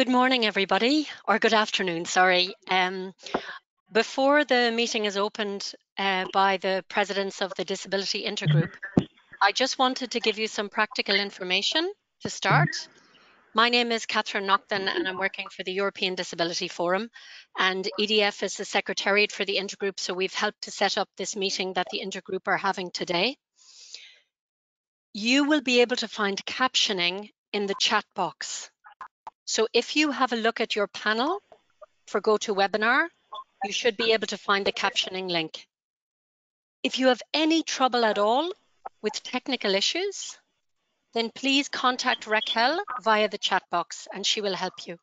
Good morning, everybody, or good afternoon, sorry. Um, before the meeting is opened uh, by the presidents of the Disability Intergroup, I just wanted to give you some practical information to start. My name is Catherine Naughton and I'm working for the European Disability Forum and EDF is the secretariat for the Intergroup, so we've helped to set up this meeting that the Intergroup are having today. You will be able to find captioning in the chat box so if you have a look at your panel for GoToWebinar, you should be able to find the captioning link. If you have any trouble at all with technical issues, then please contact Raquel via the chat box and she will help you.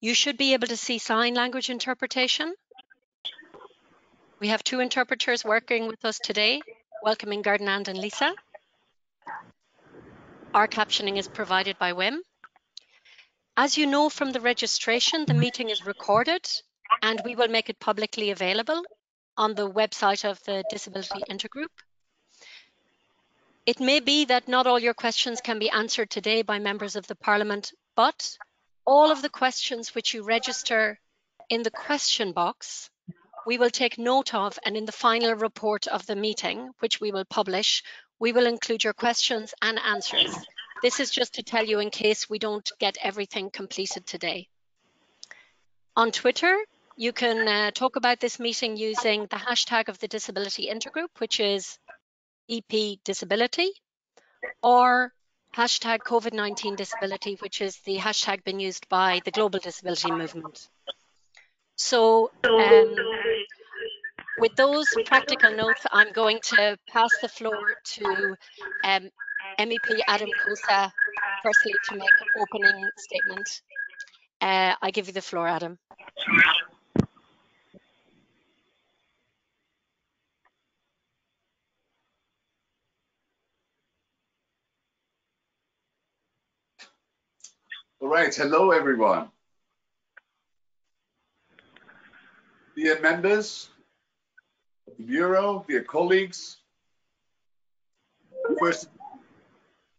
You should be able to see sign language interpretation. We have two interpreters working with us today, welcoming Gardinand and Lisa. Our captioning is provided by WIM. As you know from the registration, the meeting is recorded and we will make it publicly available on the website of the Disability Intergroup. It may be that not all your questions can be answered today by members of the Parliament, but all of the questions which you register in the question box, we will take note of and in the final report of the meeting, which we will publish, we will include your questions and answers. This is just to tell you in case we don't get everything completed today. On Twitter, you can uh, talk about this meeting using the hashtag of the Disability Intergroup, which is EP Disability, or hashtag COVID-19 Disability, which is the hashtag been used by the Global Disability Movement. So um, with those practical notes, I'm going to pass the floor to um, MEP Adam Kosa, firstly to make an opening statement. Uh, I give you the floor, Adam. All right, hello everyone. Dear members the Bureau, dear colleagues, first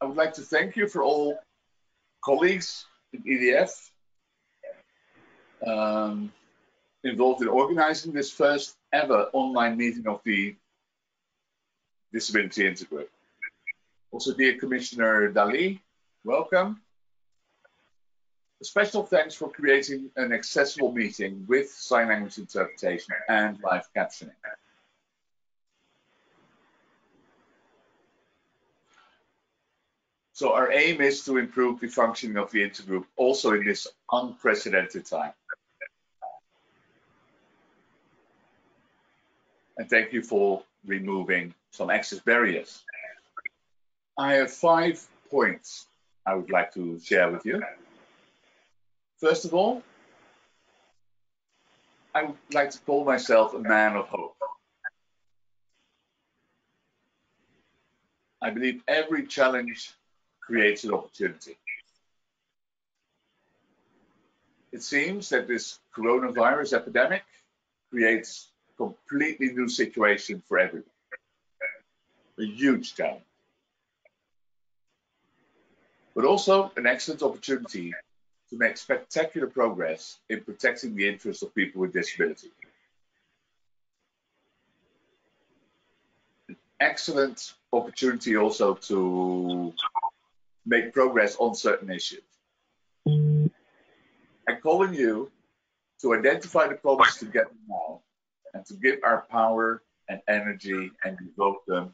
I would like to thank you for all colleagues in EDF um, involved in organizing this first ever online meeting of the Disability Intergroup. Also, dear Commissioner Dalli, welcome. A special thanks for creating an accessible meeting with sign language interpretation and live captioning. So our aim is to improve the functioning of the intergroup also in this unprecedented time. And thank you for removing some access barriers. I have five points I would like to share with you. First of all, I would like to call myself a man of hope. I believe every challenge creates an opportunity. It seems that this coronavirus epidemic creates a completely new situation for everyone. A huge challenge. But also an excellent opportunity to make spectacular progress in protecting the interests of people with disability. An excellent opportunity also to make progress on certain issues. I'm calling you to identify the problems to together now and to give our power and energy and devote them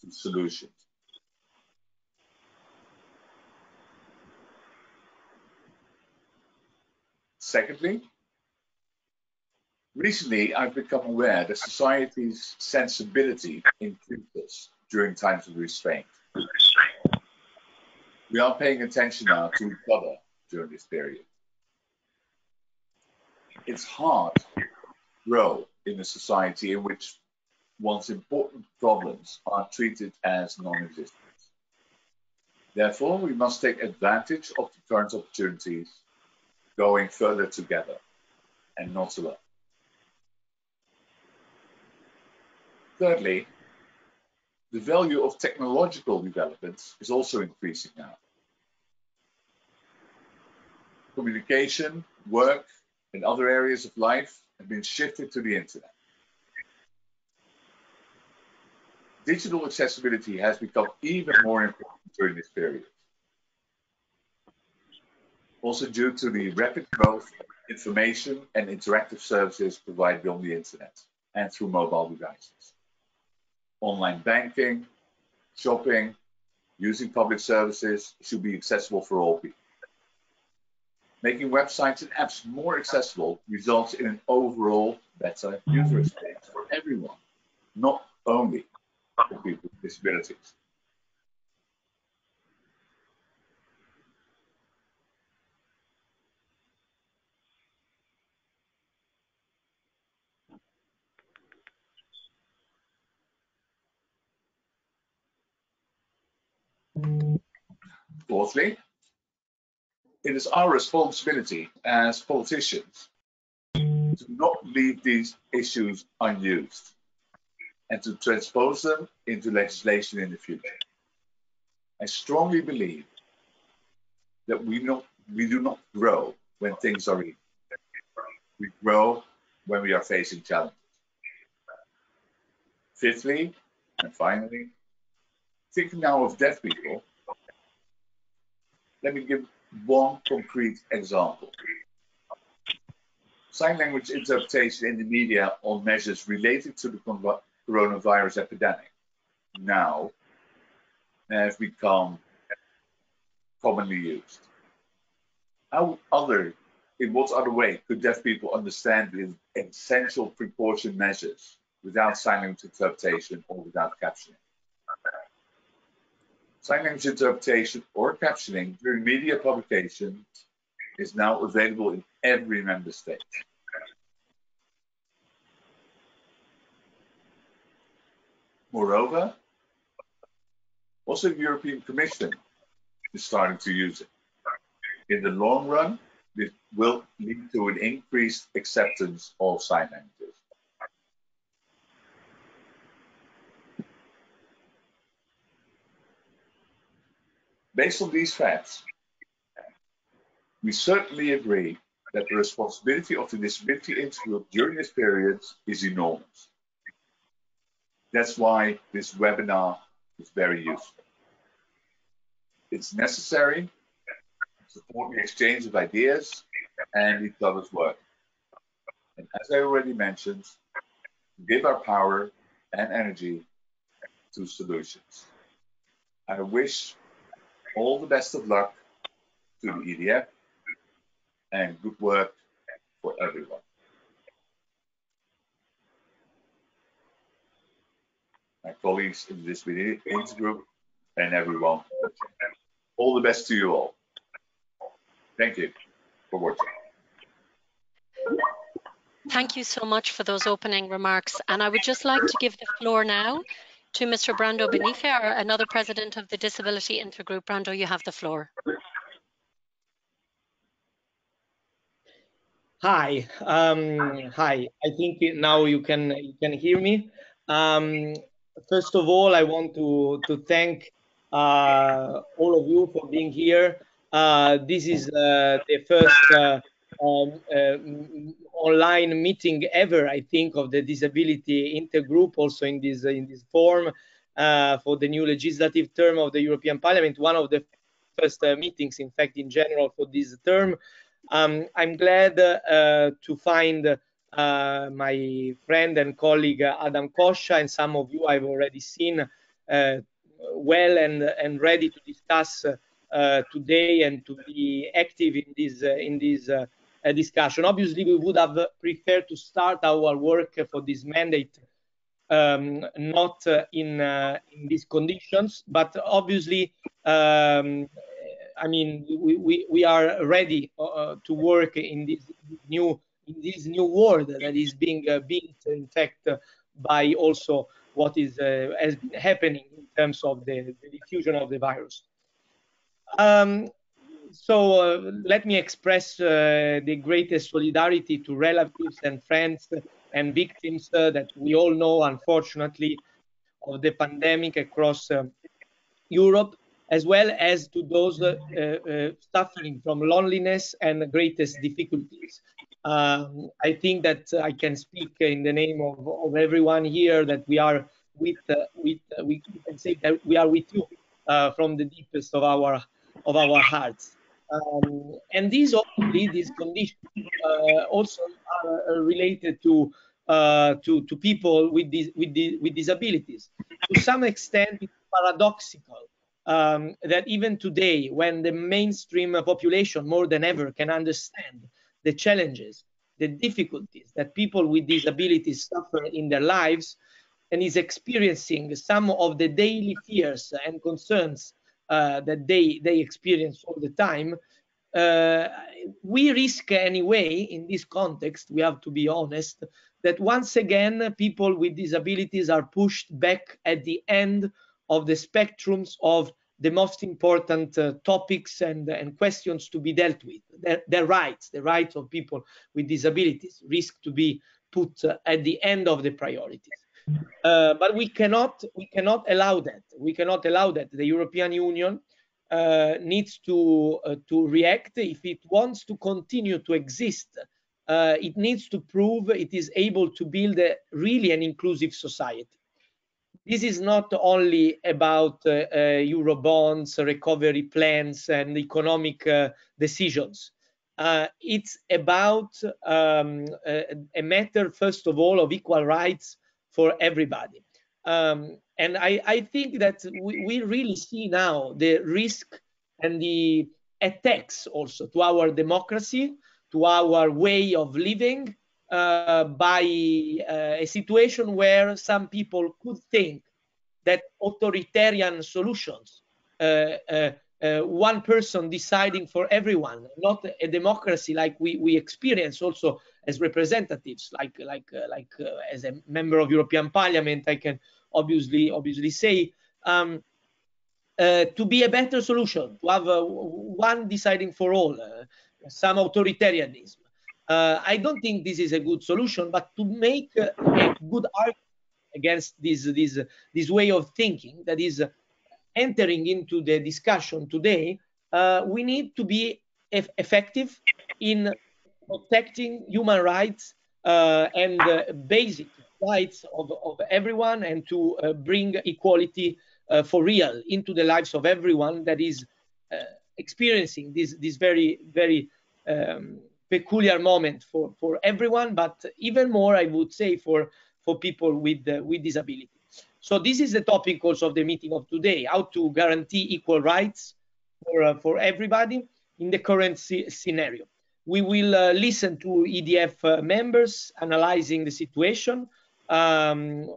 to solutions. Secondly, recently I've become aware that society's sensibility increases during times of restraint. We are paying attention now to each other during this period. It's hard to grow in a society in which one's important problems are treated as non-existent. Therefore, we must take advantage of the current opportunities going further together and not alone. Thirdly, the value of technological developments is also increasing now. Communication, work, and other areas of life have been shifted to the internet. Digital accessibility has become even more important during this period. Also due to the rapid growth of information and interactive services provided on the internet and through mobile devices. Online banking, shopping, using public services should be accessible for all people. Making websites and apps more accessible results in an overall better user experience for everyone, not only for people with disabilities. Fourthly, it is our responsibility as politicians to not leave these issues unused and to transpose them into legislation in the future. I strongly believe that we, not, we do not grow when things are easy. We grow when we are facing challenges. Fifthly, and finally, thinking now of deaf people, let me give one concrete example. Sign language interpretation in the media on measures related to the coronavirus epidemic now have become commonly used. How other, in what other way could deaf people understand the essential precaution measures without sign language interpretation or without captioning? Sign language interpretation or captioning during media publications is now available in every member state. Moreover, also the European Commission is starting to use it. In the long run, this will lead to an increased acceptance of sign languages. Based on these facts, we certainly agree that the responsibility of the disability intergroup during this period is enormous. That's why this webinar is very useful. It's necessary to support the exchange of ideas and each other's work. And as I already mentioned, give our power and energy to solutions. I wish all the best of luck to the EDF and good work for everyone. My colleagues in this group and everyone. All the best to you all. Thank you for watching. Thank you so much for those opening remarks. And I would just like to give the floor now to Mr. Brando Benifei, another president of the Disability Intergroup. Brando, you have the floor. Hi, um, hi. I think now you can you can hear me. Um, first of all, I want to to thank uh, all of you for being here. Uh, this is uh, the first uh, um, uh, online meeting ever, I think, of the disability intergroup, also in this in this form uh, for the new legislative term of the European Parliament. One of the first uh, meetings, in fact, in general for this term. Um, I'm glad uh, to find uh, my friend and colleague Adam Kosa and some of you I've already seen uh, well and and ready to discuss uh, today and to be active in this in this a discussion. Obviously, we would have preferred to start our work for this mandate um, not uh, in uh, in these conditions, but obviously, um, I mean, we, we, we are ready uh, to work in this new in this new world that is being uh, built, in fact, by also what is uh, has been happening in terms of the, the diffusion of the virus. Um, so uh, let me express uh, the greatest solidarity to relatives and friends and victims uh, that we all know, unfortunately, of the pandemic across um, Europe. as well as to those uh, uh, suffering from loneliness and greatest difficulties. Um, I think that I can speak in the name of, of everyone here that we are with, uh, with uh, we can say that we are with you uh, from the deepest of our of our hearts. Um, and these obviously these conditions uh, also are related to to to people with with with disabilities. To some extent, it's paradoxical um, that even today, when the mainstream population more than ever can understand the challenges, the difficulties that people with disabilities suffer in their lives, and is experiencing some of the daily fears and concerns uh, that they, they experience all the time, uh, we risk anyway, in this context, we have to be honest, that once again, people with disabilities are pushed back at the end of the spectrums of the most important uh, topics and, and questions to be dealt with. Their, their, rights, the rights of people with disabilities, risk to be put uh, at the end of the priorities. Uh, but we cannot, we cannot allow that. We cannot allow that. The European Union uh, needs to, uh, to react if it wants to continue to exist. Uh, it needs to prove it is able to build a, really an inclusive society this is not only about uh, uh, euro bonds, recovery plans, and economic decisions. Uh, it's about um, a, a, matter, first of all, of equal rights for everybody. Um, and I, I, think that we, we, really see now the risk and the attacks also to our democracy, to our way of living, uh, by uh, a situation where some people could think that authoritarian solutions, uh, uh, uh, one person deciding for everyone, not a democracy like we, we experience also as representatives, like like like as a member of European Parliament, I can obviously obviously say. Um, uh, to be a better solution, to have uh, one deciding for all, uh, some authoritarianism. Uh, I don't think this is a good solution, but to make a good argument against this, this, this way of thinking that is entering into the discussion today, uh, we need to be eff effective in protecting human rights uh, and uh, basic rights of, of everyone and to uh, bring equality uh, for real into the lives of everyone that is uh, experiencing this, this very, very um, peculiar moment for, for everyone, but even more, I would say, for, for people with, with disability. So this is the topic also of the meeting of today, how to guarantee equal rights for, uh, for everybody in the current scenario. We will uh, listen to EDF uh, members analyzing the situation um,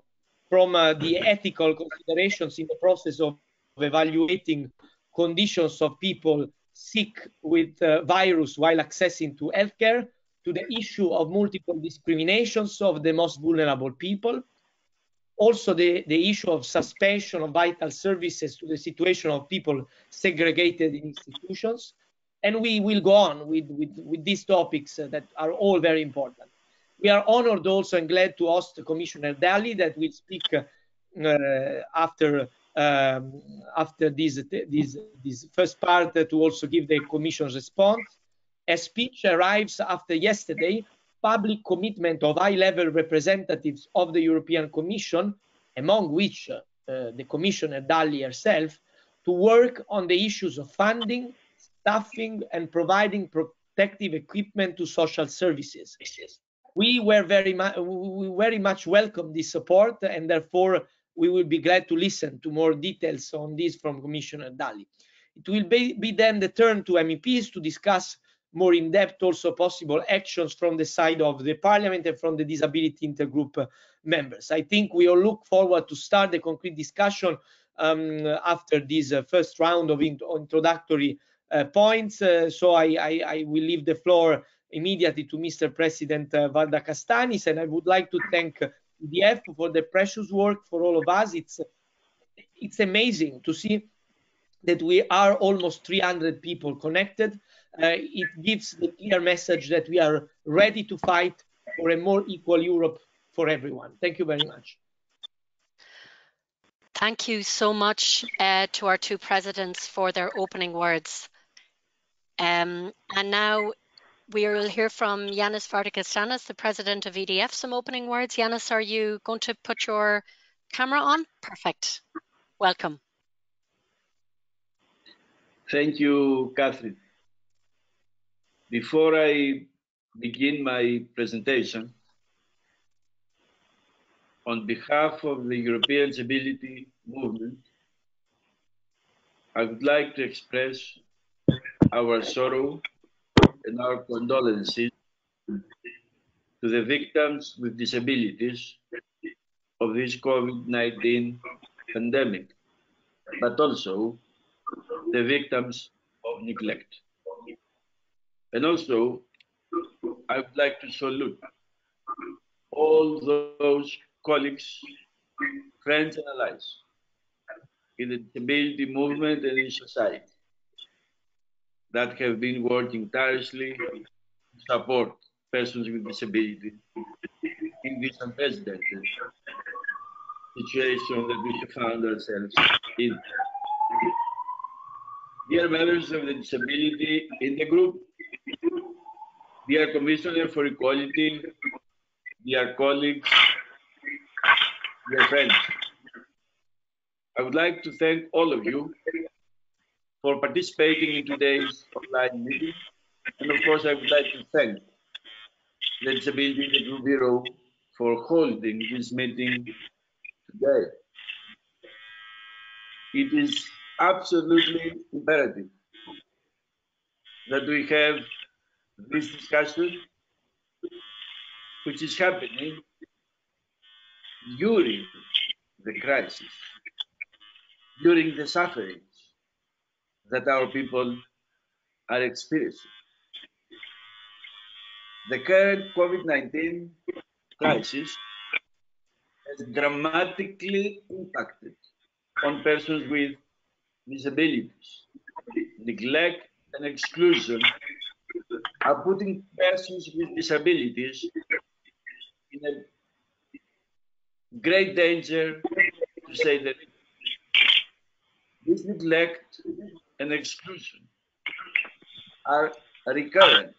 from uh, the ethical considerations in the process of evaluating conditions of people sick with uh, virus while accessing to healthcare, to the issue of multiple discriminations of the most vulnerable people, also the, the issue of suspension of vital services to the situation of people segregated in institutions. And we will go on with, with, with these topics uh, that are all very important. We are honored also and glad to host Commissioner Dalli that will speak uh, after um, after this, this, this first part to also give the Commission's response. A speech arrives after yesterday public commitment of high-level representatives of the European Commission, among which uh, the Commissioner Dalli herself, to work on the issues of funding, staffing, and providing protective equipment to social services. We were very, we very much welcome this support, and therefore we will be glad to listen to more details on this from Commissioner Dalli. It will be, be then the turn to MEPs to discuss more in depth also possible actions from the side of the parliament and from the disability intergroup members. I think we all look forward to start the concrete discussion um, after this uh, first round of in introductory uh, points. Uh, so I, I, I, will leave the floor immediately to Mr. President uh, Vardakastanis, and I would like to thank the EDF for the precious work for all of us. It's it's amazing to see that we are almost 300 people connected. Uh, it gives the clear message that we are ready to fight for a more equal Europe for everyone. Thank you very much. Thank you so much uh, to our two presidents for their opening words. Um, and now we will hear from Yannis Vardakastanis, the president of EDF, some opening words. Yannis, are you going to put your camera on? Perfect. Welcome. Thank you, Catherine. Before I begin my presentation, on behalf of the European Disability Movement, I would like to express our sorrow and our condolences to the victims with disabilities of this COVID-19 pandemic, but also the victims of neglect. And also, I would like to salute all those colleagues, friends, and allies in the disability movement and in society that have been working tirelessly to support persons with disability in this unprecedented situation that we have found ourselves in. Dear members of the disability intergroup, dear Commissioner for Equality, dear colleagues, dear friends. I would like to thank all of you for participating in today's online meeting. And of course, I would like to thank the Disability Bureau for holding this meeting today. It is absolutely imperative that we have this discussion, which is happening during the crisis, during the sufferings that our people are experiencing. The current COVID 19 crisis has dramatically impacted on persons with disabilities. Neglect and exclusion are putting persons with disabilities in a great danger, to say that this neglect and exclusion are recurrent.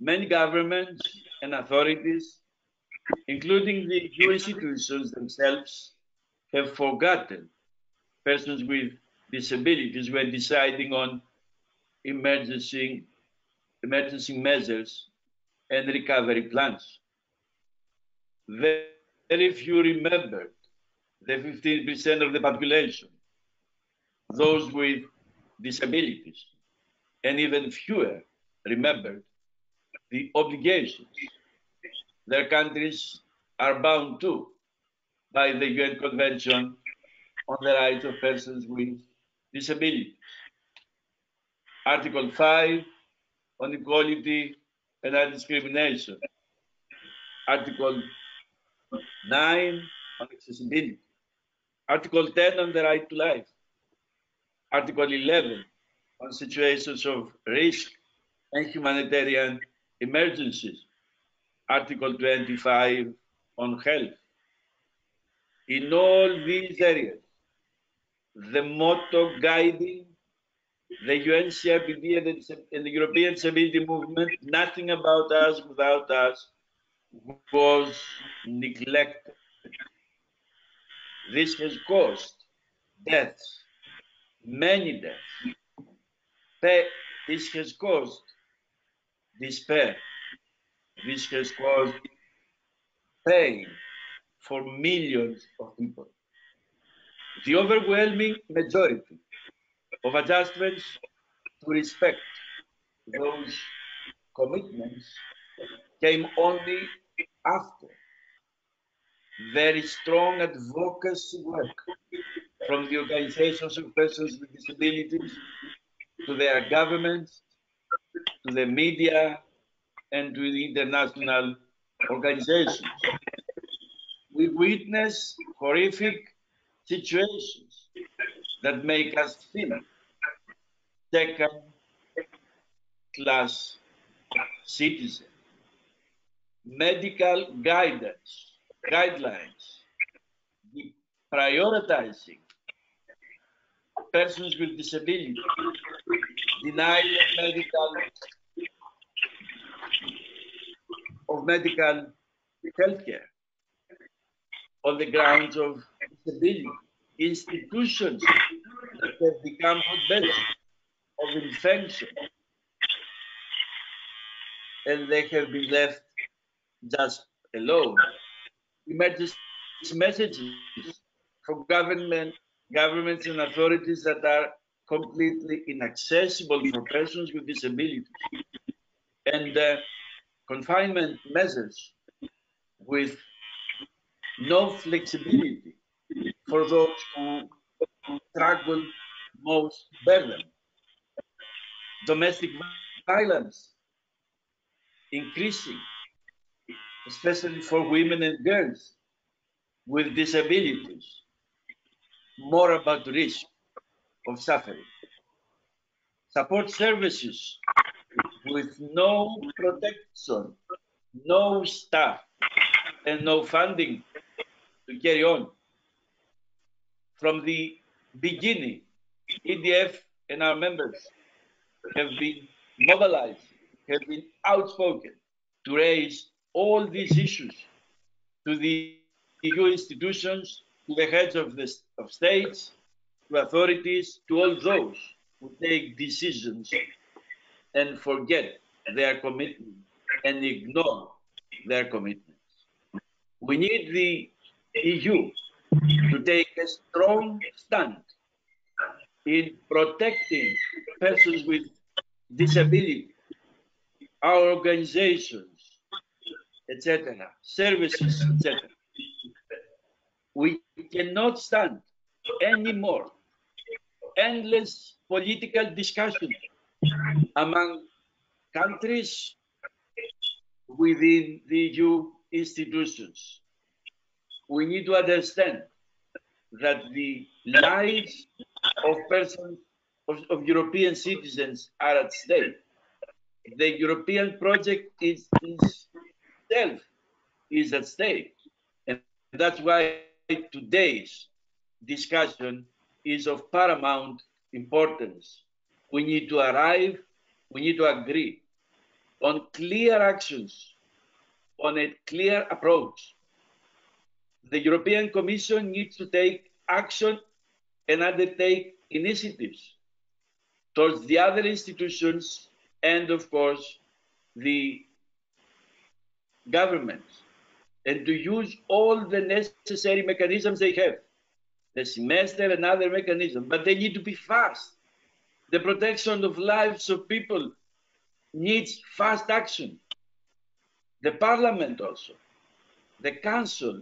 Many governments and authorities, including the EU institutions themselves, have forgotten persons with disabilities when deciding on emergency, emergency measures and recovery plans. Very few remembered the 15% of the population, those with disabilities, and even fewer remembered the obligations their countries are bound to by the UN Convention on the Rights of Persons with Disabilities. Article 5 on equality and non-discrimination. Article 9 on accessibility, Article 10 on the right to life, Article 11 on situations of risk and humanitarian emergencies, Article 25 on health. In all these areas, the motto guiding the UNCRPD and the, European Disability Movement, nothing about us without us, was neglected. This has caused deaths, many deaths. This has caused despair. This has caused pain for millions of people. The overwhelming majority of adjustments to respect those commitments came only after very strong advocacy work from the organizations of persons with disabilities to their governments, to the media, and to the international organizations. We witness horrific situations that make us feel second class citizens medical guidance, guidelines. Prioritizing persons with disability, denial of medical of medical health care on the grounds of disability. Institutions that have become hotbeds of infection and they have been left just alone. Emergency messages from government, governments and authorities that are completely inaccessible for persons with disabilities, and uh, confinement measures with no flexibility for those who struggle most them. Domestic violence increasing, especially for women and girls with disabilities, more about risk of suffering. Support services with no protection, no staff, and no funding to carry on. From the beginning, EDF and our members have been mobilized, have been outspoken to raise all these issues to the EU institutions, to the heads of the of states, to authorities, to all those who take decisions and forget their commitment and ignore their commitments. We need the EU to take a strong stand in protecting persons with disability, our organizations, etc., services, etc. We cannot stand anymore endless political discussion among countries within the EU institutions. We need to understand that the lives of persons, of, of European citizens are at stake. The European project is, is itself is at stake. And that's why today's discussion is of paramount importance. We need to arrive, we need to agree on clear actions, on a clear approach. The European Commission needs to take action and undertake initiatives towards the other institutions and, of course, the governments, and to use all the necessary mechanisms they have the semester and other mechanisms, but they need to be fast. The protection of lives of people needs fast action. The parliament also, the council,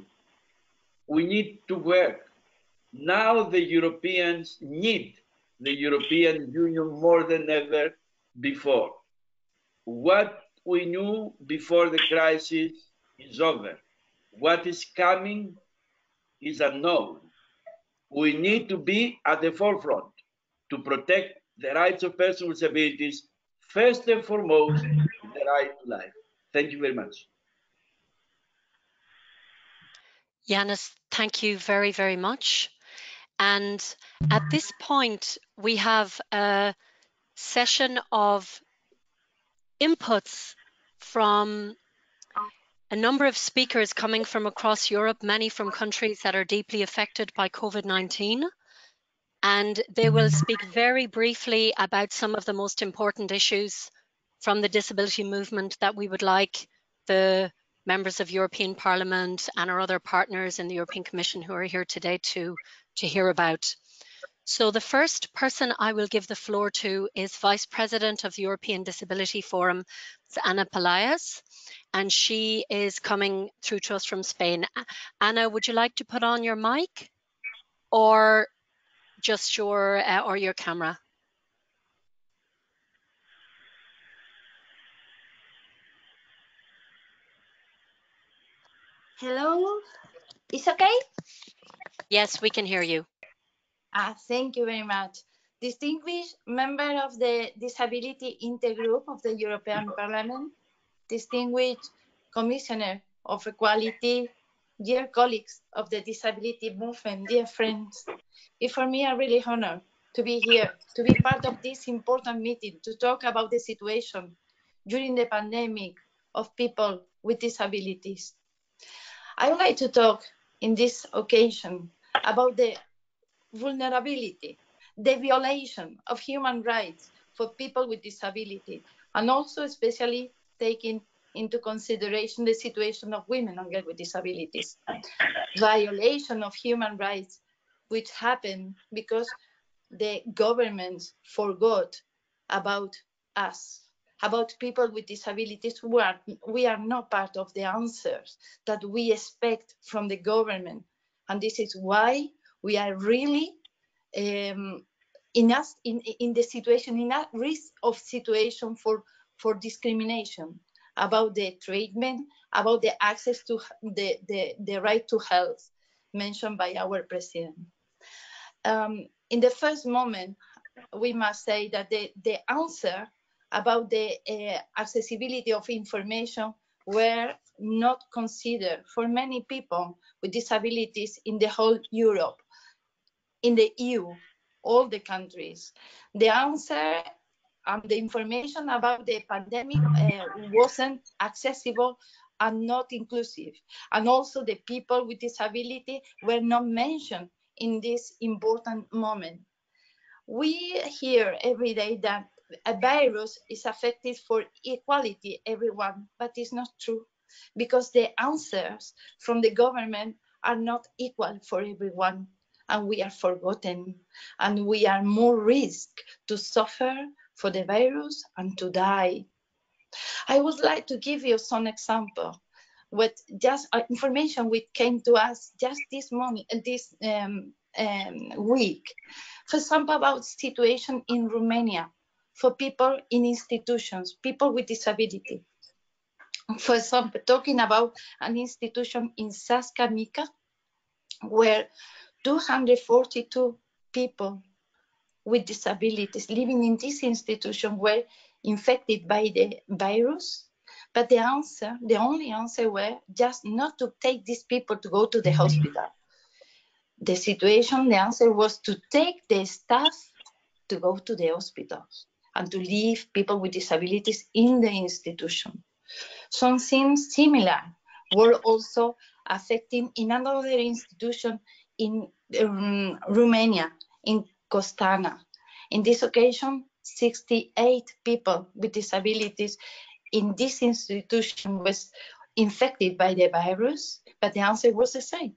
we need to work. Now the Europeans need the European Union more than ever before. What we knew before the crisis is over. What is coming is unknown we need to be at the forefront to protect the rights of persons with disabilities, first and foremost, the right to life. Thank you very much. Yannis, thank you very, very much. And at this point, we have a session of inputs from a number of speakers coming from across Europe, many from countries that are deeply affected by COVID-19. And they will speak very briefly about some of the most important issues from the disability movement that we would like the members of European Parliament and our other partners in the European Commission who are here today to, to hear about. So the first person I will give the floor to is Vice President of the European Disability Forum, Ana Peláez, and she is coming through to us from Spain. Ana, would you like to put on your mic or just your uh, or your camera? Hello, it's okay? Yes, we can hear you. Ah, thank you very much. Distinguished member of the Disability Intergroup of the European Parliament, distinguished Commissioner of Equality, dear colleagues of the disability movement, dear friends, it's for me a really honor to be here, to be part of this important meeting, to talk about the situation during the pandemic of people with disabilities. I would like to talk in this occasion about the vulnerability, the violation of human rights for people with disability, and also especially taking into consideration the situation of women and girls with disabilities. Violation of human rights, which happen because the governments forgot about us, about people with disabilities are we are not part of the answers that we expect from the government. And this is why we are really um, in us in, in the situation, in a risk of situation for, for discrimination about the treatment, about the access to the, the, the right to health mentioned by our president. Um, in the first moment, we must say that the, the answer about the uh, accessibility of information were not considered for many people with disabilities in the whole Europe, in the EU, all the countries. The answer and the information about the pandemic uh, wasn't accessible and not inclusive. And also the people with disability were not mentioned in this important moment. We hear every day that a virus is affected for equality, everyone, but it's not true because the answers from the government are not equal for everyone and we are forgotten and we are more risk to suffer for the virus and to die. I would like to give you some example with just uh, information which came to us just this morning, this um, um, week. For example, about situation in Romania for people in institutions, people with disability. For example, talking about an institution in Sasca Mica, where 242 people with disabilities living in this institution were infected by the virus. But the answer, the only answer were just not to take these people to go to the mm-hmm. hospital. The situation, the answer was to take the staff to go to the hospitals and to leave people with disabilities in the institution. Something similar were also affecting in another institution in um, Romania, in Costana. In this occasion, 68 people with disabilities in this institution was infected by the virus, but the answer was the same.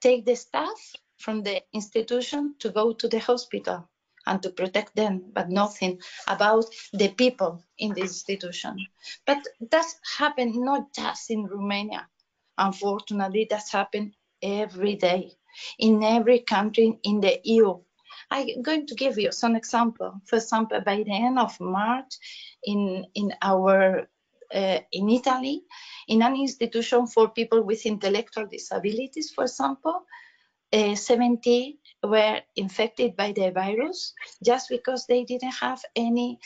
Take the staff from the institution to go to the hospital and to protect them, but nothing about the people in the institution. But that's happened not just in Romania. Unfortunately, that's happened every day in every country in the EU. I'm going to give you some example. For example, by the end of March, in in our uh, in Italy, in an institution for people with intellectual disabilities, for example, uh, 70 were infected by the virus just because they didn't have any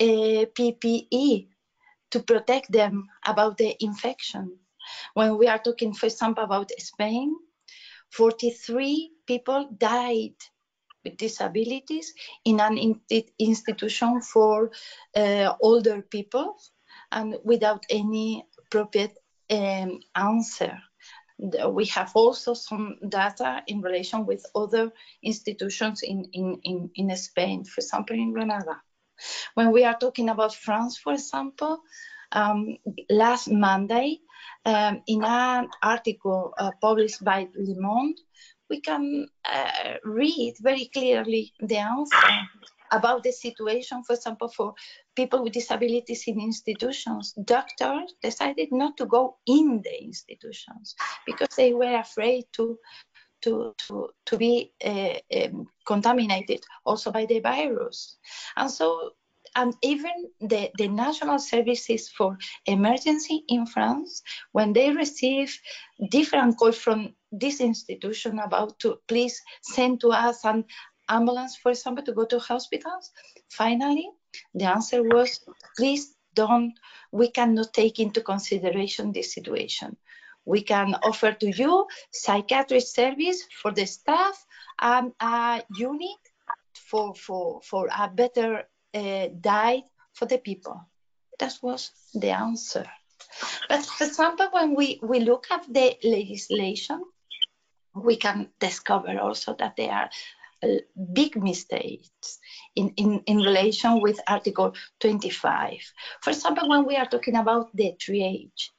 uh, PPE to protect them about the infection. When we are talking, for example, about Spain, 43 people died with disabilities in an in institution for uh, older people and without any appropriate um, answer. We have also some data in relation with other institutions in, in, in, in Spain, for example, in Granada. When we are talking about France, for example, um, last Monday, um, in an article uh, published by Le Monde, we can uh, read very clearly the answer about the situation, for example, for people with disabilities in institutions. Doctors decided not to go in the institutions because they were afraid to to, to, to be uh, um, contaminated also by the virus. And so and even the, the national services for emergency in France, when they receive different calls from this institution about to please send to us an ambulance, for example, to go to hospitals, finally, the answer was, please don't, we cannot take into consideration this situation. We can offer to you psychiatric service for the staff and a unit for, for, for a better uh, diet for the people. That was the answer. But for example, when we, we look at the legislation, we can discover also that there are big mistakes in, in, in relation with Article 25. For example, when we are talking about the triage,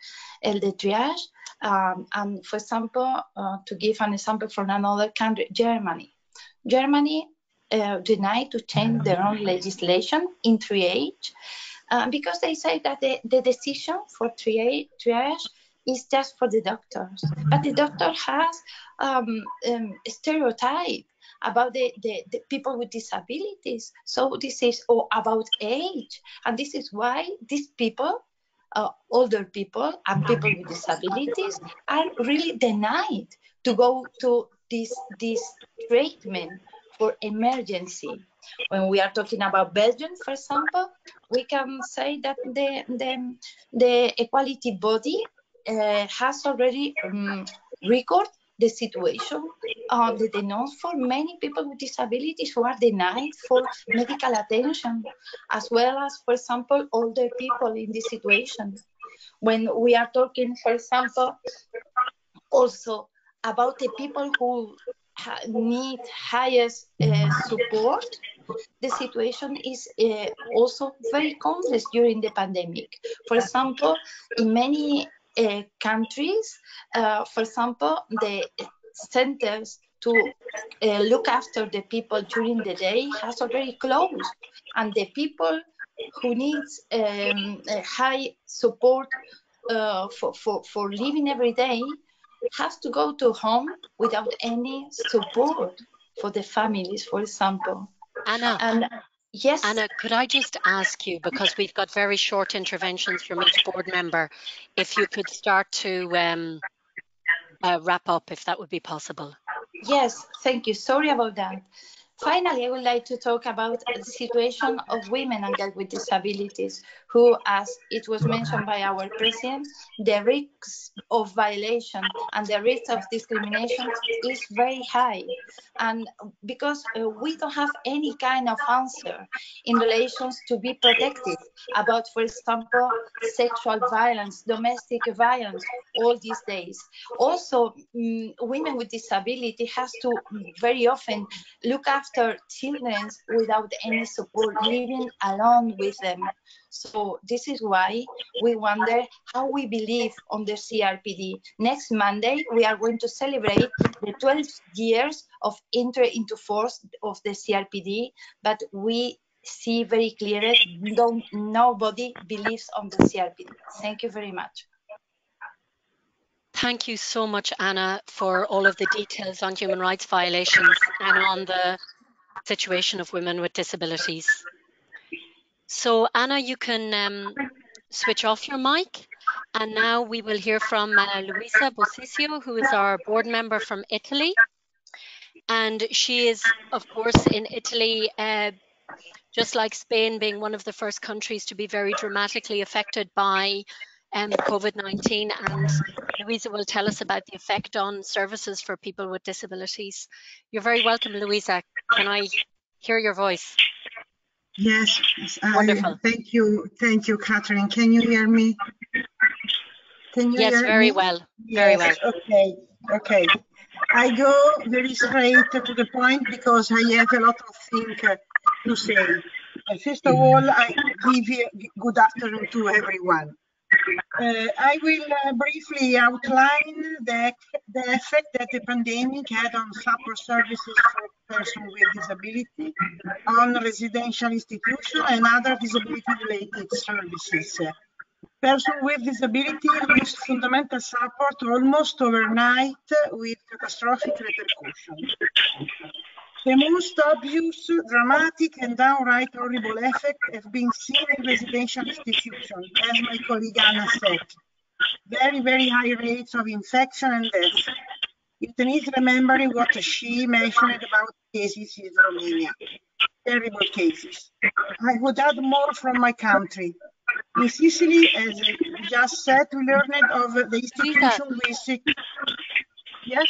uh, the triage, um, and for example, uh, to give an example from another country, Germany. Germany uh, denied to change their own legislation in triage uh, because they say that the, the decision for triage, triage is just for the doctors. But the doctor has um, um, stereotype about the, the, the, people with disabilities. So this is all about age. And this is why these people, uh, older people and people with disabilities are really denied to go to this, this treatment for emergency. When we are talking about Belgium, for example, we can say that the, the, the equality body uh, has already um, record the situation uh, the denounce for many people with disabilities who are denied for medical attention, as well as, for example, older people in this situation. When we are talking, for example, also about the people who need highest uh, support, the situation is uh, also very complex during the pandemic. For example, in many countries, uh, for example, the centers to uh, look after the people during the day has already closed, and the people who needs um, high support uh, for, for, for living every day have to go to home without any support for the families, for example. Ana, and Yes. Ana, could I just ask you, because we've got very short interventions from each board member, if you could start to um, uh, wrap up, if that would be possible. Yes, thank you. Sorry about that. Finally, I would like to talk about the situation of women and girls with disabilities, who, as it was mentioned by our president, the risk of violation and the risk of discrimination is very high. And because uh, we don't have any kind of answer in relations to be protected about, for example, sexual violence, domestic violence, all these days. Also, um, women with disability has to very often look after children without any support, living alone with them. So this is why we wonder how we believe on the CRPD. Next Monday, we are going to celebrate the 12 years of entry into force of the CRPD, but we see very clearly don't, nobody believes on the CRPD. Thank you very much. Thank you so much, Ana, for all of the details on human rights violations and on the situation of women with disabilities. So Ana, you can um, switch off your mic. And now we will hear from uh, Luisa Bosisio, who is our board member from Italy. And she is, of course, in Italy, uh, just like Spain being one of the first countries to be very dramatically affected by um, COVID-19 and Luisa will tell us about the effect on services for people with disabilities. You're very welcome, Luisa. Can I hear your voice? Yes, Wonderful. I, thank you. Thank you, Catherine. Can you hear me? Can you yes, very me? well. Very well. Okay, okay. I go very straight to the point because I have a lot of things uh, to say. First of all, I give you good afternoon to everyone. Uh, I will uh, briefly outline the, the effect that the pandemic had on support services for persons with disability, on residential institution and other disability-related services. Person with disability lose fundamental support almost overnight with catastrophic repercussions. The most obvious, dramatic, and downright horrible effect have been seen in residential institutions, as my colleague Ana said. Very, very high rates of infection and death. It needs remembering what she mentioned about cases in Romania. Terrible cases. I would add more from my country. In Sicily, as I just said, we learned of the institution we seek. Yes?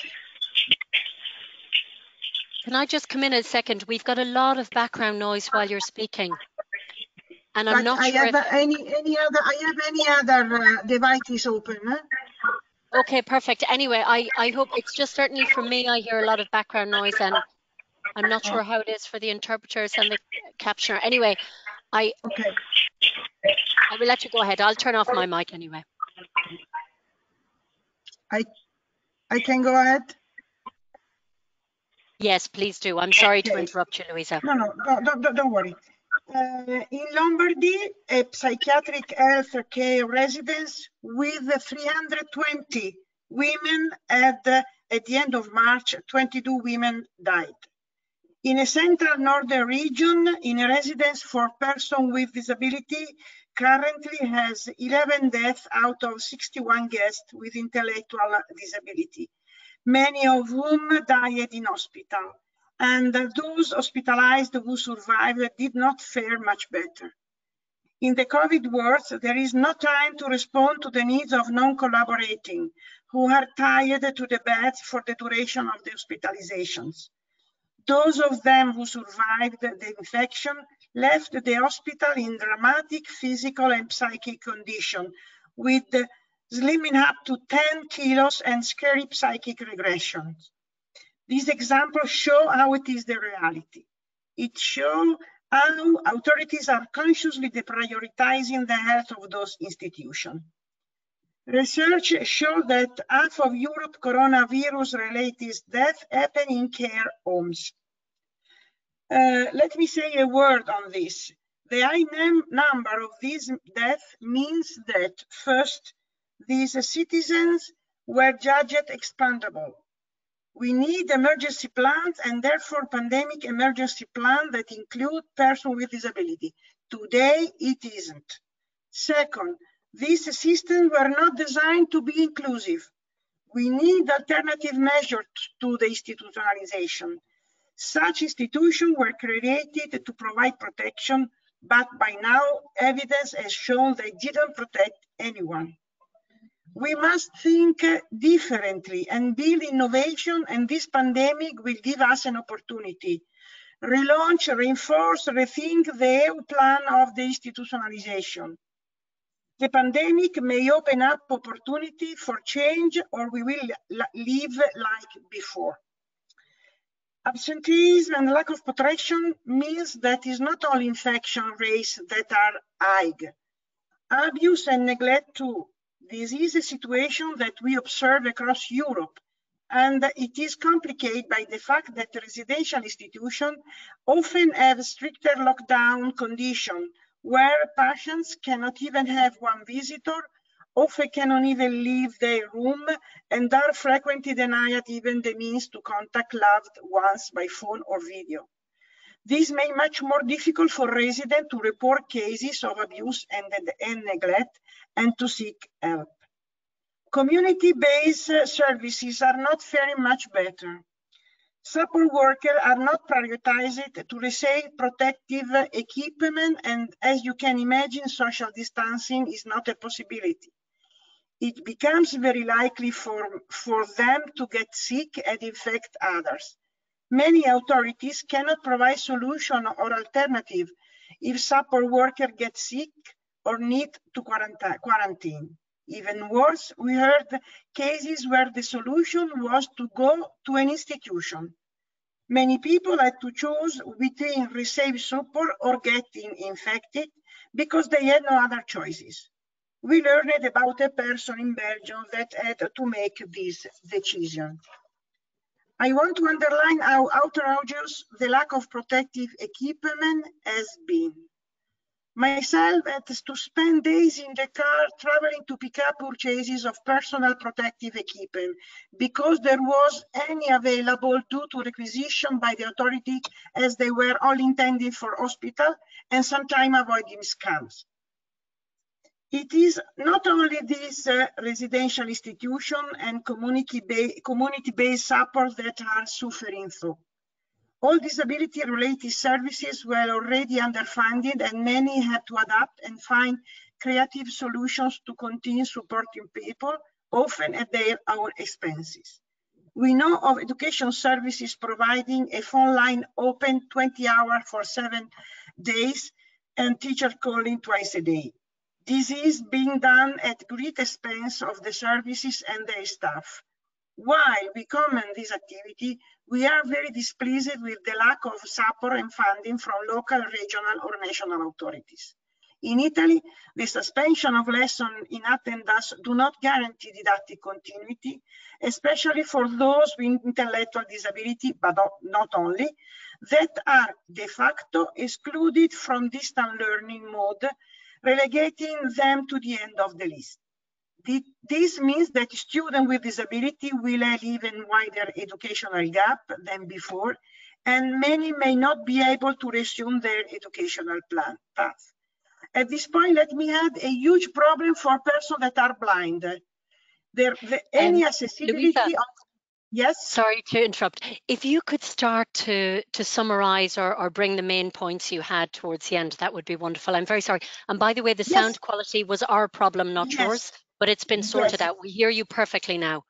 Can I just come in a second? We've got a lot of background noise while you're speaking. And I'm But not I sure have if... any any other I have any other uh, devices open. Huh? Okay, perfect. Anyway, I, I hope it's just certainly for me, I hear a lot of background noise and I'm not sure how it is for the interpreters and the captioner. Anyway, I, Okay. I will let you go ahead. I'll turn off my mic anyway. I I can go ahead. Yes, please do. I'm sorry to interrupt you, Luisa. No, no, don't, don't- don't worry. Uh, in Lombardy, a psychiatric health care residence with 320 women the, at the end of March, 22 women died. In a central northern region, in a residence for persons with disability, currently has 11 deaths out of 61 guests with intellectual disability, many of whom died in hospital and those hospitalized who survived did not fare much better. In the COVID world, there is no time to respond to the needs of non-collaborating, who are tied to the beds for the duration of the hospitalizations. Those of them who survived the infection left the hospital in dramatic physical and psychic condition, with slimming up to 10 kilos and scary psychic regressions. These examples show how it is the reality. It shows how authorities are consciously deprioritizing the health of those institutions. Research shows that half of Europe coronavirus-related deaths happen in care homes. Uh, let me say a word on this. The high num number of these deaths means that, first, these citizens were judged expandable. We need emergency plans and therefore pandemic emergency plans that include persons with disability. Today, it isn't. Second, these systems were not designed to be inclusive. We need alternative measures to the institutionalization. Such institutions were created to provide protection, but by now evidence has shown they didn't protect anyone. We must think differently and build innovation, and this pandemic will give us an opportunity. Relaunch, reinforce, rethink the EU plan of the institutionalization. The pandemic may open up opportunity for change or we will live like before. Absenteeism and lack of protection means that it's not only infection rates that are high. Abuse and neglect too. This is a situation that we observe across Europe, and it is complicated by the fact that residential institutions often have stricter lockdown conditions where patients cannot even have one visitor, often cannot even leave their room, and are frequently denied even the means to contact loved ones by phone or video. This makes much more difficult for residents to report cases of abuse and, and neglect and to seek help. Community-based services are not very much better. Support workers are not prioritized to receive protective equipment and as you can imagine, social distancing is not a possibility. It becomes very likely for, for them to get sick and infect others. Many authorities cannot provide solution or alternative if support worker gets sick or need to quarantine. Even worse, we heard cases where the solution was to go to an institution. Many people had to choose between receiving support or getting infected because they had no other choices. We learned about a person in Belgium that had to make this decision. I want to underline how outrageous the lack of protective equipment has been. Myself had to spend days in the car traveling to pick up purchases of personal protective equipment because there was any available due to requisition by the authority as they were all intended for hospital and sometimes avoiding scams. It is not only this uh, residential institution and community-based community support that are suffering through. All disability-related services were already underfunded and many had to adapt and find creative solutions to continue supporting people, often at their own expenses. We know of education services providing a phone line open 20 hours for seven days and teacher calling twice a day. This is being done at great expense of the services and their staff. While we comment this activity, we are very displeased with the lack of support and funding from local, regional, or national authorities. In Italy, the suspension of lessons in attendance do not guarantee didactic continuity, especially for those with intellectual disability, but not only, that are de facto excluded from distant learning mode, relegating them to the end of the list. This means that students with disability will have even wider educational gap than before, and many may not be able to resume their educational plan, path. At this point, let me add a huge problem for persons that are blind. There, the, any accessibility Luisa. Yes? Sorry to interrupt. If you could start to to summarize or, or bring the main points you had towards the end, that would be wonderful. I'm very sorry. And by the way, the Yes. sound quality was our problem, not Yes. yours, but it's been sorted Yes. out. We hear you perfectly now.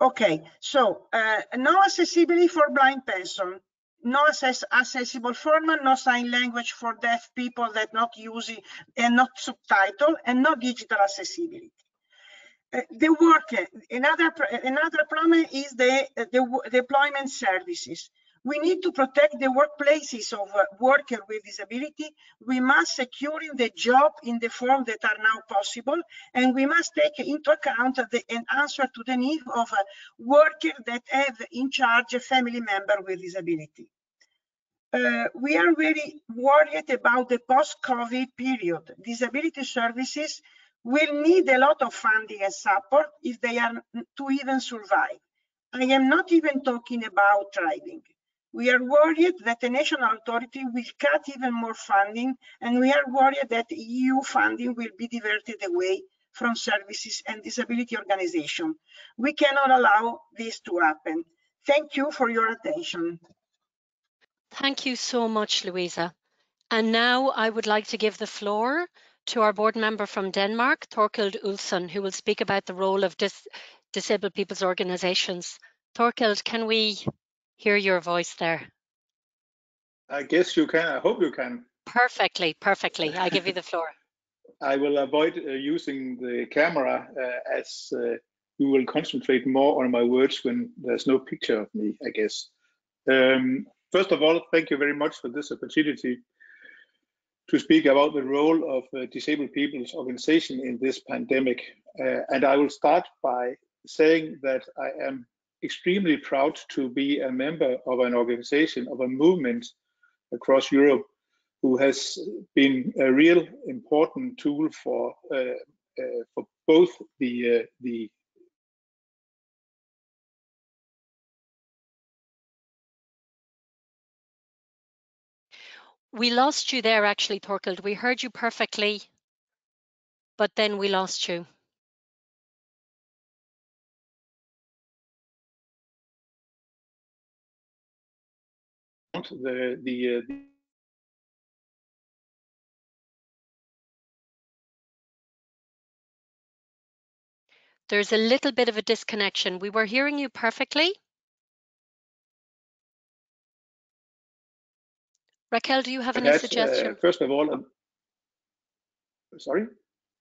Okay, so uh, no accessibility for blind person, no access accessible format, no sign language for deaf people that not using and not subtitle, and no digital accessibility. Uh, the work, uh, another another problem is the, the deployment services. We need to protect the workplaces of workers with disability. We must secure the job in the form that are now possible, and we must take into account the, an answer to the need of a worker that have in charge a family member with disability. Uh, we are very worried about the post-COVID period. Disability services will need a lot of funding and support if they are to even survive. I am not even talking about thriving. We are worried that the national authority will cut even more funding, and we are worried that EU funding will be diverted away from services and disability organizations. We cannot allow this to happen. Thank you for your attention. Thank you so much, Luisa. And now I would like to give the floor to our board member from Denmark, Thorkild Olesen, who will speak about the role of dis disabled people's organizations. Thorkild, can we hear your voice there? I guess you can. I hope you can. Perfectly, perfectly. I give you the floor. I will avoid uh, using the camera uh, as uh, you will concentrate more on my words when there's no picture of me, I guess. Um, first of all, thank you very much for this opportunity to speak about the role of uh, disabled people's organization in this pandemic. Uh, and I will start by saying that I am extremely proud to be a member of an organization, of a movement across Europe who has been a real important tool for uh, uh, for both the uh, the We lost you there, actually, Thorkild. We heard you perfectly, but then we lost you. the the, uh, the There's a little bit of a disconnection. We were hearing you perfectly. Raquel, do you have any uh, suggestion? first of all, um, sorry.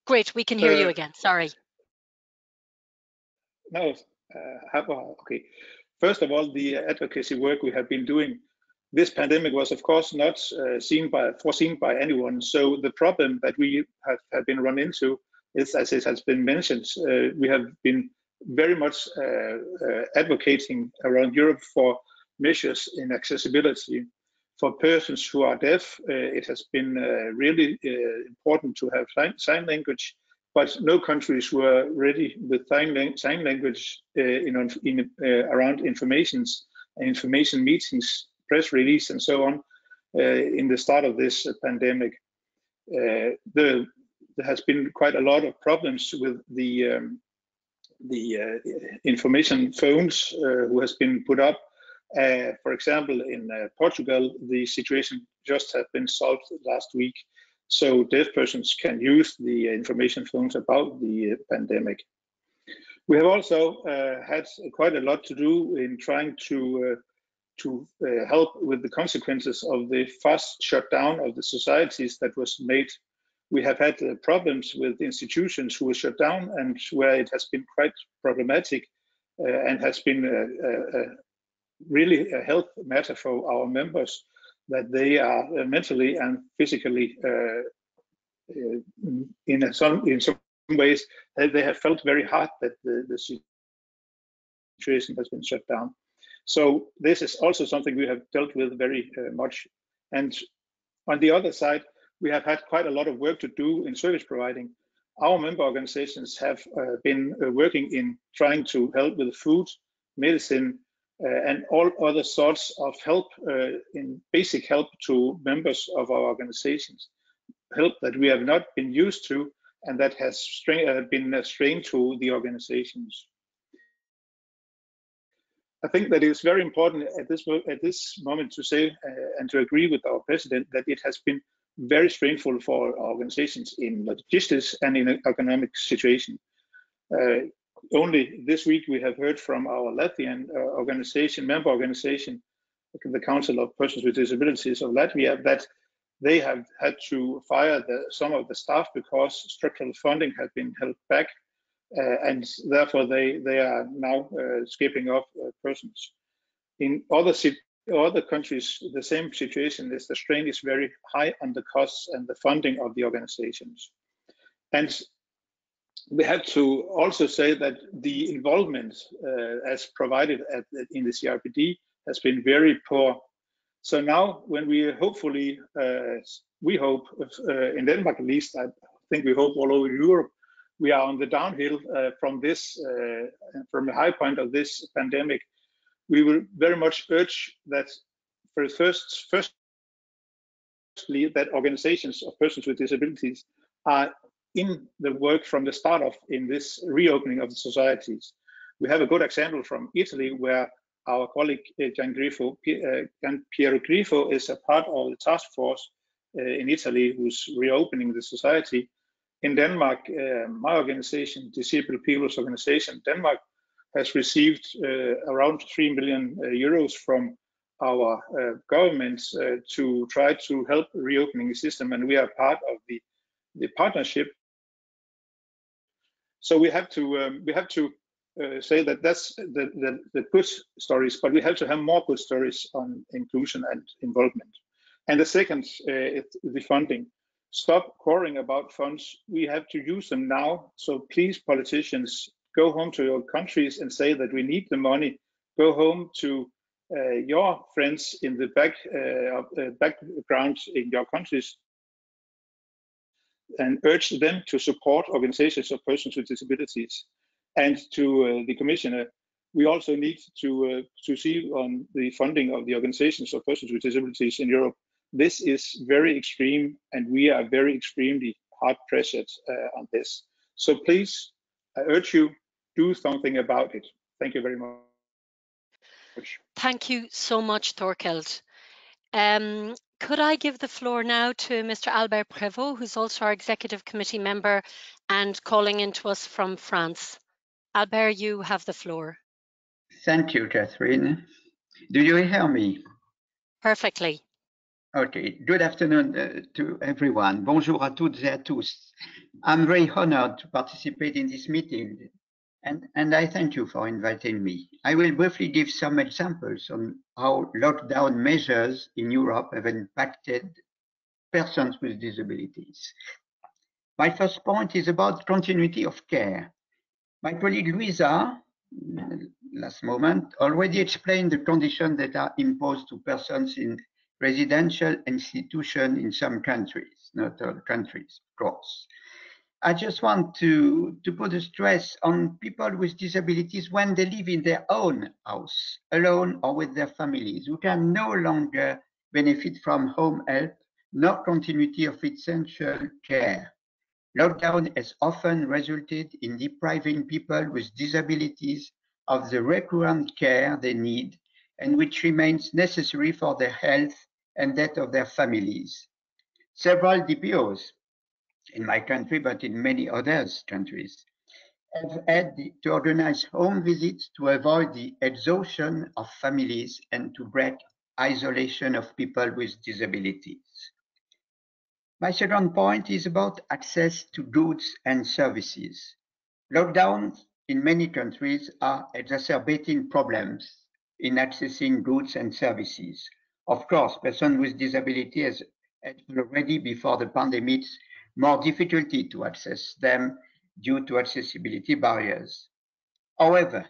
Great, we can hear you uh, again. Sorry. No, uh, okay. First of all, the advocacy work we have been doing. This pandemic was, of course, not uh, seen by foreseen by anyone. So the problem that we have, have been run into is, as it has been mentioned, uh, we have been very much uh, advocating around Europe for measures in accessibility. For persons who are deaf, uh, it has been uh, really uh, important to have sign, language but no countries were ready with sign, language in, in around informations information meetings, press release, and so on in the start of this pandemic. The, there has been quite a lot of problems with the um, the uh, information phones uh, who has been put up. For example, in Portugal, the situation just has been solved last week so deaf persons can use the information phones about the pandemic. We have also uh, had quite a lot to do in trying to uh, to uh, help with the consequences of the fast shutdown of the societies that was made. We have had uh, problems with institutions who were shut down and where it has been quite problematic uh, and has been really a health matter for our members that they are uh, mentally and physically uh, in some in some ways they have felt very hard that the, the situation has been shut down. So this is also something we have dealt with very uh, much. And on the other side, we have had quite a lot of work to do in service providing. Our member organizations have uh, been uh, working in trying to help with food, medicine, uh, and all other sorts of help uh, in basic help to members of our organizations, help that we have not been used to and that has strain, uh, been a strain to the organizations. I think that it is very important at this at this moment to say uh, and to agree with our president that it has been very strainful for organizations in logistics and in economic situation. Uh, only this week we have heard from our Latvian uh, organization, member organization, the Council of Persons with Disabilities of Latvia, that they have had to fire the, some of the staff because structural funding had been held back, uh, and therefore they they are now uh, skipping off uh, persons. In other other countries, the same situation is the strain is very high on the costs and the funding of the organizations, and we have to also say that the involvement uh, as provided at, in the CRPD has been very poor. So now when we hopefully, uh, we hope uh, in Denmark at least, I think we hope all over Europe, we are on the downhill uh, from this, uh, from the high point of this pandemic. We will very much urge that for first, firstly, that organizations of persons with disabilities are in the work from the start of in this reopening of the societies. We have a good example from Italy where our colleague uh, Gian Griffo, uh, Piero Griffo is a part of the task force uh, in Italy who's reopening the society. In Denmark, my organization, Disabled People's Organization Denmark, has received around 3 million euros from our government to try to help reopening the system and we are part of the, the partnership so we have to um, we have to uh, say that that's the, the, the good stories, but we have to have more good stories on inclusion and involvement. And the second uh, the funding. Stop quarreling about funds. We have to use them now. So please, politicians, go home to your countries and say that we need the money. Go home to uh, your friends in the back uh, uh background in your countries and urge them to support organizations of persons with disabilities. And to uh, the commissioner, we also need to uh, to see on the funding of the organizations of persons with disabilities in Europe. This is very extreme, and we are very extremely hard pressured uh, on this. So please, I urge you, do something about it. Thank you very much. Thank you so much, Thorkild. Um, could I give the floor now to Mr. Albert Prévos, who's also our Executive Committee member and calling in to us from France. Albert, you have the floor. Thank you, Catherine. Do you hear me? Perfectly. Okay, good afternoon uh, to everyone. Bonjour à toutes et à tous. I'm very honored to participate in this meeting and, and I thank you for inviting me. I will briefly give some examples on how lockdown measures in Europe have impacted persons with disabilities. My first point is about continuity of care. My colleague Luisa, mm, last moment, already explained the conditions that are imposed to persons in residential institutions in some countries, not all countries, of course. I just want to, to put a stress on people with disabilities when they live in their own house, alone or with their families, who can no longer benefit from home help nor continuity of essential care. Lockdown has often resulted in depriving people with disabilities of the recurrent care they need and which remains necessary for their health and that of their families. Several DPOs in my country, but in many others countries, have had to organize home visits to avoid the exhaustion of families and to break isolation of people with disabilities. My second point is about access to goods and services. Lockdowns in many countries are exacerbating problems in accessing goods and services. Of course, persons with had already before the pandemic more difficulty to access them due to accessibility barriers. However,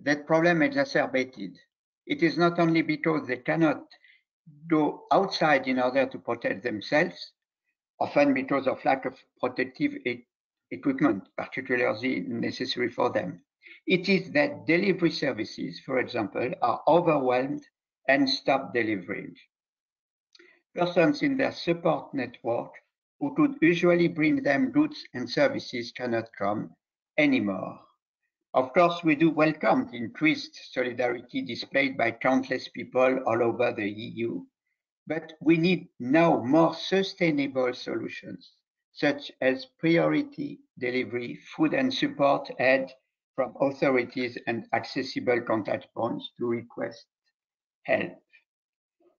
that problem exacerbated. It is not only because they cannot go outside in order to protect themselves, often because of lack of protective e equipment, particularly necessary for them. It is that delivery services, for example, are overwhelmed and stop delivering. Persons in their support network who could usually bring them goods and services cannot come anymore. Of course, we do welcome the increased solidarity displayed by countless people all over the EU, but we need now more sustainable solutions, such as priority delivery, food and support aid from authorities and accessible contact points to request help.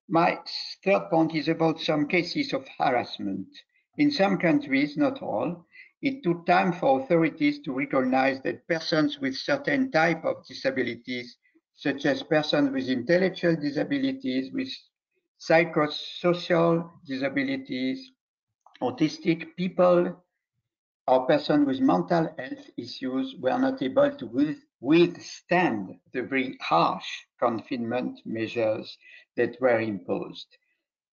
My third point is about some cases of harassment. In some countries, not all, it took time for authorities to recognize that persons with certain type of disabilities, such as persons with intellectual disabilities, with psychosocial disabilities, autistic people, or persons with mental health issues were not able to withstand the very harsh confinement measures that were imposed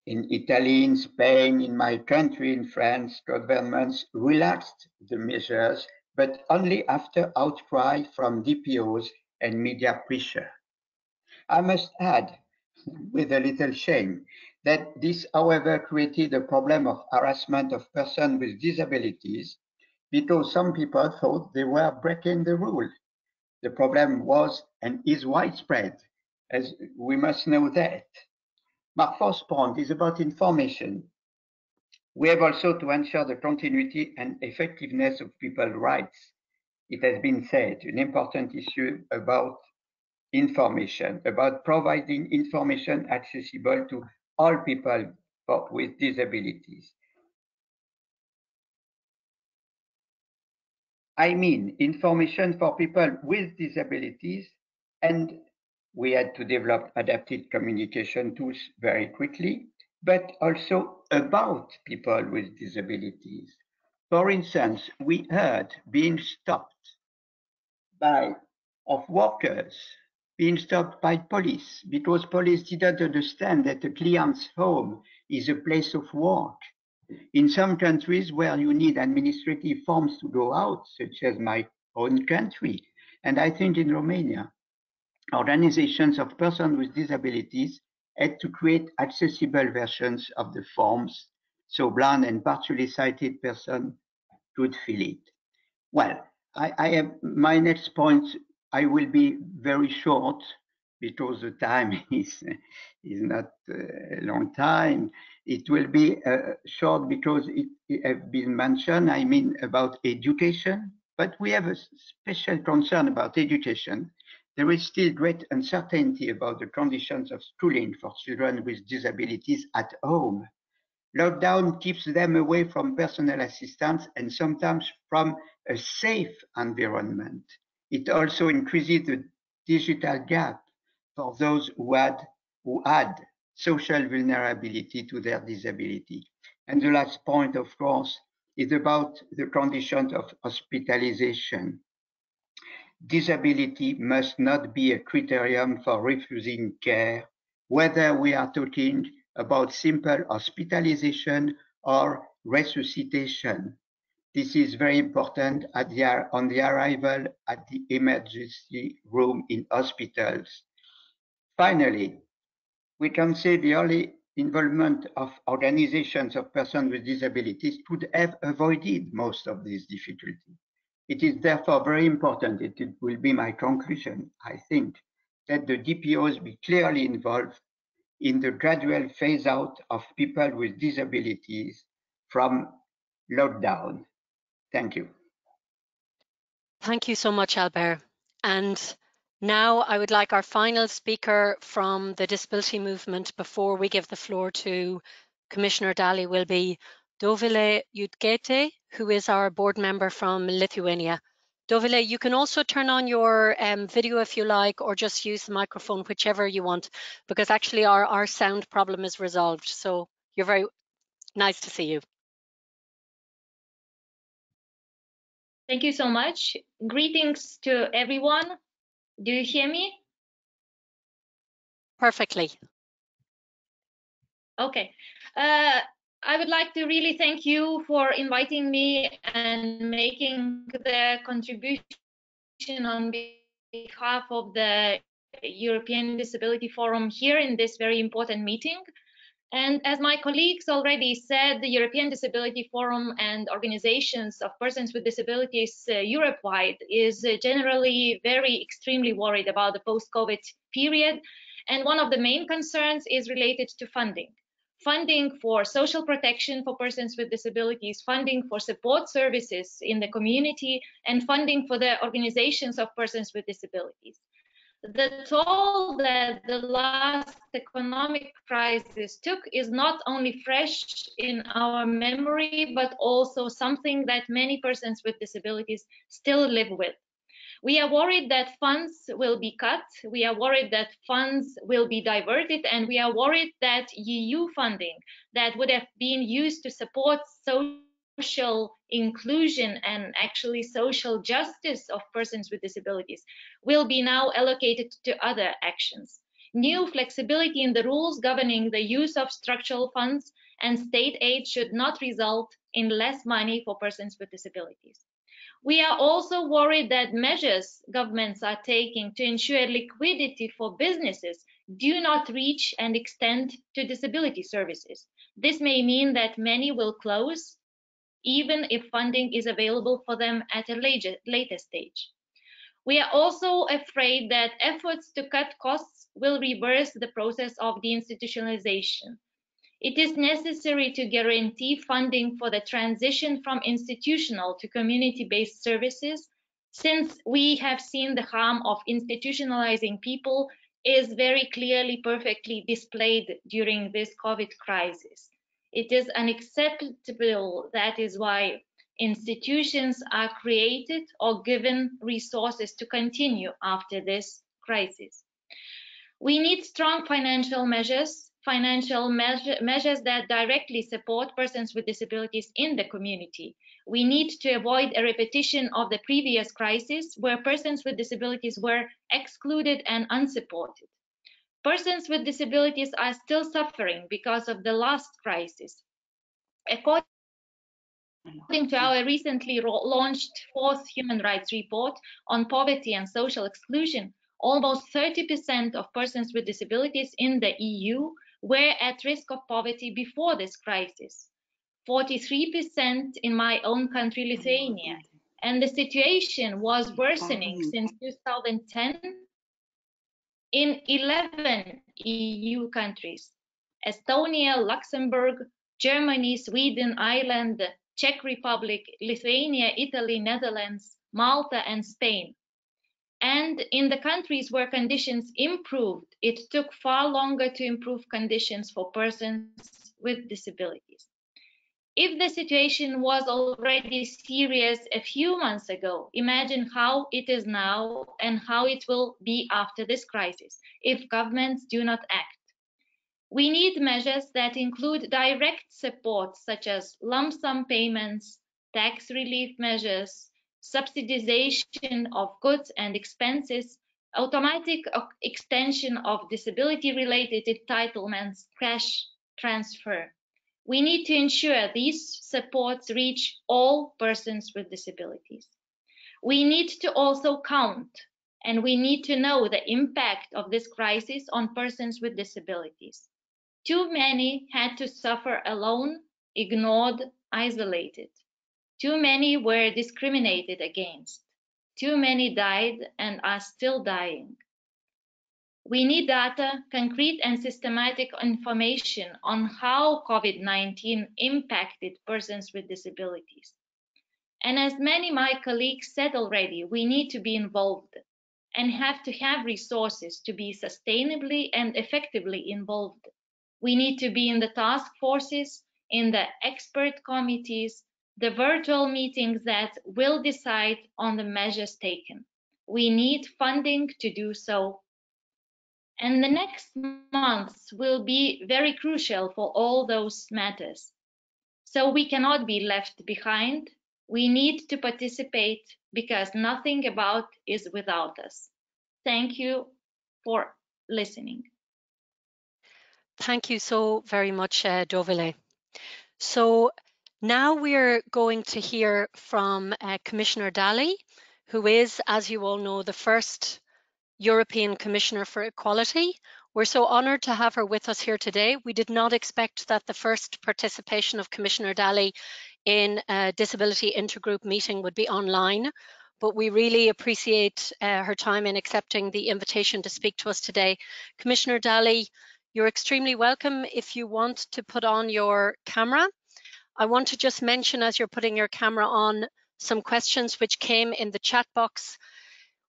in Italy, in Spain, in my country, in France, governments relaxed the measures, but only after outcry from DPOs and media pressure. I must add, with a little shame, that this, however, created a problem of harassment of persons with disabilities because some people thought they were breaking the rule. The problem was and is widespread, as we must know that. My first point is about information. We have also to ensure the continuity and effectiveness of people's rights. It has been said, an important issue about information, about providing information accessible to all people with disabilities. I mean information for people with disabilities and we had to develop adapted communication tools very quickly, but also about people with disabilities. For instance, we heard being stopped by of workers being stopped by police because police didn't understand that a client's home is a place of work. In some countries where you need administrative forms to go out, such as my own country, and I think in Romania, organizations of persons with disabilities had to create accessible versions of the forms so blind and partially sighted person could fill it. Well, I, I have my next point. I will be very short because the time is is not a long time. It will be uh, short because it, it has been mentioned. I mean about education, but we have a special concern about education there is still great uncertainty about the conditions of schooling for children with disabilities at home. Lockdown keeps them away from personal assistance and sometimes from a safe environment. It also increases the digital gap for those who had, who social vulnerability to their disability. And the last point, of course, is about the conditions of hospitalization disability must not be a criterion for refusing care, whether we are talking about simple hospitalization or resuscitation. This is very important the, on the arrival at the emergency room in hospitals. Finally, we can say the early involvement of organizations of persons with disabilities could have avoided most of these difficulties. It is therefore very important, it, it will be my conclusion, I think, that the DPOs be clearly involved in the gradual phase out of people with disabilities from lockdown. Thank you. Thank you so much, Albert. And now I would like our final speaker from the disability movement before we give the floor to Commissioner Dalli will be Dovile Juodkaitė, who is our board member from Lithuania. Dovile, you can also turn on your um, video if you like, or just use the microphone, whichever you want, because actually our, our sound problem is resolved. So you're very nice to see you. Thank you so much. Greetings to everyone. Do you hear me? Perfectly. Okay. Uh, I would like to really thank you for inviting me and making the contribution on behalf of the European Disability Forum here in this very important meeting. And as my colleagues already said, the European Disability Forum and organizations of persons with disabilities uh, Europe-wide is uh, generally very extremely worried about the post-COVID period. And one of the main concerns is related to funding. Funding for social protection for persons with disabilities, funding for support services in the community, and funding for the organizations of persons with disabilities the toll that the last economic crisis took is not only fresh in our memory, but also something that many persons with disabilities still live with. We are worried that funds will be cut. We are worried that funds will be diverted. And we are worried that EU funding that would have been used to support social inclusion and actually social justice of persons with disabilities will be now allocated to other actions. New flexibility in the rules governing the use of structural funds and state aid should not result in less money for persons with disabilities. We are also worried that measures governments are taking to ensure liquidity for businesses do not reach and extend to disability services. This may mean that many will close even if funding is available for them at a later, later stage. We are also afraid that efforts to cut costs will reverse the process of deinstitutionalization. It is necessary to guarantee funding for the transition from institutional to community-based services, since we have seen the harm of institutionalizing people is very clearly, perfectly displayed during this COVID crisis. It is unacceptable. That is why institutions are created or given resources to continue after this crisis. We need strong financial measures, financial measure, measures that directly support persons with disabilities in the community. We need to avoid a repetition of the previous crisis where persons with disabilities were excluded and unsupported. Persons with disabilities are still suffering because of the last crisis. According to our recently launched fourth human rights report on poverty and social exclusion, almost 30% of persons with disabilities in the EU were at risk of poverty before this crisis. 43% in my own country, Lithuania. And the situation was worsening mm. since 2010 in 11 EU countries, Estonia, Luxembourg, Germany, Sweden, Ireland, Czech Republic, Lithuania, Italy, Netherlands, Malta, and Spain. And in the countries where conditions improved, it took far longer to improve conditions for persons with disabilities. If the situation was already serious a few months ago, imagine how it is now and how it will be after this crisis if governments do not act. We need measures that include direct support such as lump sum payments, tax relief measures, subsidization of goods and expenses, automatic extension of disability-related entitlements, cash transfer we need to ensure these supports reach all persons with disabilities. We need to also count and we need to know the impact of this crisis on persons with disabilities. Too many had to suffer alone, ignored, isolated. Too many were discriminated against. Too many died and are still dying. We need data, concrete and systematic information on how COVID-19 impacted persons with disabilities. And as many of my colleagues said already, we need to be involved and have to have resources to be sustainably and effectively involved. We need to be in the task forces, in the expert committees, the virtual meetings that will decide on the measures taken. We need funding to do so and the next months will be very crucial for all those matters. So we cannot be left behind. We need to participate because nothing about is without us. Thank you for listening. Thank you so very much, uh, Dovile. So now we're going to hear from uh, Commissioner Dalli, who is, as you all know, the first European Commissioner for Equality. We're so honoured to have her with us here today. We did not expect that the first participation of Commissioner Dalli in a disability intergroup meeting would be online, but we really appreciate uh, her time in accepting the invitation to speak to us today. Commissioner Dalli, you're extremely welcome if you want to put on your camera. I want to just mention as you're putting your camera on some questions which came in the chat box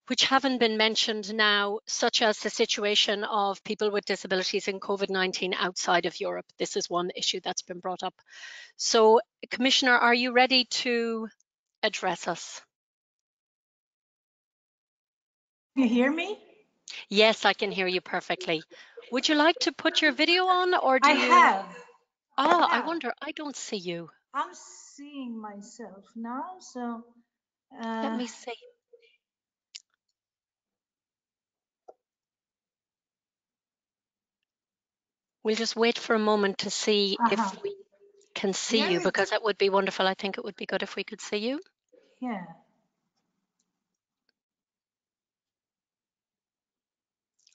which haven't been mentioned now, such as the situation of people with disabilities in COVID-19 outside of Europe. This is one issue that's been brought up. So, Commissioner, are you ready to address us? Can you hear me? Yes, I can hear you perfectly. Would you like to put your video on or do I you? have. Ah, I wonder, I don't see you. I'm seeing myself now, so uh, Let me see. We'll just wait for a moment to see Uh-huh. if we can see There you because that would be wonderful. I think it would be good if we could see you. yeah.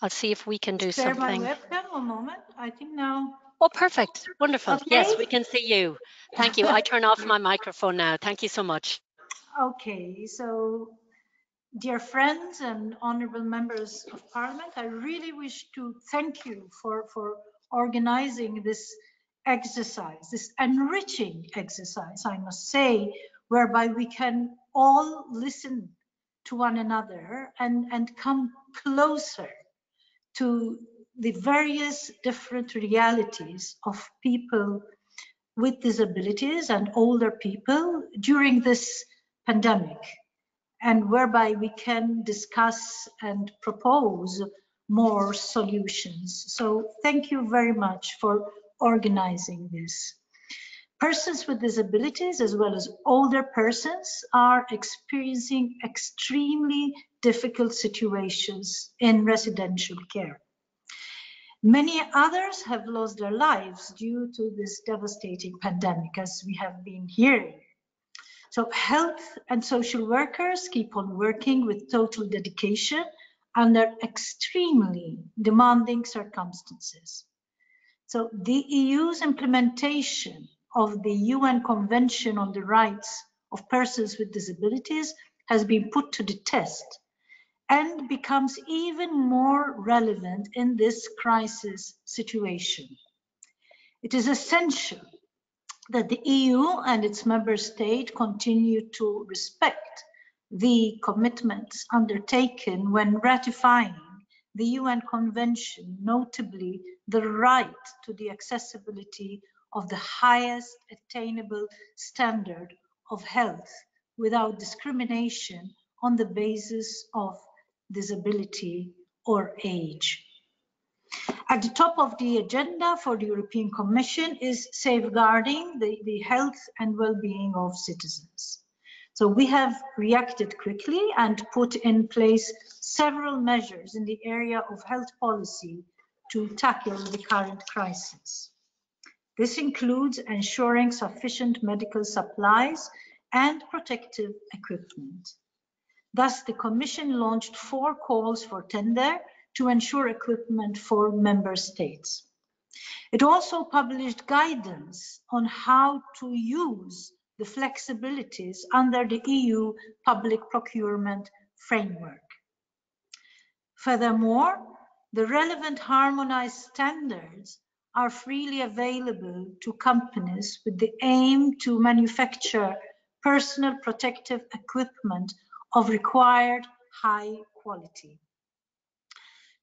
I'll see if we can do Share my something. webcam. One moment. I think now. Oh, perfect. Wonderful. Yes, we can see you. Thank you. I turn off my microphone now. Thank you so much. Okay, so dear friends and honorable members of parliament, I really wish to thank you for, for organizing this exercise, this enriching exercise, I must say, whereby we can all listen to one another and, and come closer to the various different realities of people with disabilities and older people during this pandemic and whereby we can discuss and propose more solutions. So thank you very much for organizing this. Persons with disabilities as well as older persons are experiencing extremely difficult situations in residential care. Many others have lost their lives due to this devastating pandemic, as we have been hearing. So health and social workers keep on working with total dedication under extremely demanding circumstances. So the EU's implementation of the UN Convention on the Rights of Persons with Disabilities has been put to the test and becomes even more relevant in this crisis situation. It is essential that the EU and its member state continue to respect the commitments undertaken when ratifying the UN Convention, notably the right to the accessibility of the highest attainable standard of health without discrimination on the basis of disability or age. At the top of the agenda for the European Commission is safeguarding the, the health and well-being of citizens. So we have reacted quickly and put in place several measures in the area of health policy to tackle the current crisis. This includes ensuring sufficient medical supplies and protective equipment. Thus, the Commission launched four calls for tender to ensure equipment for member states. It also published guidance on how to use the flexibilities under the EU public procurement framework. Furthermore, the relevant harmonized standards are freely available to companies with the aim to manufacture personal protective equipment of required high quality.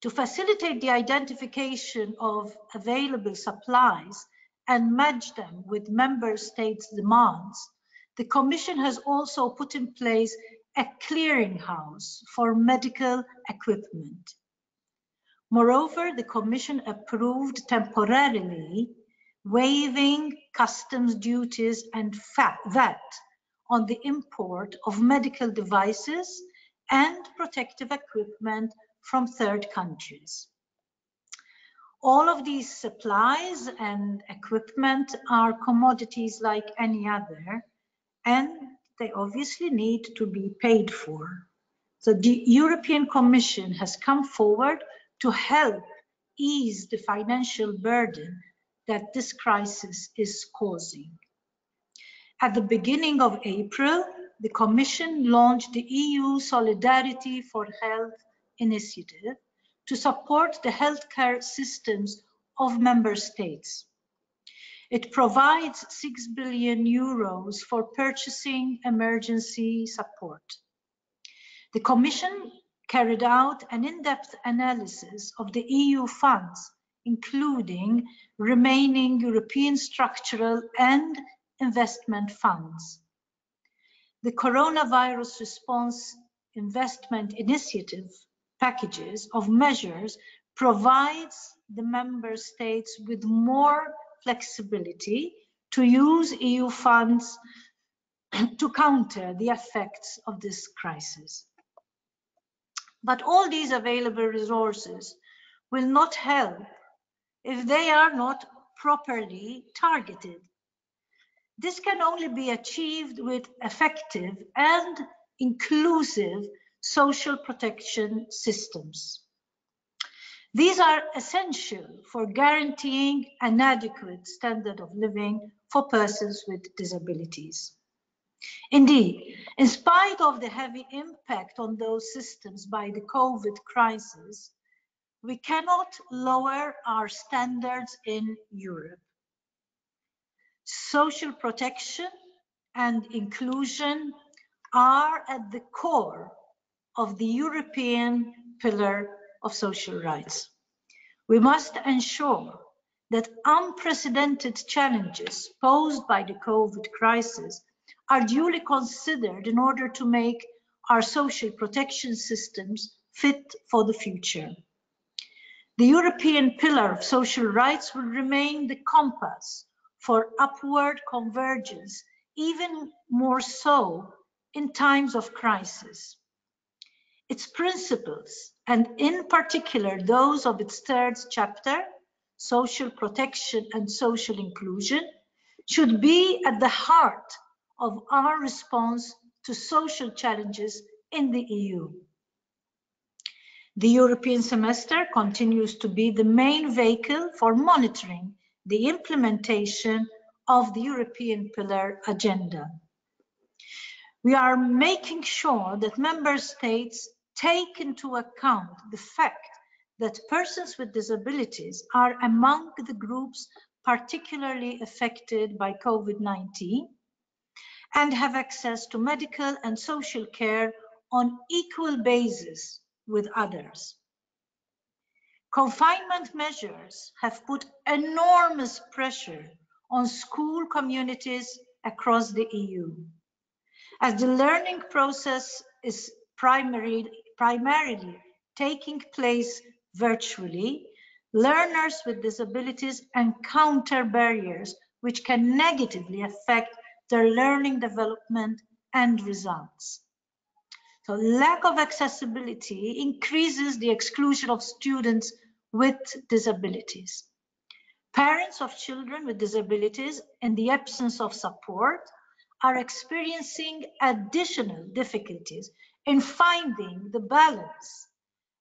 To facilitate the identification of available supplies and match them with member states' demands, the Commission has also put in place a clearinghouse for medical equipment. Moreover, the Commission approved temporarily waiving customs duties and VAT on the import of medical devices and protective equipment from third countries. All of these supplies and equipment are commodities like any other, and they obviously need to be paid for. So the European Commission has come forward to help ease the financial burden that this crisis is causing. At the beginning of April, the Commission launched the EU Solidarity for Health initiative to support the healthcare systems of member states. It provides 6 billion euros for purchasing emergency support. The Commission carried out an in-depth analysis of the EU funds, including remaining European structural and investment funds. The coronavirus response investment initiative packages of measures provides the member states with more flexibility to use EU funds to counter the effects of this crisis. But all these available resources will not help if they are not properly targeted. This can only be achieved with effective and inclusive social protection systems. These are essential for guaranteeing an adequate standard of living for persons with disabilities. Indeed, in spite of the heavy impact on those systems by the COVID crisis, we cannot lower our standards in Europe. Social protection and inclusion are at the core of the European Pillar of Social Rights. We must ensure that unprecedented challenges posed by the COVID crisis are duly considered in order to make our social protection systems fit for the future. The European Pillar of Social Rights will remain the compass for upward convergence, even more so in times of crisis. Its principles, and in particular those of its third chapter, social protection and social inclusion, should be at the heart of our response to social challenges in the EU. The European semester continues to be the main vehicle for monitoring the implementation of the European Pillar agenda. We are making sure that member states take into account the fact that persons with disabilities are among the groups particularly affected by COVID-19 and have access to medical and social care on equal basis with others. Confinement measures have put enormous pressure on school communities across the EU. As the learning process is primarily, primarily taking place virtually, learners with disabilities encounter barriers which can negatively affect their learning development and results. So lack of accessibility increases the exclusion of students with disabilities. Parents of children with disabilities in the absence of support are experiencing additional difficulties in finding the balance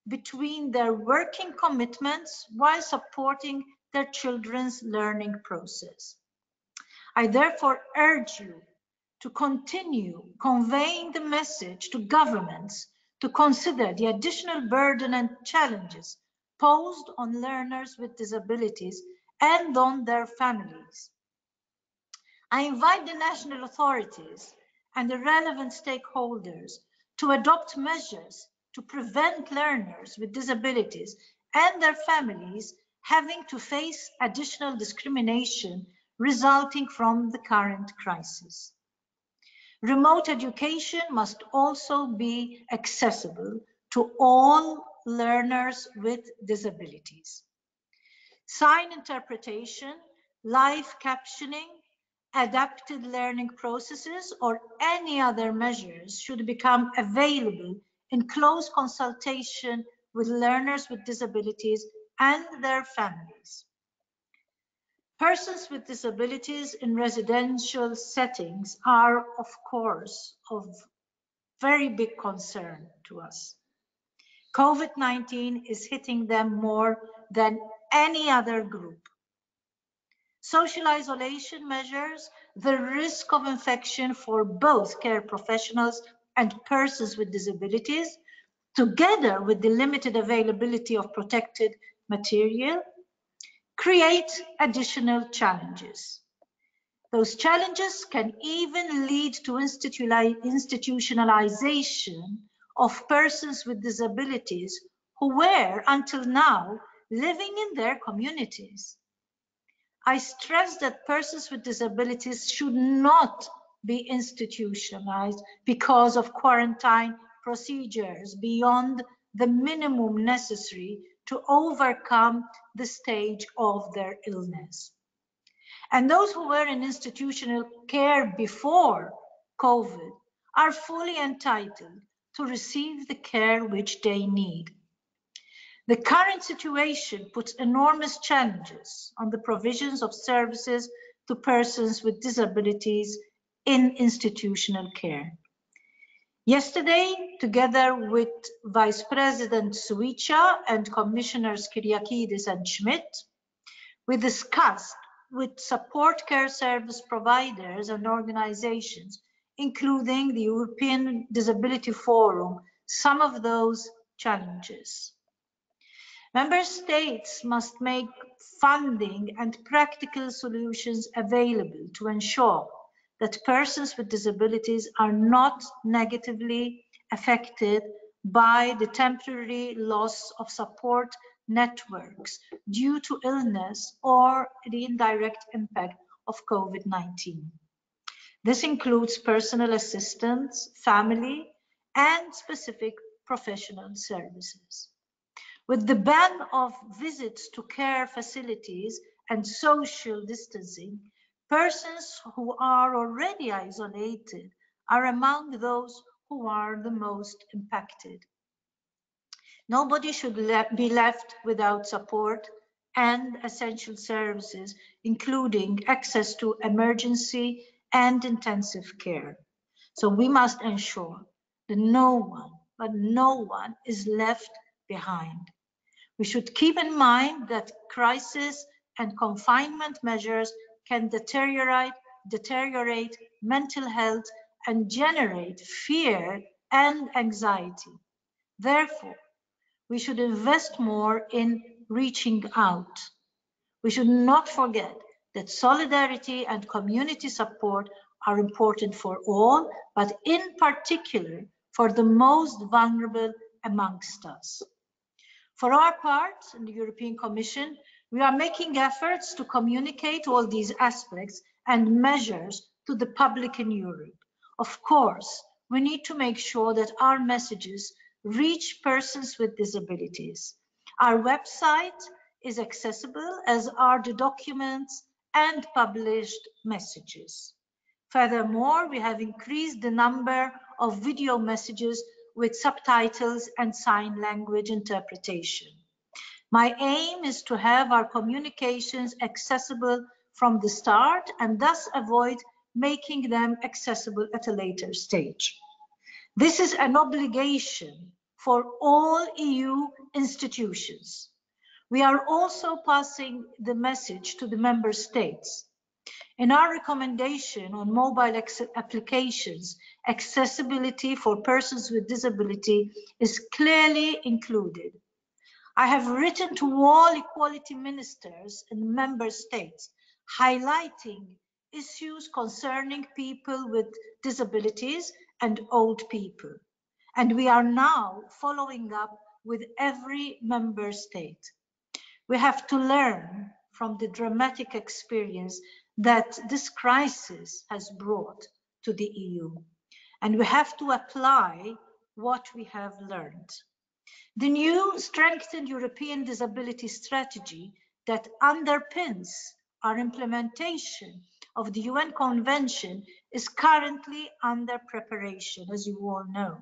between their working commitments while supporting their children's learning process. I therefore urge you to continue conveying the message to governments to consider the additional burden and challenges posed on learners with disabilities and on their families. I invite the national authorities and the relevant stakeholders to adopt measures to prevent learners with disabilities and their families having to face additional discrimination resulting from the current crisis. Remote education must also be accessible to all learners with disabilities. Sign interpretation, live captioning, adapted learning processes, or any other measures should become available in close consultation with learners with disabilities and their families. Persons with disabilities in residential settings are, of course, of very big concern to us. COVID-19 is hitting them more than any other group. Social isolation measures, the risk of infection for both care professionals and persons with disabilities, together with the limited availability of protected material, create additional challenges. Those challenges can even lead to institutionalization of persons with disabilities who were, until now, living in their communities. I stress that persons with disabilities should not be institutionalized because of quarantine procedures beyond the minimum necessary to overcome the stage of their illness. And those who were in institutional care before COVID are fully entitled to receive the care which they need. The current situation puts enormous challenges on the provisions of services to persons with disabilities in institutional care. Yesterday, together with Vice President Suica and Commissioners Kyriakides and Schmit, we discussed with support care service providers and organizations, including the European Disability Forum, some of those challenges. Member states must make funding and practical solutions available to ensure that persons with disabilities are not negatively affected by the temporary loss of support networks due to illness or the indirect impact of COVID-19. This includes personal assistance, family, and specific professional services. With the ban of visits to care facilities and social distancing, Persons who are already isolated are among those who are the most impacted. Nobody should le be left without support and essential services, including access to emergency and intensive care. So we must ensure that no one, but no one is left behind. We should keep in mind that crisis and confinement measures can deteriorate, deteriorate mental health and generate fear and anxiety. Therefore, we should invest more in reaching out. We should not forget that solidarity and community support are important for all, but in particular for the most vulnerable amongst us. For our part, in the European Commission, we are making efforts to communicate all these aspects and measures to the public in Europe. Of course, we need to make sure that our messages reach persons with disabilities. Our website is accessible as are the documents and published messages. Furthermore, we have increased the number of video messages with subtitles and sign language interpretation. My aim is to have our communications accessible from the start and thus avoid making them accessible at a later stage. This is an obligation for all EU institutions. We are also passing the message to the member states. In our recommendation on mobile applications, accessibility for persons with disability is clearly included. I have written to all equality ministers in member states, highlighting issues concerning people with disabilities and old people. And we are now following up with every member state. We have to learn from the dramatic experience that this crisis has brought to the EU. And we have to apply what we have learned. The new strengthened European disability strategy that underpins our implementation of the UN Convention is currently under preparation, as you all know.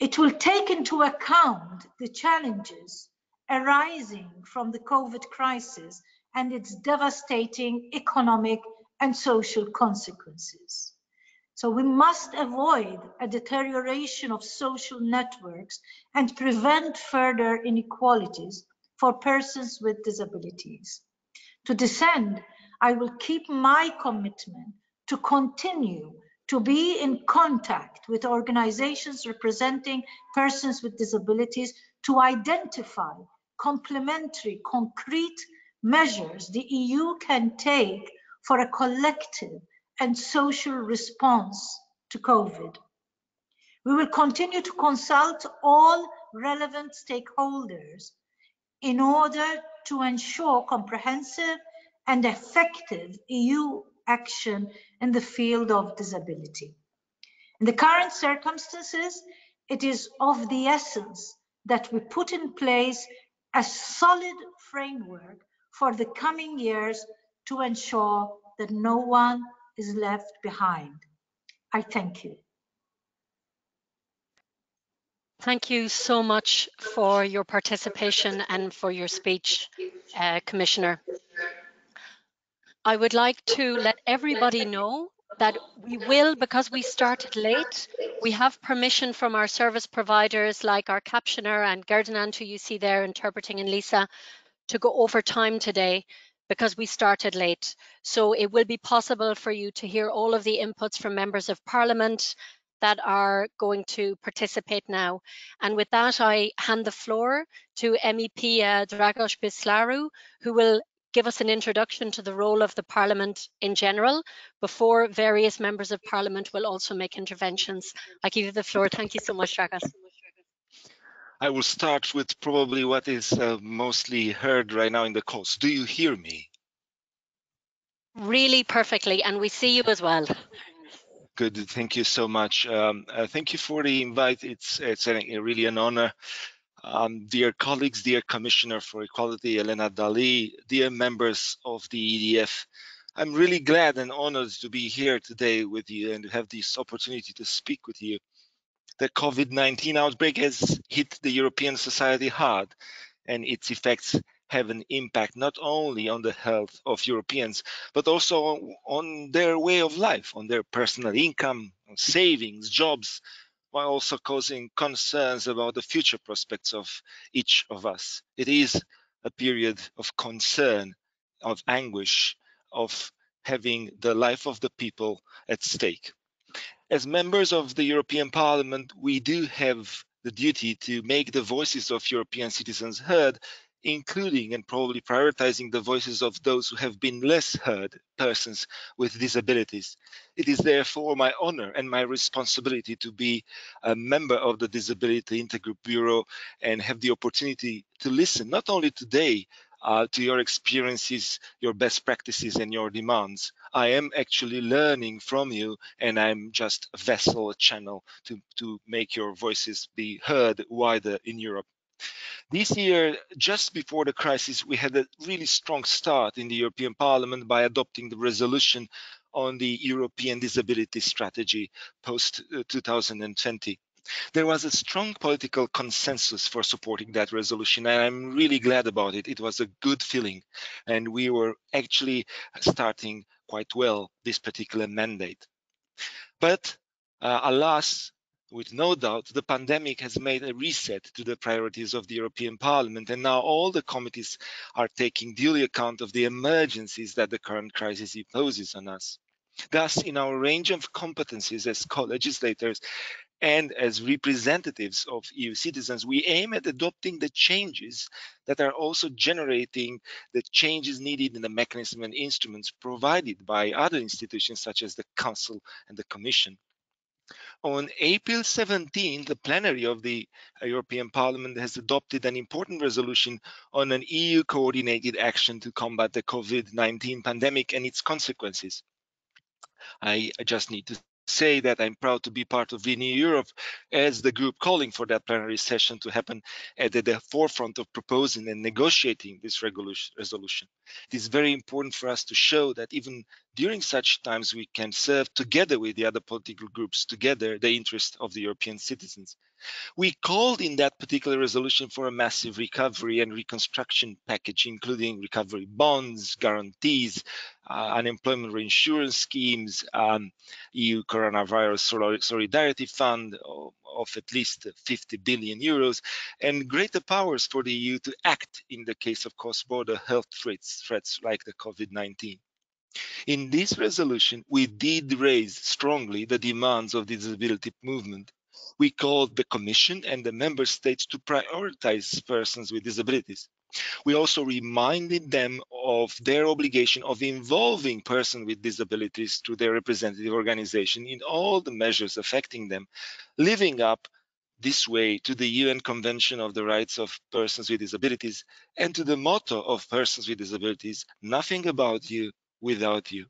It will take into account the challenges arising from the COVID crisis and its devastating economic and social consequences. So we must avoid a deterioration of social networks and prevent further inequalities for persons with disabilities. To this end, I will keep my commitment to continue to be in contact with organizations representing persons with disabilities to identify complementary, concrete measures the EU can take for a collective and social response to COVID. We will continue to consult all relevant stakeholders in order to ensure comprehensive and effective EU action in the field of disability. In the current circumstances, it is of the essence that we put in place a solid framework for the coming years to ensure that no one is left behind. I thank you. Thank you so much for your participation and for your speech, uh, Commissioner. I would like to let everybody know that we will, because we started late, we have permission from our service providers like our captioner and Gerdinand, who you see there interpreting and Lisa, to go over time today because we started late. So it will be possible for you to hear all of the inputs from members of parliament that are going to participate now. And with that, I hand the floor to MEP uh, Dragos Pîslaru, who will give us an introduction to the role of the Parliament in general before various members of Parliament will also make interventions. I give you the floor. Thank you so much, Dragos. I will start with probably what is uh, mostly heard right now in the calls. Do you hear me? Really perfectly, and we see you as well. Good, thank you so much. Um, uh, thank you for the invite. It's it's really an honor um, dear colleagues, dear Commissioner for Equality, Elena Dalli, dear members of the EDF, I'm really glad and honored to be here today with you and to have this opportunity to speak with you. The COVID-19 outbreak has hit the European society hard and its effects have an impact not only on the health of Europeans, but also on their way of life, on their personal income, savings, jobs, while also causing concerns about the future prospects of each of us. It is a period of concern, of anguish, of having the life of the people at stake. As members of the European Parliament, we do have the duty to make the voices of European citizens heard including and probably prioritizing the voices of those who have been less heard, persons with disabilities. It is therefore my honor and my responsibility to be a member of the Disability Intergroup Bureau and have the opportunity to listen not only today uh, to your experiences, your best practices, and your demands. I am actually learning from you, and I'm just a vessel, a channel to, to make your voices be heard wider in Europe. This year, just before the crisis, we had a really strong start in the European Parliament by adopting the resolution on the European Disability Strategy post 2020. There was a strong political consensus for supporting that resolution, and I'm really glad about it. It was a good feeling, and we were actually starting quite well this particular mandate. But uh, alas, with no doubt, the pandemic has made a reset to the priorities of the European Parliament, and now all the committees are taking duly account of the emergencies that the current crisis imposes on us. Thus, in our range of competencies as co-legislators, and as representatives of EU citizens, we aim at adopting the changes that are also generating the changes needed in the mechanism and instruments provided by other institutions such as the Council and the Commission. On April 17, the plenary of the European Parliament has adopted an important resolution on an EU coordinated action to combat the COVID-19 pandemic and its consequences. I just need to say that I'm proud to be part of Renew Europe as the group calling for that plenary session to happen at the forefront of proposing and negotiating this resolution. It is very important for us to show that even during such times we can serve together with the other political groups together the interest of the European citizens. We called in that particular resolution for a massive recovery and reconstruction package, including recovery bonds, guarantees, unemployment reinsurance schemes, um, EU coronavirus solidarity fund of, of at least 50 billion euros, and greater powers for the EU to act in the case of cross-border health threats, threats like the COVID-19. In this resolution, we did raise strongly the demands of the disability movement we called the Commission and the Member States to prioritize persons with disabilities. We also reminded them of their obligation of involving persons with disabilities through their representative organization in all the measures affecting them, living up this way to the UN Convention of the Rights of Persons with Disabilities and to the motto of Persons with Disabilities, nothing about you without you.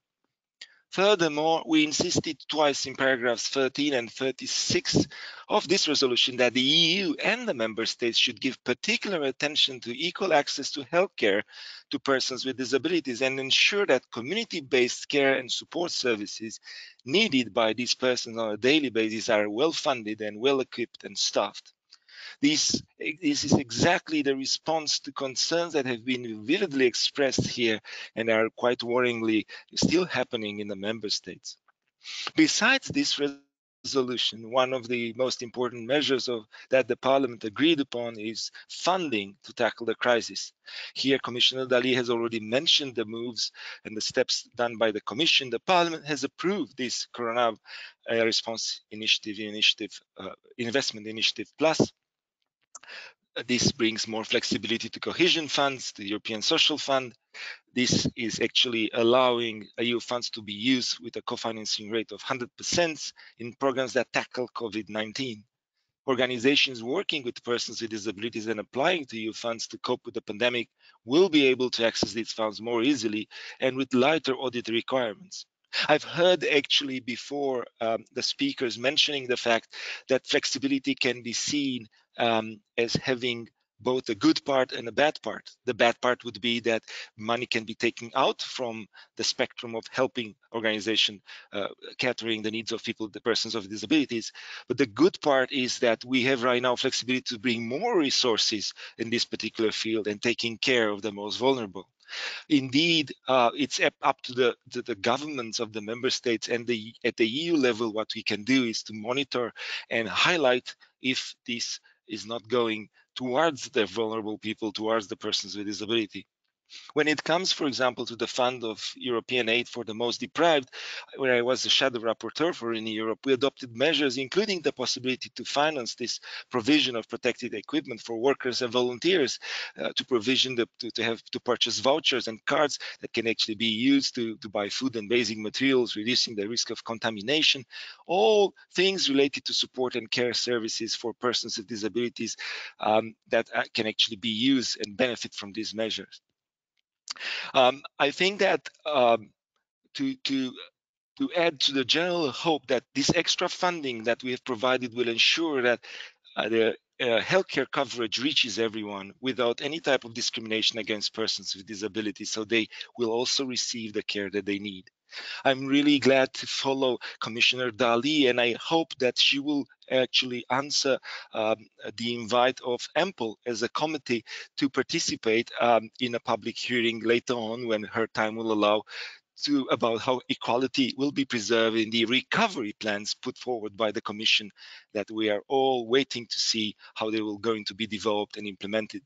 Furthermore, we insisted twice in paragraphs 13 and 36 of this resolution that the EU and the member states should give particular attention to equal access to healthcare to persons with disabilities and ensure that community-based care and support services needed by these persons on a daily basis are well funded and well equipped and staffed. This, this is exactly the response to concerns that have been vividly expressed here and are quite worryingly still happening in the member states. Besides this resolution, one of the most important measures of, that the Parliament agreed upon is funding to tackle the crisis. Here, Commissioner Dalli has already mentioned the moves and the steps done by the Commission. The Parliament has approved this Corona uh, Response Initiative, initiative uh, Investment Initiative Plus, this brings more flexibility to cohesion funds, the European Social Fund. This is actually allowing EU funds to be used with a co-financing rate of 100% in programs that tackle COVID-19. Organizations working with persons with disabilities and applying to EU funds to cope with the pandemic will be able to access these funds more easily and with lighter audit requirements. I've heard actually before um, the speakers mentioning the fact that flexibility can be seen um, as having both a good part and a bad part. The bad part would be that money can be taken out from the spectrum of helping organization uh, catering the needs of people, the persons of disabilities. But the good part is that we have right now flexibility to bring more resources in this particular field and taking care of the most vulnerable. Indeed, uh, it's up to the, to the governments of the member states and the, at the EU level, what we can do is to monitor and highlight if this is not going towards the vulnerable people, towards the persons with disability. When it comes, for example, to the Fund of European Aid for the Most Deprived, where I was the shadow rapporteur for in Europe, we adopted measures, including the possibility to finance this provision of protected equipment for workers and volunteers, uh, to provision the, to, to have to purchase vouchers and cards that can actually be used to, to buy food and basic materials, reducing the risk of contamination, all things related to support and care services for persons with disabilities um, that uh, can actually be used and benefit from these measures. Um, I think that um, to to to add to the general hope that this extra funding that we have provided will ensure that uh, the uh, healthcare coverage reaches everyone without any type of discrimination against persons with disabilities, so they will also receive the care that they need. I'm really glad to follow Commissioner Dalli, and I hope that she will actually answer um, the invite of EMPL as a committee to participate um, in a public hearing later on when her time will allow to about how equality will be preserved in the recovery plans put forward by the Commission that we are all waiting to see how they will going to be developed and implemented.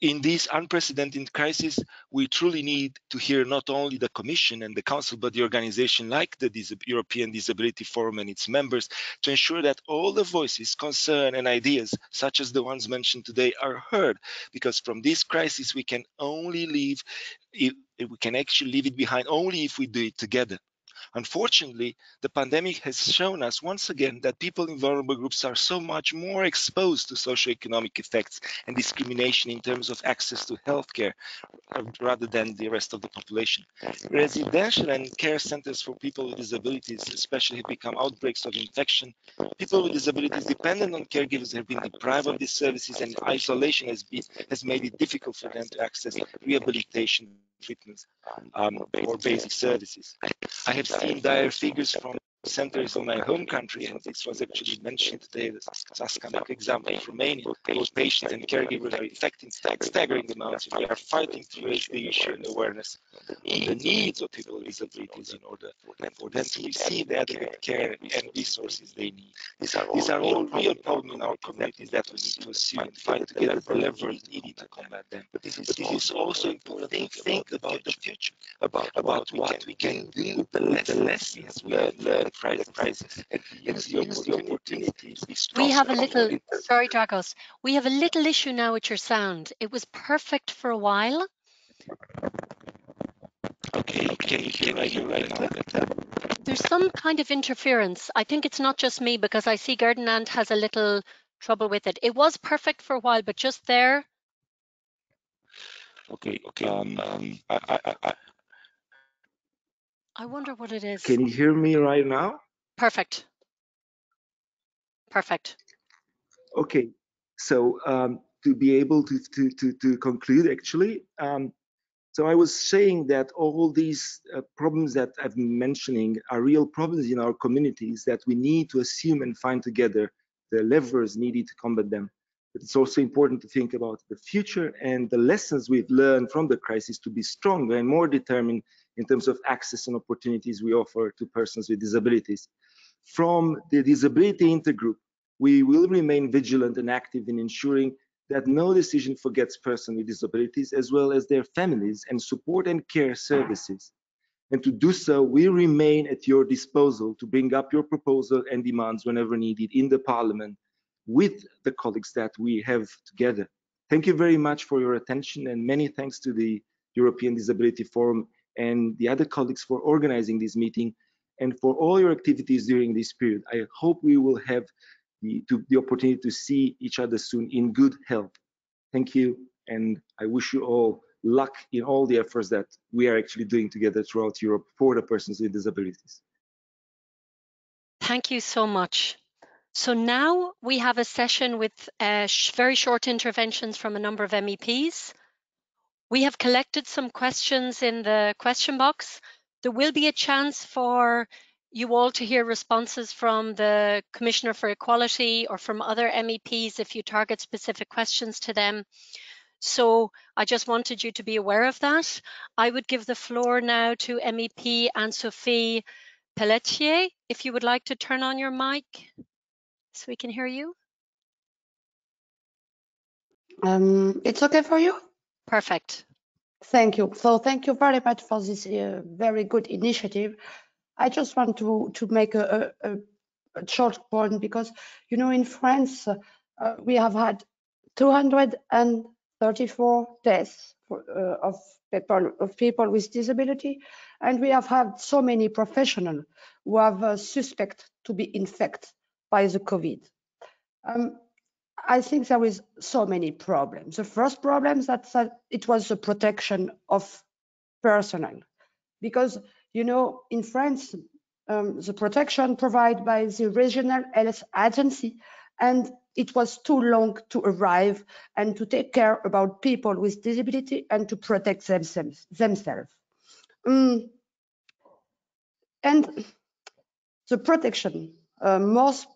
In this unprecedented crisis, we truly need to hear not only the Commission and the Council, but the organization like the Dis European Disability Forum and its members to ensure that all the voices, concerns and ideas, such as the ones mentioned today, are heard. Because from this crisis, we can only leave, we can actually leave it behind only if we do it together. Unfortunately, the pandemic has shown us once again that people in vulnerable groups are so much more exposed to socioeconomic effects and discrimination in terms of access to healthcare uh, rather than the rest of the population. Residential and care centers for people with disabilities especially have become outbreaks of infection. People with disabilities dependent on caregivers have been deprived of these services and isolation has, been, has made it difficult for them to access rehabilitation treatments um, or basic services. I have seen dire figures from centers in my home country, and this was actually mentioned today, the Sascanak example of Romania. Both patients and caregivers are infecting staggering amounts. We are fighting to raise the issue and awareness on the needs of people with disabilities in order for them to receive the adequate care and resources they need. These are all, These are all real problems in our communities that we need to assume and find together the levers needed to combat them. But this is also important to think about the future, about, about what we can do the lessons we have learned crisis, crisis and use the, the opportunities. We have a little, sorry, Dragos, we have a little issue now with your sound. It was perfect for a while. Okay, can, can I hear right now? There's some kind of interference. I think it's not just me because I see Gerdinand has a little trouble with it. It was perfect for a while, but just there. Okay, okay. Um, um, I, I, I, I wonder what it is. Can you hear me right now? Perfect. Perfect. Okay, so um, to be able to, to, to, to conclude actually, um, so I was saying that all these uh, problems that I've been mentioning are real problems in our communities that we need to assume and find together the levers needed to combat them. But it's also important to think about the future and the lessons we've learned from the crisis to be stronger and more determined in terms of access and opportunities we offer to persons with disabilities. From the disability intergroup, we will remain vigilant and active in ensuring that no decision forgets persons with disabilities as well as their families and support and care services. And to do so, we remain at your disposal to bring up your proposal and demands whenever needed in the parliament with the colleagues that we have together. Thank you very much for your attention and many thanks to the European Disability Forum and the other colleagues for organizing this meeting and for all your activities during this period. I hope we will have the, to, the opportunity to see each other soon in good health. Thank you, and I wish you all luck in all the efforts that we are actually doing together throughout Europe for the persons with disabilities. Thank you so much. So now we have a session with uh, sh very short interventions from a number of MEPs. We have collected some questions in the question box. There will be a chance for you all to hear responses from the Commissioner for Equality or from other MEPs if you target specific questions to them. So I just wanted you to be aware of that. I would give the floor now to MEP Anne-Sophie Pelletier, if you would like to turn on your mic so we can hear you. Um, it's okay for you? Perfect. Thank you. So thank you very much for this uh, very good initiative. I just want to, to make a, a, a short point because, you know, in France, uh, we have had 234 deaths for, uh, of people of people with disability, and we have had so many professionals who have uh, suspect to be infected by the COVID. Um, I think there is so many problems. The first problem is that, it was the protection of personnel, because you know in France um, the protection provided by the regional health agency, and it was too long to arrive and to take care about people with disability and to protect themselves. themselves. Um, and the protection, uh, most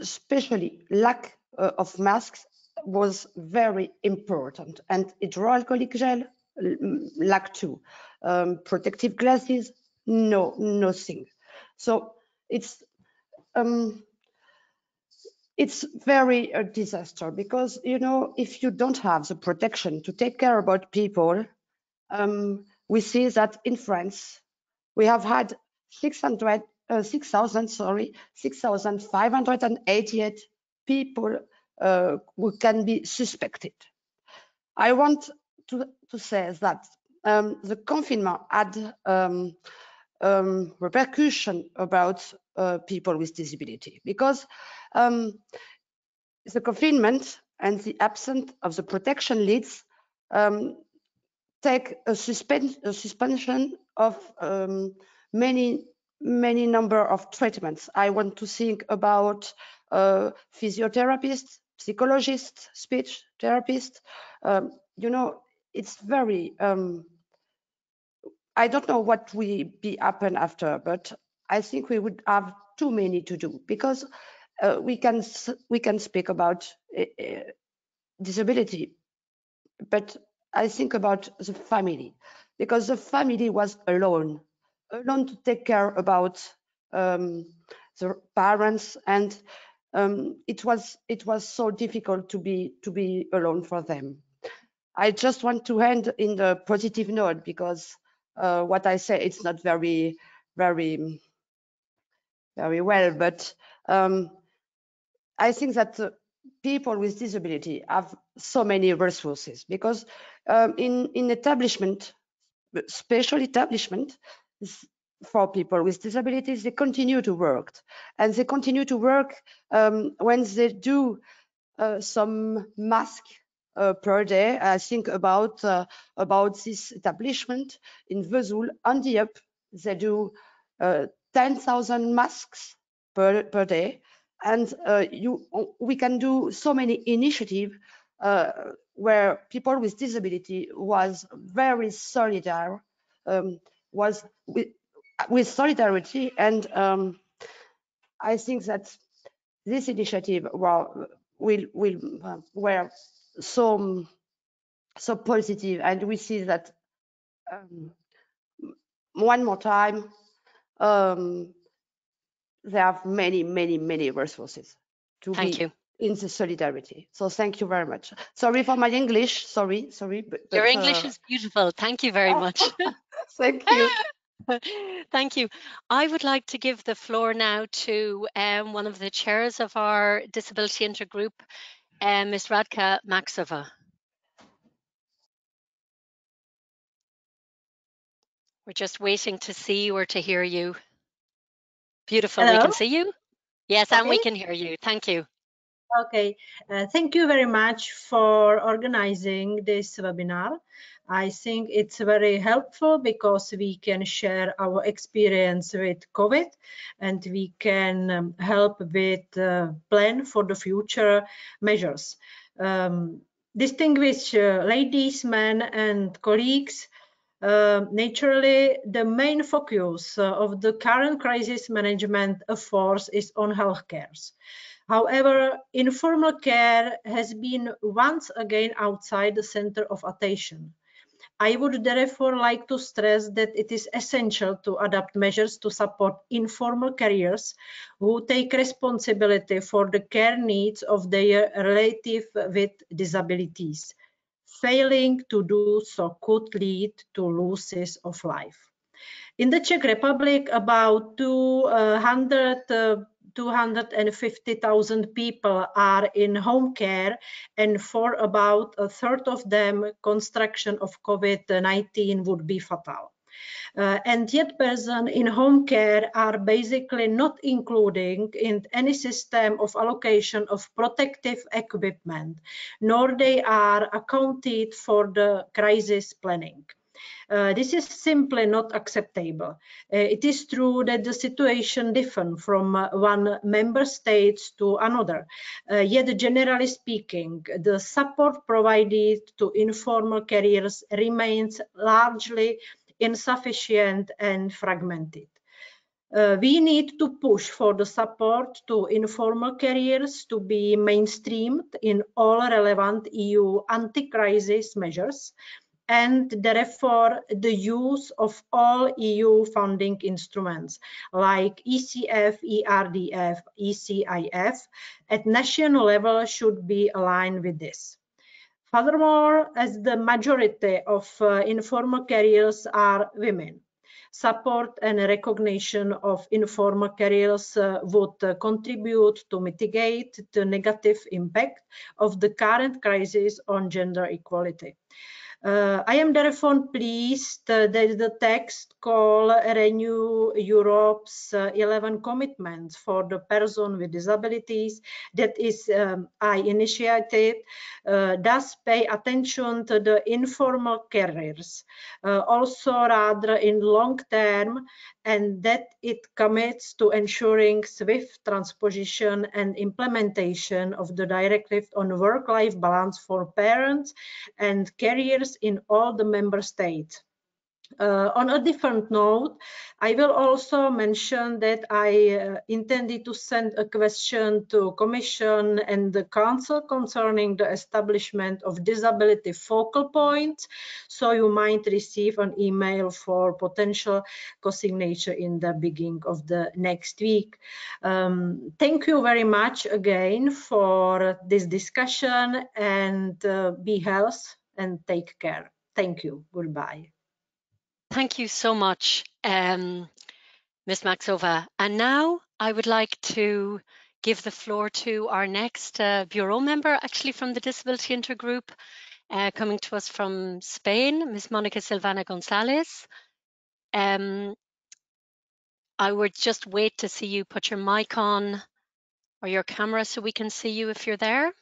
especially lack uh, of masks was very important. And hydroalcoholic gel lack too um, protective glasses no nothing. So it's um, it's very a disaster because you know if you don't have the protection to take care about people um, we see that in france we have had 600 uh, 6000 sorry 6588 people uh, who can be suspected i want to, to say that um, the confinement had um, um, repercussion about uh, people with disability because um, the confinement and the absence of the protection leads um, take a, a, suspension of um, many many number of treatments. I want to think about physiotherapists, psychologists, speech therapists. Um, you know, it's very um, I don't know what will be happen after, but I think we would have too many to do because uh, we can we can speak about uh, disability, but I think about the family because the family was alone, alone to take care about um, the parents, and um, it was it was so difficult to be to be alone for them. I just want to end in the positive note because uh, what I say it's not very very very well, but um, I think that uh, people with disability have so many resources because um, in in establishment, special establishment for people with disabilities, they continue to work and they continue to work um, when they do uh, some mask uh, per day. I think about uh, about this establishment in Vesoul on the up. They do uh, 10,000 masks per, per day. And uh, you, we can do so many initiatives uh, where people with disability was very solidar, um, was with, solidarity. And um, I think that this initiative well, will, will, uh, were so, so positive and we see that um, one more time um, there are many, many, many resources to thank be you. in the solidarity. So thank you very much. Sorry for my English. Sorry, sorry. But, Your but, English uh, is beautiful. Thank you very much. thank you. Thank you. I would like to give the floor now to um, one of the chairs of our disability intergroup, um, Ms. Radka Maxova. We're just waiting to see you or to hear you. Beautiful. We can see you. Yes, and we can hear you. Thank you. Okay, uh, thank you very much for organizing this webinar. I think it's very helpful because we can share our experience with COVID and we can um, help with uh, plan for the future measures. Um, distinguished uh, ladies, men and colleagues, uh, naturally, the main focus uh, of the current crisis management efforts is on healthcare. However, informal care has been once again outside the center of attention. I would therefore like to stress that it is essential to adopt measures to support informal carriers who take responsibility for the care needs of their relative with disabilities. Failing to do so could lead to losses of life. In the Czech Republic, about 200 uh, 250,000 people are in home care and for about a third of them, construction of COVID-19 would be fatal. Uh, and yet persons in home care are basically not including in any system of allocation of protective equipment, nor they are accounted for the crisis planning. Uh, this is simply not acceptable. Uh, it is true that the situation differs from uh, one member state to another. Uh, yet, generally speaking, the support provided to informal carriers remains largely insufficient and fragmented. Uh, we need to push for the support to informal carriers to be mainstreamed in all relevant EU anti-crisis measures and therefore the use of all EU funding instruments like ESF, ERDF, ESIF at national level should be aligned with this. Furthermore, as the majority of uh, informal carriers are women, support and recognition of informal carriers uh, would uh, contribute to mitigate the negative impact of the current crisis on gender equality. Uh, I am therefore pleased that the text call Renew Europe's uh, 11 commitments for the person with disabilities that is um, I initiated uh, does pay attention to the informal carriers, uh, also rather in long term and that it commits to ensuring swift transposition and implementation of the directive on work-life balance for parents and carriers in all the member states. Uh, on a different note, I will also mention that I uh, intended to send a question to Commission and the Council concerning the establishment of disability focal points. So you might receive an email for potential co-signature in the beginning of the next week. Um, thank you very much again for this discussion and uh, be health and take care. Thank you. Goodbye. Thank you so much, um, Ms. Maxova. And now I would like to give the floor to our next uh, Bureau member, actually from the Disability Intergroup, uh, coming to us from Spain, Ms. Monica Silvana Gonzalez. Um, I would just wait to see you put your mic on or your camera so we can see you if you're there.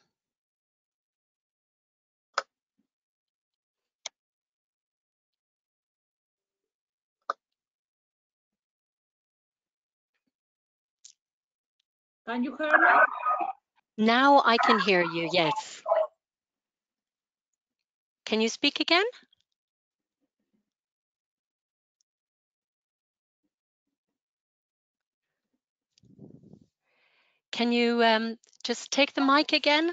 Can you hear me? Now I can hear you, yes. Can you speak again? Can you um, just take the mic again?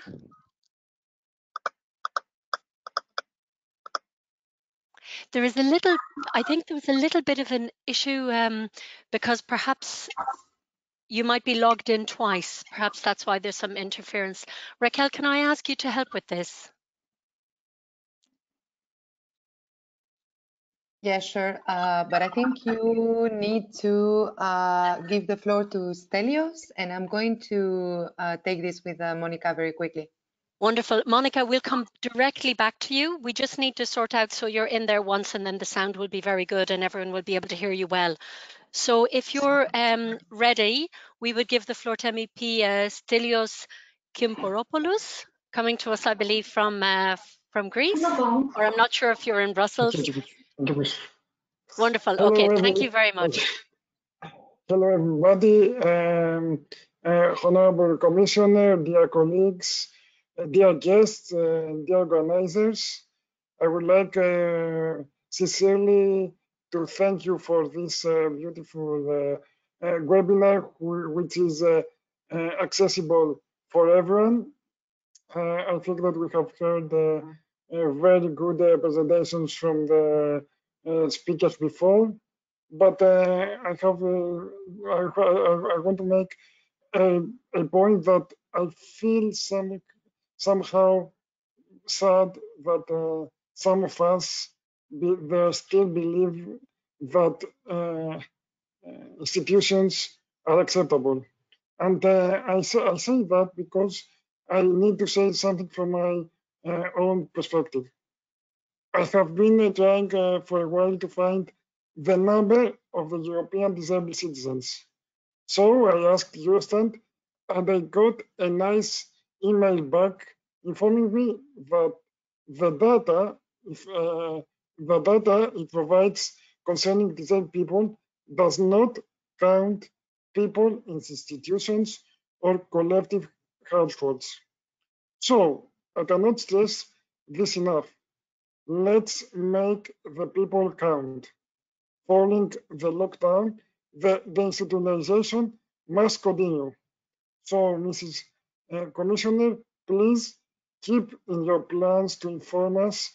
There is a little, I think there was a little bit of an issue um, because perhaps you might be logged in twice. Perhaps that's why there's some interference. Raquel, can I ask you to help with this? Yeah, sure. Uh, but I think you need to uh, give the floor to Stelios, and I'm going to uh, take this with uh, Monica very quickly. Wonderful. Monica, we'll come directly back to you. We just need to sort out so you're in there once and then the sound will be very good and everyone will be able to hear you well. So if you're um, ready, we would give the floor to MEP uh, Stelios Kympouropoulos, coming to us, I believe, from uh, from Greece, or I'm not sure if you're in Brussels. Wonderful. Hello, okay, everybody. thank you very much. Hello, everybody. Um, uh, Honorable Commissioner, dear colleagues, uh, dear guests, uh, dear organizers, I would like uh, sincerely to thank you for this uh, beautiful uh, uh, webinar, which is uh, uh, accessible for everyone. Uh, I think that we have heard very good presentations from the speakers before, but I have I, I, want to make a, a point that I feel some somehow sad that uh, some of us they still believe that uh, uh, institutions are acceptable, and uh, I say I say that because I need to say something from my uh, own perspective. I have been trying for a while to find the number of the European disabled citizens. So I asked Eurostat, and I got a nice email back informing me that the data, if, uh, the data it provides concerning disabled people does not count people in institutions or collective households. So I cannot stress this enough. Let's make the people count. Following the lockdown, the, the institutionalization must continue. So, Mrs. uh, Commissioner, please keep in your plans to inform us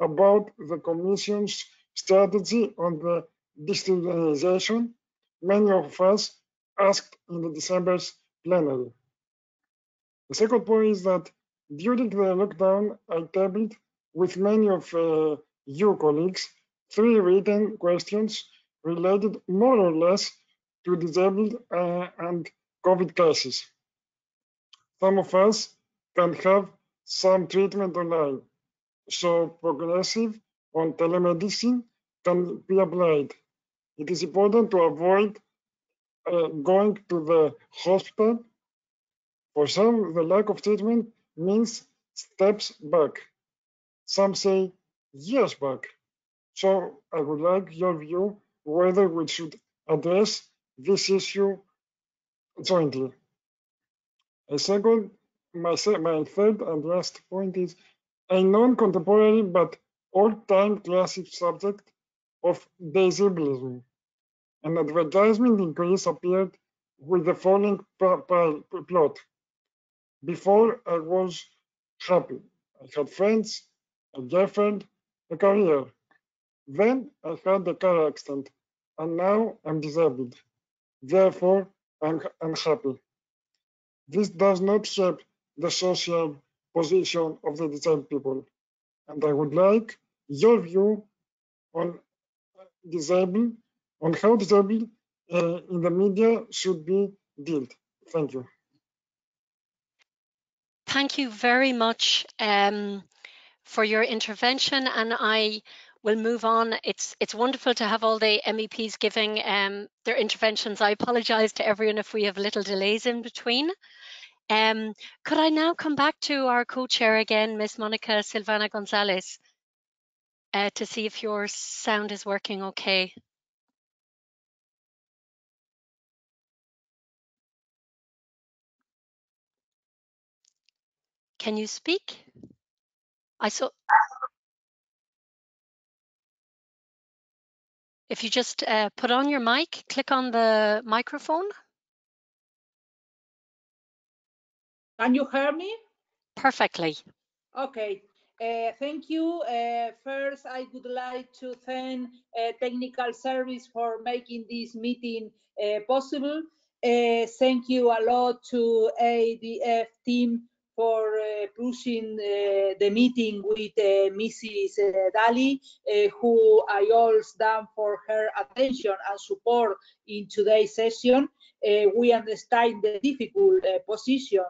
about the Commission's strategy on the digitalization many of us asked in the December's plenary. The second point is that during the lockdown, I tabled with many of uh, you colleagues three written questions related more or less to disabled uh, and COVID cases. Some of us can have some treatment online, so progressive on telemedicine can be applied. It is important to avoid uh, going to the hospital. For some, the lack of treatment means steps back. Some say years back. So I would like your view whether we should address this issue jointly. A second, my, my third and last point is a non-contemporary but all-time classic subject of disablism. An advertisement in Greece appeared with the following plot. Before I was happy. I had friends, a girlfriend, a career. Then I had a car accident, and now I'm disabled. Therefore, I'm unhappy. This does not shape the social position of the disabled people. And I would like your view on disabled, on how disabled uh, in the media should be dealt. Thank you. Thank you very much um, for your intervention, and I we'll move on. It's it's wonderful to have all the MEPs giving um, their interventions. I apologise to everyone if we have little delays in between. Um, could I now come back to our co-chair again, Ms. Monica Silvana Gonzalez, uh, to see if your sound is working okay? Can you speak? I saw. If you just uh, put on your mic, click on the microphone. Can you hear me? Perfectly. Okay. Uh, thank you. Uh, first, I would like to thank uh, technical service for making this meeting uh, possible. Uh, thank you a lot to EDF team for uh, pushing the meeting with Mrs. Dalli, who I always done for her attention and support in today's session. we understand the difficult position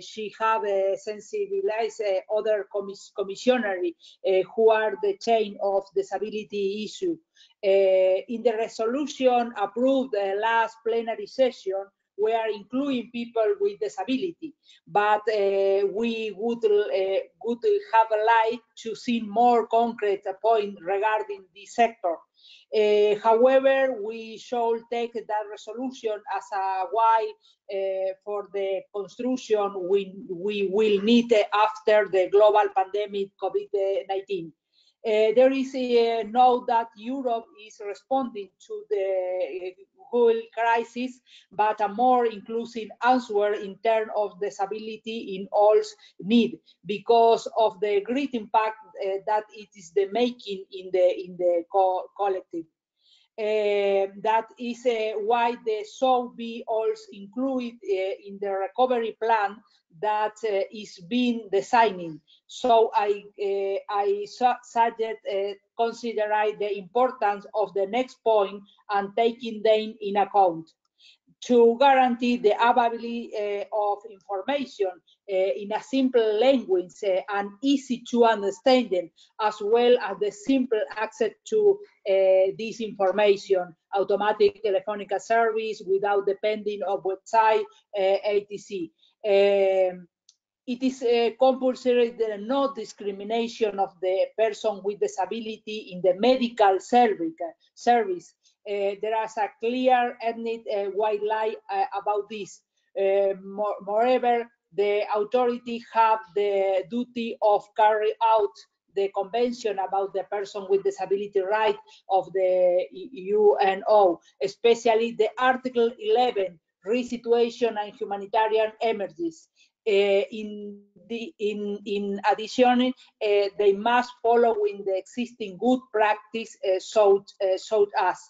she have sensibilized uh, other commis commissioners who are the chain of disability issue. in the resolution approved last plenary session, we are including people with disability, but uh, we would uh, would have liked to see more concrete point regarding this sector. Uh, however, we should take that resolution as a why uh, for the construction we, we will need after the global pandemic COVID-19. Uh, there is a note that Europe is responding to the whole crisis, but a more inclusive answer in terms of disability in all need because of the great impact uh, that it is the making in the in the co collective. Uh, that is uh, why the should be also included uh, in the recovery plan that uh, is being designing. So I uh, I suggest uh, consider the importance of the next point and taking them in account to guarantee the availability uh, of information in a simple language uh, and easy to understand them, as well as the simple access to uh, this information, automatic telephonic service without depending on website, etc. Um, it is compulsory the no discrimination of the person with disability in the medical service. Uh, there is a clear ethnic uh, white lie uh, about this. More, moreover, the authority have the duty of carry out the convention about the person with disability right of the UNO, especially the Article 11, re-situation and humanitarian emergencies. Uh, in the in in addition, uh, they must follow in the existing good practice uh, showed showed us.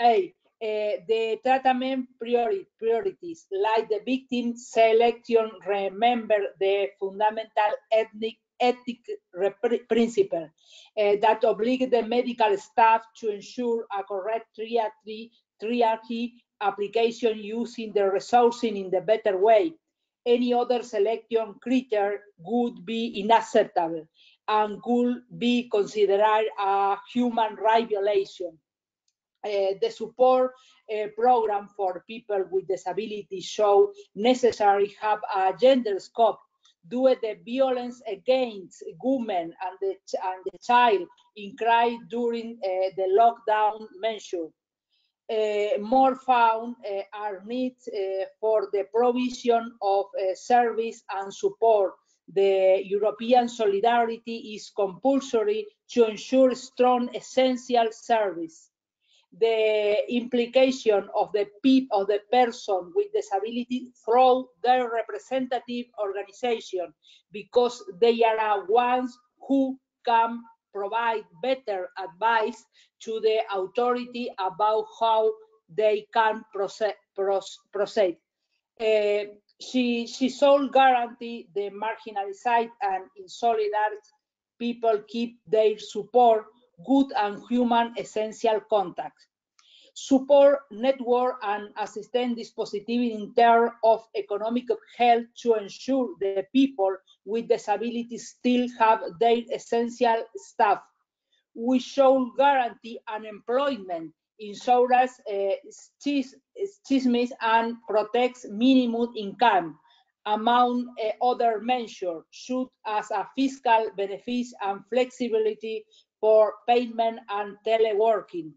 A the treatment priori priorities, like the victim selection, remember the fundamental ethnic ethic principle uh, that oblige the medical staff to ensure a correct triarchy, triarchy application using the resourcing in the better way. Any other selection criteria would be unacceptable and could be considered a human right violation. Uh, the support uh, program for people with disabilities show necessary have a gender scope due the violence against women and the, and the child increased during uh, the lockdown measure. Uh, more found uh, are needs for the provision of service and support. The European solidarity is compulsory to ensure strong essential service the implication of the people of the person with disability through their representative organization because they are ones who can provide better advice to the authority about how they can proceed. Uh, she, she should guarantee the marginalized and insolidarity people keep their support good and human essential contact. Support network and assistant dispositive in terms of economic health to ensure the people with disabilities still have their essential stuff. We should guarantee unemployment, insurance uh, schemes and protects minimum income among uh, other measures, should as a fiscal benefits and flexibility for payment and teleworking.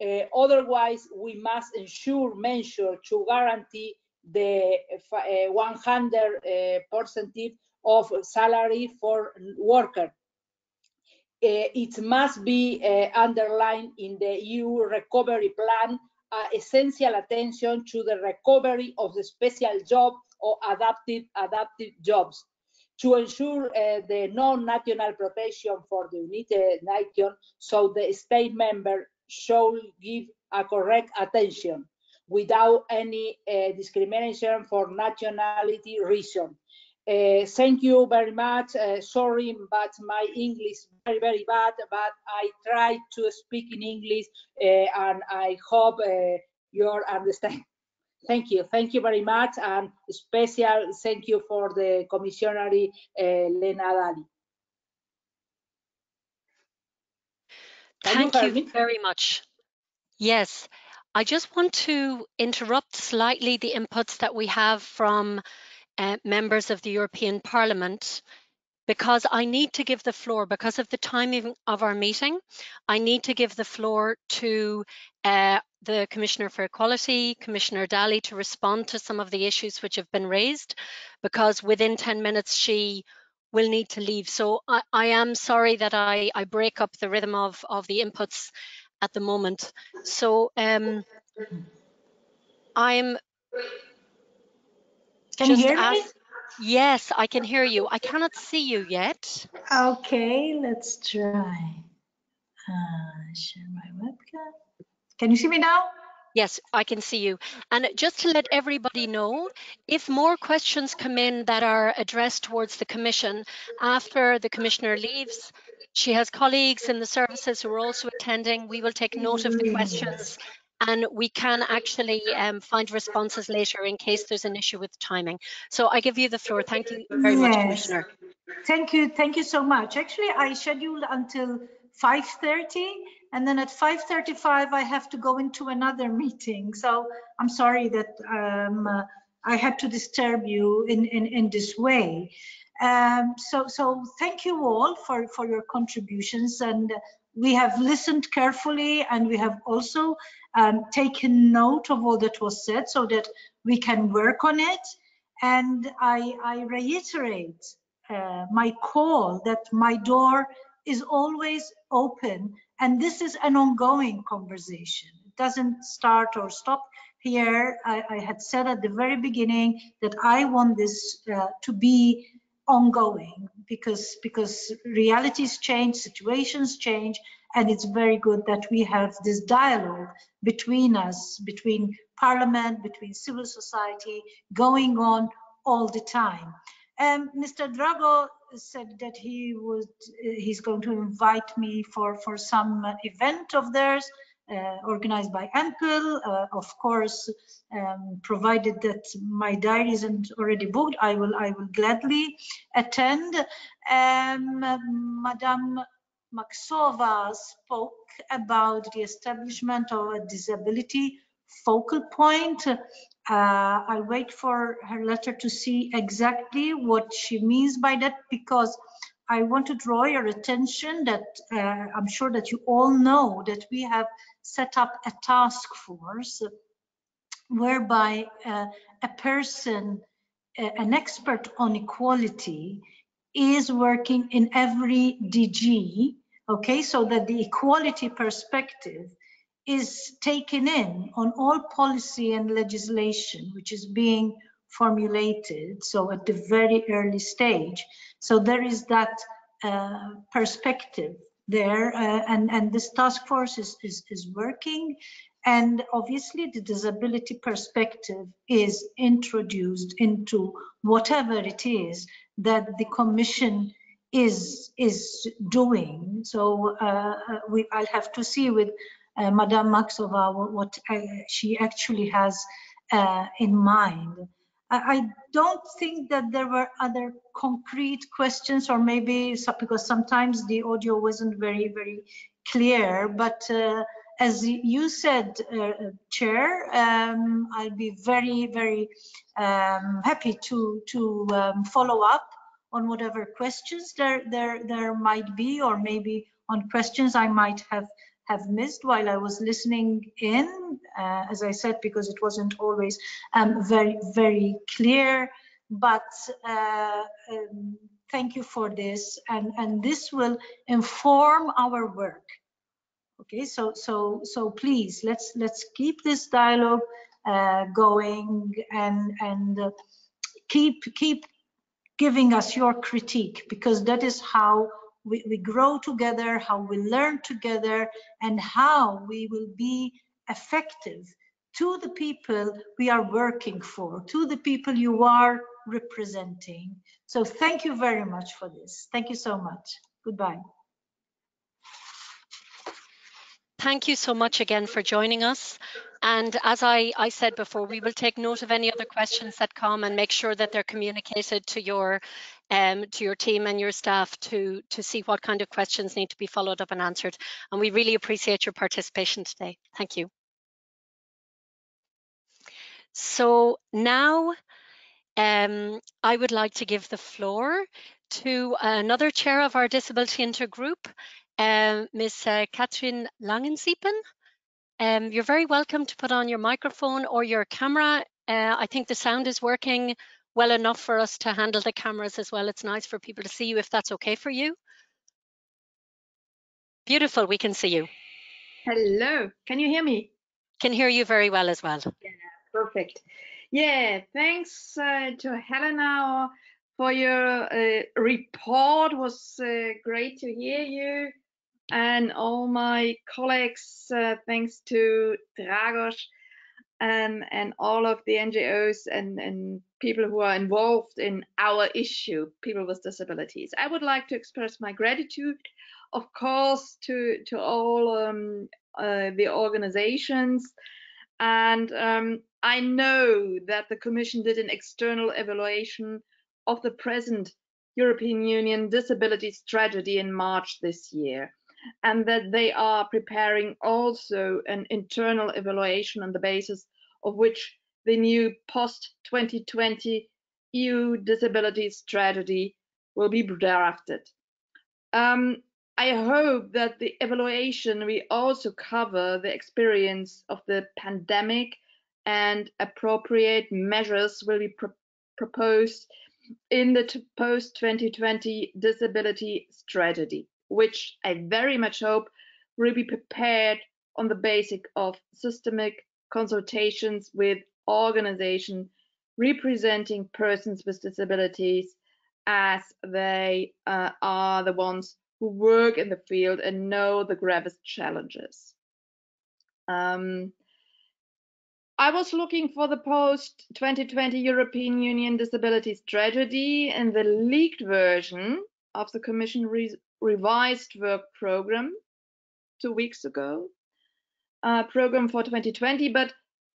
Uh, otherwise, we must ensure measure to guarantee the uh, 100 uh, percentage of salary for worker. Uh, it must be uh, underlined in the EU recovery plan uh, essential attention to the recovery of the special job or adaptive adaptive jobs to ensure uh, the non-national protection for the United Nations, so the state member should give a correct attention without any uh, discrimination for nationality reason. Uh, thank you very much. Uh, sorry, but my English is very, very bad, but I try to speak in English uh, and I hope uh, you understand. Thank you. Thank you very much. And special thank you for the Commissioner uh, Lena Dalli. Thank you, you very much. Yes, I just want to interrupt slightly the inputs that we have from uh, members of the European Parliament because I need to give the floor, because of the timing of our meeting, I need to give the floor to uh, the Commissioner for Equality, Commissioner Dalli, to respond to some of the issues which have been raised, because within 10 minutes she will need to leave. So I, I am sorry that I, I break up the rhythm of, of the inputs at the moment. So um, I'm Can you hear me? Yes, I can hear you. I cannot see you yet. Okay, let's try. Uh, share my webcam. Can you see me now? Yes, I can see you. And just to let everybody know, if more questions come in that are addressed towards the Commission after the Commissioner leaves, she has colleagues in the services who are also attending. We will take note of the questions and we can actually um, find responses later in case there's an issue with timing. So I give you the floor. Thank you very yes. much, Commissioner. Thank you. Thank you so much. Actually, I scheduled until 5.30 and then at 5.35 I have to go into another meeting. So I'm sorry that um, uh, I had to disturb you in, in, in this way. Um, so, so thank you all for, for your contributions and we have listened carefully and we have also um, taken note of all that was said so that we can work on it. And I, I reiterate uh, my call that my door is always open and this is an ongoing conversation. It doesn't start or stop. here, I, I, had said at the very beginning that I want this uh, to be ongoing because because realities change, situations change, and it's very good that we have this dialogue between us, between Parliament, between civil society, going on all the time. Um, Mr. Drago said that he would he's going to invite me for for some event of theirs uh, organized by EMPL. Uh, of course, um, provided that my diary isn't already booked, I will I will gladly attend. Um, Madame Maxova spoke about the establishment of a disability focal point. Uh, I'll wait for her letter to see exactly what she means by that because I want to draw your attention that uh, I'm sure that you all know that we have set up a task force whereby uh, a person, uh, an expert on equality, is working in every DG, okay, so that the equality perspective is taken in on all policy and legislation which is being formulated, so at the very early stage. So there is that uh, perspective there uh, and and this task force is, is is working and obviously the disability perspective is introduced into whatever it is that the commission is is doing so uh, uh we i'll have to see with uh, madame maxova what, uh, she actually has uh, in mind I don't think that there were other concrete questions or maybe because sometimes the audio wasn't very, very clear. But uh, as you said, uh, Chair, um, I'll be very, very um, happy to, to um, follow up on whatever questions there, there, there might be or maybe on questions I might have have missed while I was listening in, uh, as I said, because it wasn't always um, very, very clear. But uh, um, thank you for this, and and this will inform our work. Okay, so so so please let's let's keep this dialogue uh, going and and uh, keep keep giving us your critique because that is how we, we grow together, how we learn together, and how we will be effective to the people we are working for, to the people you are representing. So thank you very much for this. Thank you so much. Goodbye. Thank you so much again for joining us. And as I, I said before, we will take note of any other questions that come and make sure that they're communicated to your um, to your team and your staff to, to see what kind of questions need to be followed up and answered. And we really appreciate your participation today. Thank you. So now um, I would like to give the floor to another chair of our disability intergroup, um, Ms. Uh, Katrin Langensiepen. Um, you're very welcome to put on your microphone or your camera. Uh, I think the sound is working well enough for us to handle the cameras as well. It's nice for people to see you if that's okay for you. Beautiful, we can see you. Hello, can you hear me? Can hear you very well as well. Yeah, perfect. Yeah, thanks uh, to Helena for your uh, report. It was uh, great to hear you and all my colleagues. Uh, thanks to Dragos um, and all of the NGOs and, and people who are involved in our issue, people with disabilities. I would like to express my gratitude, of course, to, to all um, uh, the organizations. And um, I know that the Commission did an external evaluation of the present European Union disability strategy in March this year and that they are preparing also an internal evaluation on the basis of which the new post 2020 EU disability strategy will be drafted. Um, I hope that the evaluation will also cover the experience of the pandemic and appropriate measures will be pro proposed in the post 2020 disability strategy, which I very much hope will be prepared on the basis of systemic consultations with organizations representing persons with disabilities as they uh, are the ones who work in the field and know the gravest challenges. Um, I was looking for the post 2020 European Union Disability Strategy and the leaked version of the Commission re revised work program two weeks ago, program for 2020, but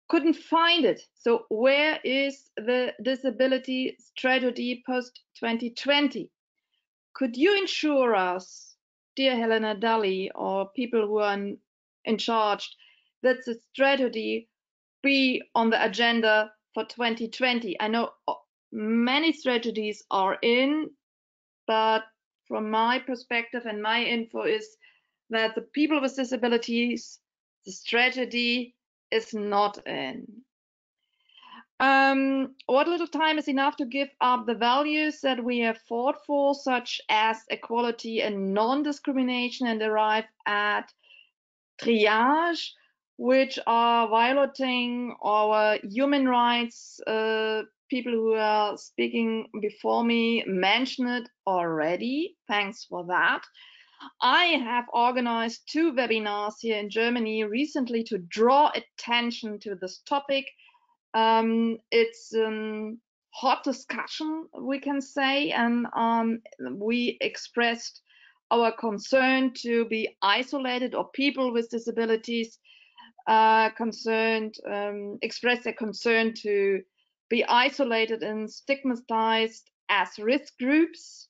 couldn't find it. So where is the disability strategy post 2020? Could you ensure us, dear Helena Dalli, or people who are in, in charge, that the strategy be on the agenda for 2020? I know uh, many strategies are in, but from my perspective and my info is that the people with disabilities, the strategy is not in. Um, what little time is enough to give up the values that we have fought for, such as equality and non-discrimination, and arrive at triage, which are violating our human rights. Uh, people who are speaking before me mentioned it already. Thanks for that. I have organized two webinars here in Germany recently to draw attention to this topic. Um, it's a um, hot discussion, we can say, and um, we expressed our concern to be isolated or people with disabilities uh, concerned, um, express their concern to be isolated and stigmatized as risk groups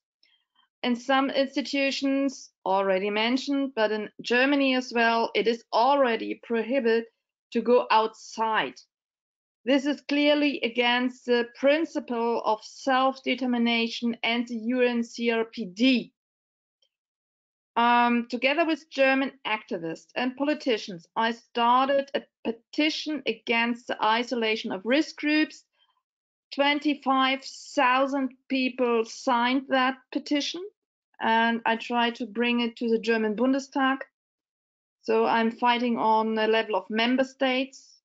in some institutions already mentioned, but in Germany as well, it is already prohibited to go outside. This is clearly against the principle of self-determination and the UNCRPD. Um, together with German activists and politicians, I started a petition against the isolation of risk groups 25,000 people signed that petition and I tried to bring it to the German Bundestag. So I'm fighting on the level of member states.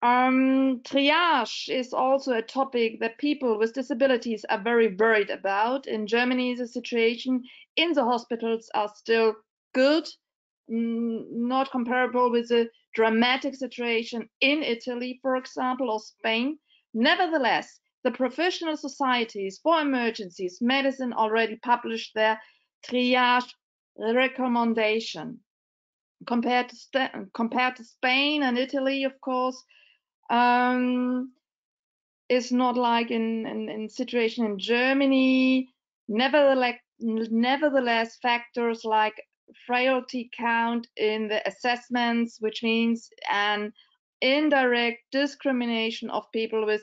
Um, triage is also a topic that people with disabilities are very worried about. In Germany, the situation in the hospitals are still good, not comparable with the dramatic situation in Italy, for example, or Spain. Nevertheless, the professional societies for emergencies medicine already published their triage recommendation. Compared to, compared to Spain and Italy, of course, um, is not like in, in, in situation in Germany. Nevertheless, nevertheless, factors like frailty count in the assessments, which means an indirect discrimination of people with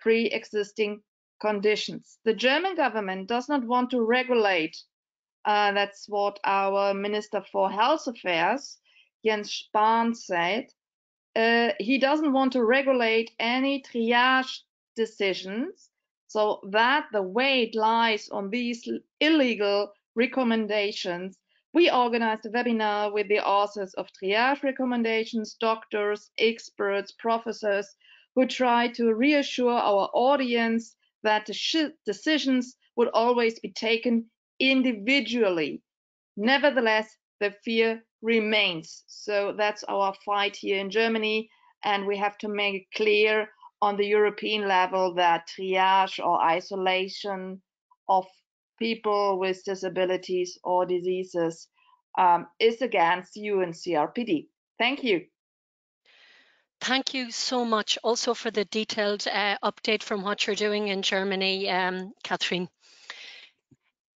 pre-existing conditions. The German government does not want to regulate. Uh, that's what our Minister for Health Affairs, Jens Spahn, said. Uh, he doesn't want to regulate any triage decisions, so that the weight lies on these illegal recommendations we organized a webinar with the authors of triage recommendations, doctors, experts, professors, who tried to reassure our audience that the decisions would always be taken individually. Nevertheless, the fear remains. So that's our fight here in Germany. And we have to make it clear on the European level that triage or isolation of people with disabilities or diseases um, is against UNCRPD. Thank you. Thank you so much also for the detailed uh, update from what you're doing in Germany, um, Catherine.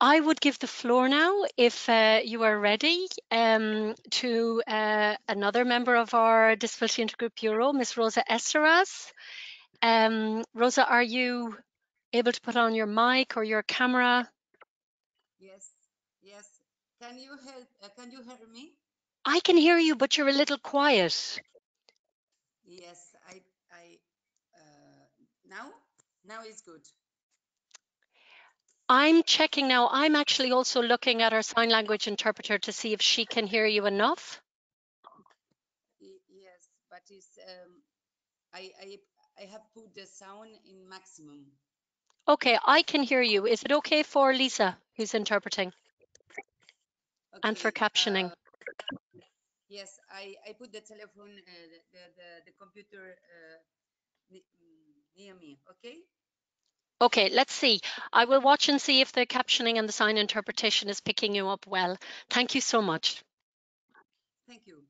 I would give the floor now, if uh, you are ready, um, to uh, another member of our Disability Intergroup Bureau, Ms. Rosa Estaràs. Um, Rosa, are you able to put on your mic or your camera? Yes, yes. Can you help? Uh, can you hear me? I can hear you, but you're a little quiet. Yes, I, I, uh, now, now it's good. I'm checking now. I'm actually also looking at our sign language interpreter to see if she can hear you enough. Yes, but is um, I, I I have put the sound in maximum. Okay, I can hear you. Is it okay for Lisa, who's interpreting, and for captioning? uh, yes, I, I put the telephone, uh, the, the, the computer uh, mm, near me, okay? Okay, let's see. I will watch and see if the captioning and the sign interpretation is picking you up well. Thank you so much. Thank you.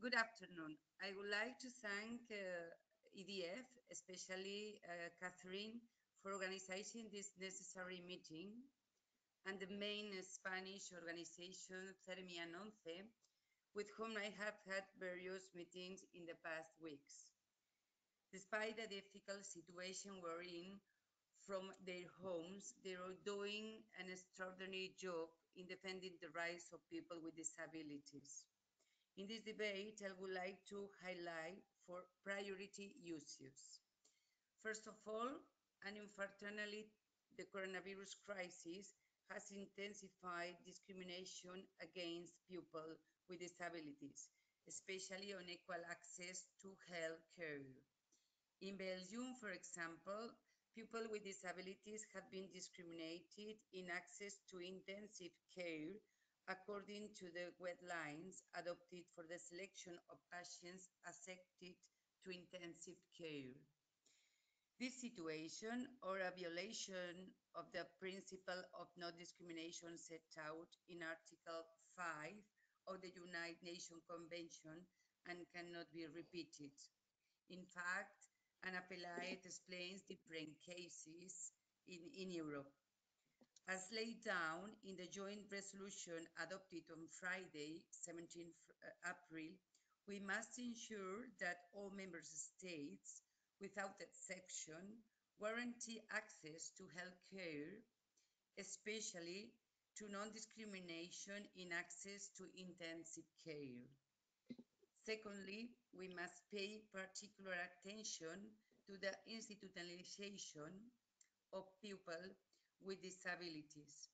Good afternoon. I would like to thank uh, EDF, especially uh, Catherine, for organizing this necessary meeting, and the main Spanish organization, Fermian Once, with whom I have had various meetings in the past weeks. Despite the difficult situation we're in, from their homes, they are doing an extraordinary job in defending the rights of people with disabilities. In this debate, I would like to highlight four priority issues. First of all, and unfortunately, the coronavirus crisis has intensified discrimination against people with disabilities, especially on equal access to health care. In Belgium, for example, people with disabilities have been discriminated in access to intensive care according to the guidelines adopted for the selection of patients accepted to intensive care. This situation, or a violation of the principle of non-discrimination set out in Article 5 of the United Nations Convention and cannot be repeated. In fact, Ana Peláez explains different cases in, in Europe. As laid down in the joint resolution adopted on Friday, 17 uh, April, we must ensure that all member states, without exception, guarantee access to health care, especially to non-discrimination in access to intensive care. Secondly, we must pay particular attention to the institutionalization of people with disabilities,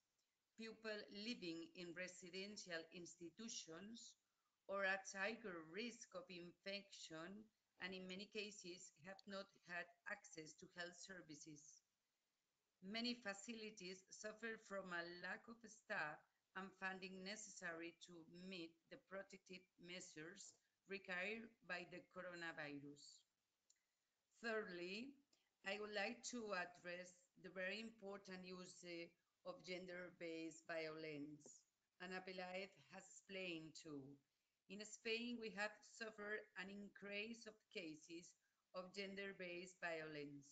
people living in residential institutions or at higher risk of infection and in many cases have not had access to health services. Many facilities suffer from a lack of staff and funding necessary to meet the protective measures required by the coronavirus. Thirdly, I would like to address the very important use uh, of gender-based violence. Ana Peláez has explained too. In Spain, we have suffered an increase of cases of gender-based violence,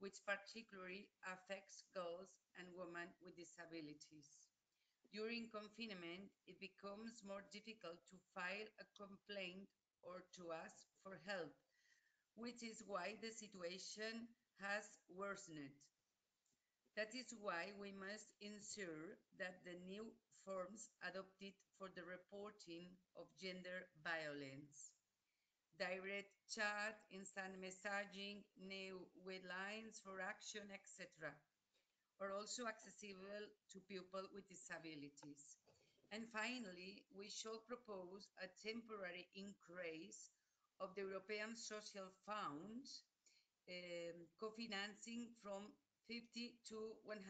which particularly affects girls and women with disabilities. During confinement, it becomes more difficult to file a complaint or to ask for help, which is why the situation has worsened. That is why we must ensure that the new forms adopted for the reporting of gender violence, direct chat, instant messaging, new guidelines for action, etc., are also accessible to people with disabilities. And finally, we shall propose a temporary increase of the European Social Fund um, co-financing from 50 to 100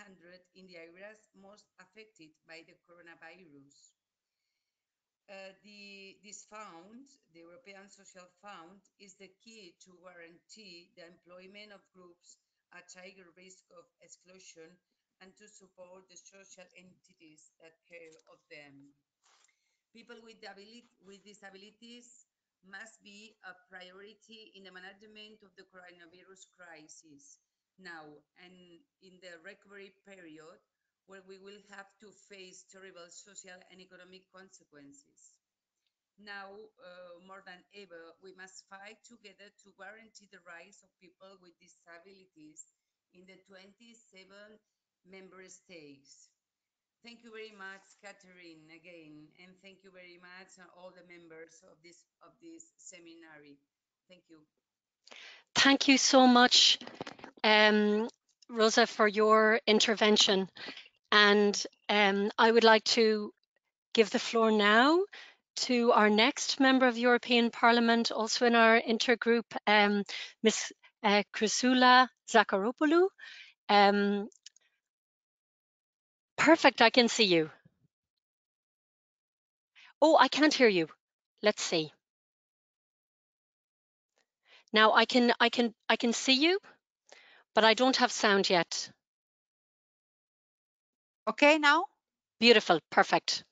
in the areas most affected by the coronavirus. Uh, the, this fund, the European Social Fund, is the key to guarantee the employment of groups at higher risk of exclusion and to support the social entities that care of them. People with, with disabilities must be a priority in the management of the coronavirus crisis now and in the recovery period where we will have to face terrible social and economic consequences. Now, uh, more than ever, we must fight together to guarantee the rights of people with disabilities in the 27 member states. Thank you very much, Catherine, again, and thank you very much all the members of this of this seminary. Thank you. Thank you so much, um, Rosa, for your intervention. And um, I would like to give the floor now to our next member of the European Parliament, also in our intergroup, um, Ms. Uh, Chrysoula Zacharopoulou. Um, perfect, I can see you. Oh, I can't hear you. Let's see. Now I can I can I can see you, but I don't have sound yet. Okay, now? Beautiful, perfect.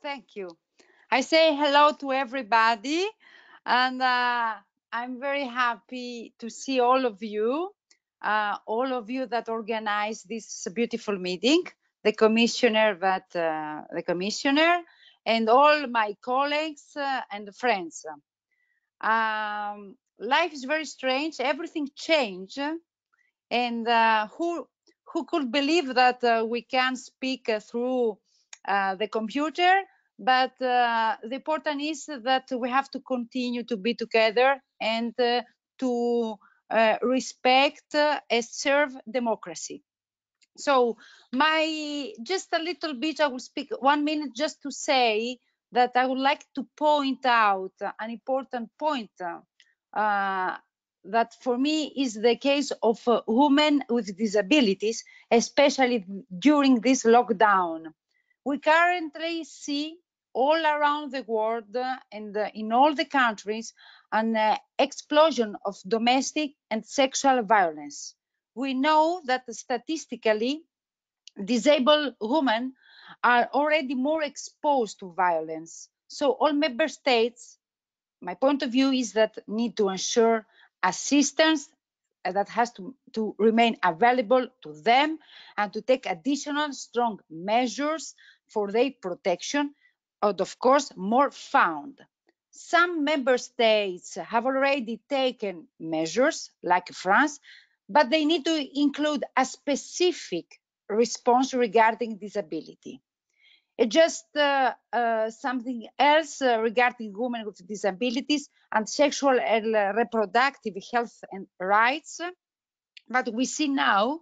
Thank you. I say hello to everybody, and uh, I'm very happy to see all of you, uh, all of you that organized this beautiful meeting, the commissioner that uh, the commissioner, and all my colleagues uh, and friends. Um, life is very strange. Everything changed, and uh, who who could believe that uh, we can speak uh, through uh, the computer? But uh, the important is that we have to continue to be together and to respect and serve democracy. So my just a little bit, I will speak one minute just to say that I would like to point out an important point uh, that for me is the case of uh, women with disabilities, especially during this lockdown. We currently see all around the world uh, and uh, in all the countries an uh, explosion of domestic and sexual violence. We know that statistically, disabled women are already more exposed to violence. So all member states, my point of view is that need to ensure assistance uh, that has to, to remain available to them and to take additional strong measures for their protection and of course more found. Some member states have already taken measures like France, but they need to include a specific response regarding disability. It's just uh, uh, something else uh, regarding women with disabilities and sexual and reproductive health and rights. But we see now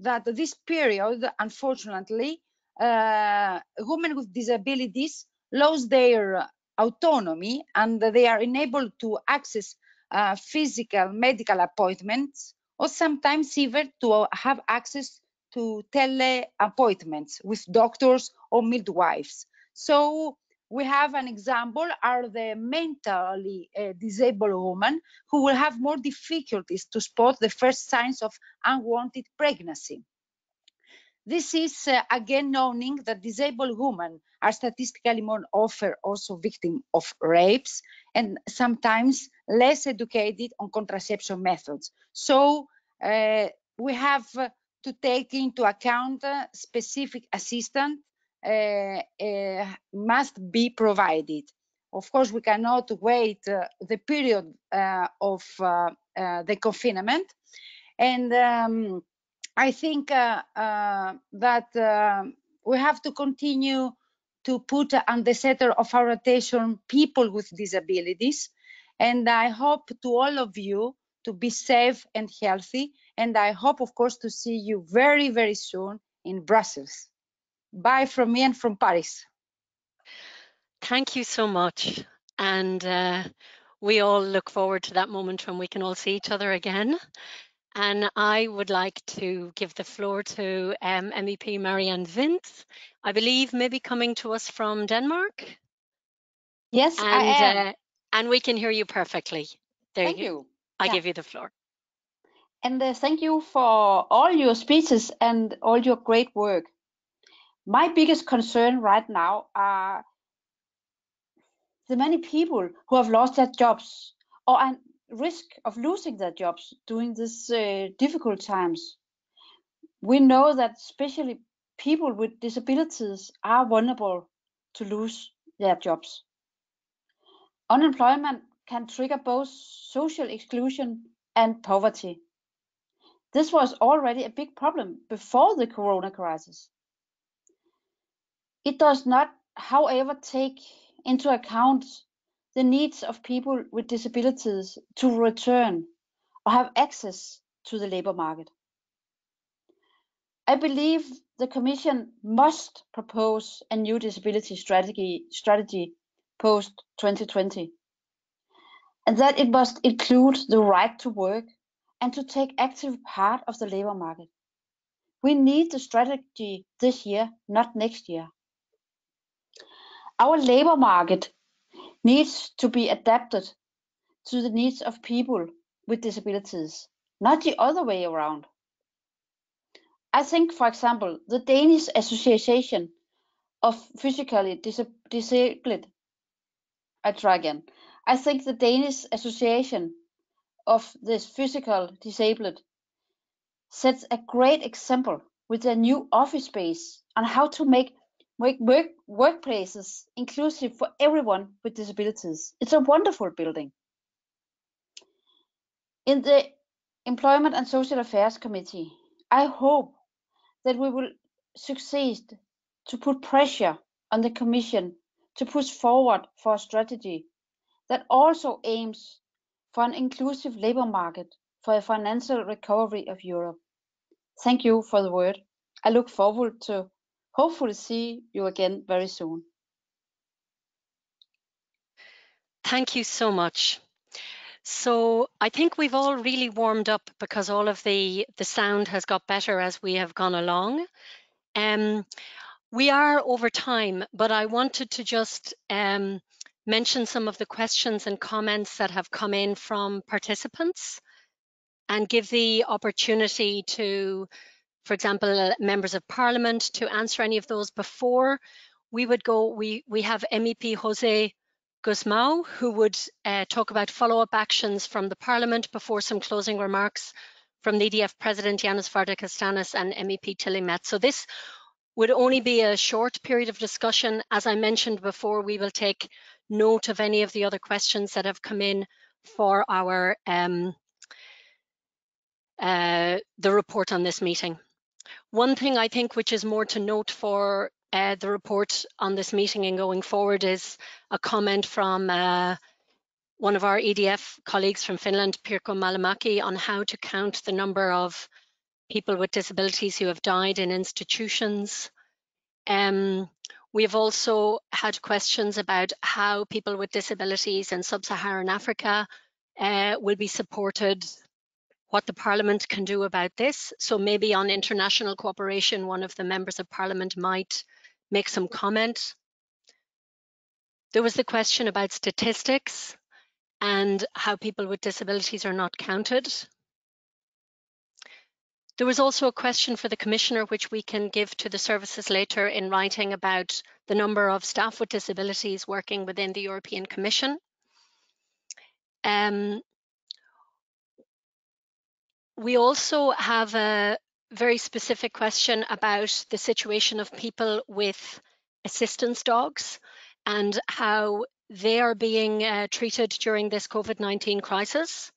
that this period, unfortunately, uh, women with disabilities lose their autonomy and they are unable to access uh, physical medical appointments or sometimes even to have access to tele appointments with doctors or midwives. So we have an example are the mentally uh, disabled women who will have more difficulties to spot the first signs of unwanted pregnancy. This is uh, again knowing that disabled women are statistically more often also victim of rapes and sometimes less educated on contraception methods. So uh, we have to take into account uh, specific assistance Uh, uh, must be provided. Of course, we cannot wait uh, the period of the confinement. And um, I think that we have to continue to put on the center of our attention people with disabilities. And I hope to all of you to be safe and healthy. And I hope, of course, to see you very, very soon in Brussels. Bye from me and from Paris. Thank you so much. And uh, we all look forward to that moment when we can all see each other again. And I would like to give the floor to um, MEP Marianne Vind, I believe maybe coming to us from Denmark. Yes, and, I am. Uh, and we can hear you perfectly. There Thank you, you. I Yeah. give you the floor. And uh, thank you for all your speeches and all your great work. My biggest concern right now are the many people who have lost their jobs or at risk of losing their jobs during these uh, difficult times. We know that especially people with disabilities are vulnerable to lose their jobs. Unemployment can trigger both social exclusion and poverty. This was already a big problem before the corona crisis. It does not, however, take into account the needs of people with disabilities to return or have access to the labor market. I believe the Commission must propose a new disability strategy, strategy post 2020, and that it must include the right to work and to take active part of the labor market. We need the strategy this year, not next year. Our labor market needs to be adapted to the needs of people with disabilities, not the other way around. I think, for example, the Danish Association of Physically Dis Disabled, I try again. I think the Danish Association of the Physical Disabled sets a great example with their new office space on how to make, make work, workplaces inclusive for everyone with disabilities. It's a wonderful building. In the Employment and Social Affairs Committee, I hope that we will succeed to put pressure on the Commission to push forward for a strategy that also aims for an inclusive labour market for the financial recovery of Europe. Thank you for the word. I look forward to hopefully see you again very soon. Thank you so much. So I think we've all really warmed up because all of the, the sound has got better as we have gone along. Um, we are over time, but I wanted to just um, mention some of the questions and comments that have come in from participants and give the opportunity to, for example, members of parliament to answer any of those before we would go, we, we have MEP José Gusmão, who would uh, talk about follow-up actions from the Parliament before some closing remarks from the EDF President Yannis Vardakastanis and MEP Tilly Metz. So this would only be a short period of discussion. As I mentioned before, we will take note of any of the other questions that have come in for our um, uh, the report on this meeting. One thing I think which is more to note for uh, the report on this meeting and going forward is a comment from uh, one of our EDF colleagues from Finland, Pirkko Mahlamäki, on how to count the number of people with disabilities who have died in institutions. Um, we have also had questions about how people with disabilities in sub-Saharan Africa uh, will be supported what the Parliament can do about this. So maybe on international cooperation, one of the members of Parliament might make some comment. There was the question about statistics and how people with disabilities are not counted. There was also a question for the Commissioner, which we can give to the services later in writing about the number of staff with disabilities working within the European Commission. Um, we also have a very specific question about the situation of people with assistance dogs and how they are being uh, treated during this COVID-19 crisis.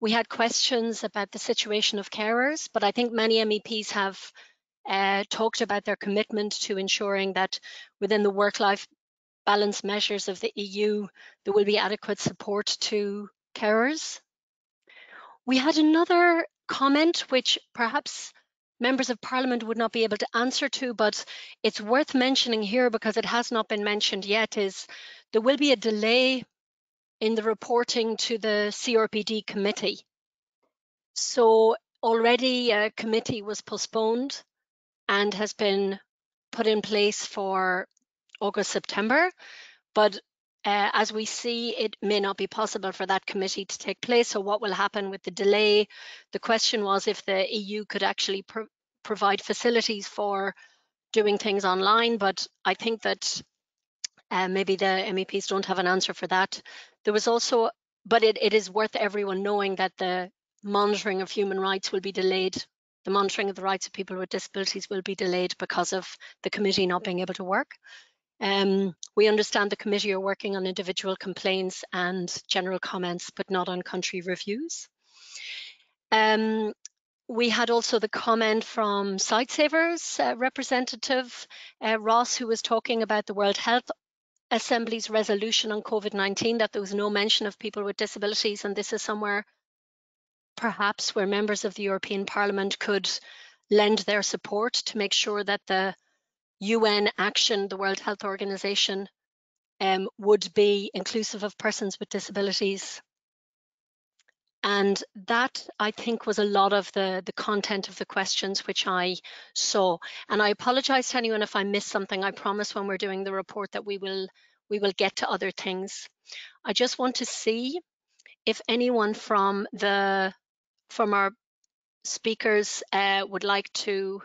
We had questions about the situation of carers, but I think many MEPs have uh, talked about their commitment to ensuring that within the work-life balance measures of the EU, there will be adequate support to carers. We had another comment which perhaps members of parliament would not be able to answer to, but it's worth mentioning here because it has not been mentioned yet, is there will be a delay in the reporting to the CRPD committee. So already a committee was postponed and has been put in place for August, September, but uh, as we see, it may not be possible for that committee to take place. So what will happen with the delay? The question was if the EU could actually pro provide facilities for doing things online, but I think that uh, maybe the MEPs don't have an answer for that. There was also, but it, it is worth everyone knowing that the monitoring of human rights will be delayed. The monitoring of the rights of people with disabilities will be delayed because of the committee not being able to work. Um, we understand the committee are working on individual complaints and general comments, but not on country reviews. Um, we had also the comment from Sightsavers uh, representative uh, Ross, who was talking about the World Health Assembly's resolution on COVID-19, that there was no mention of people with disabilities, and this is somewhere perhaps where members of the European Parliament could lend their support to make sure that the UN action, the World Health Organization, um, would be inclusive of persons with disabilities. And that, I think, was a lot of the, the content of the questions which I saw. And I apologize to anyone if I missed something. I promise when we're doing the report that we will we will get to other things. I just want to see if anyone from the from our speakers uh, would like to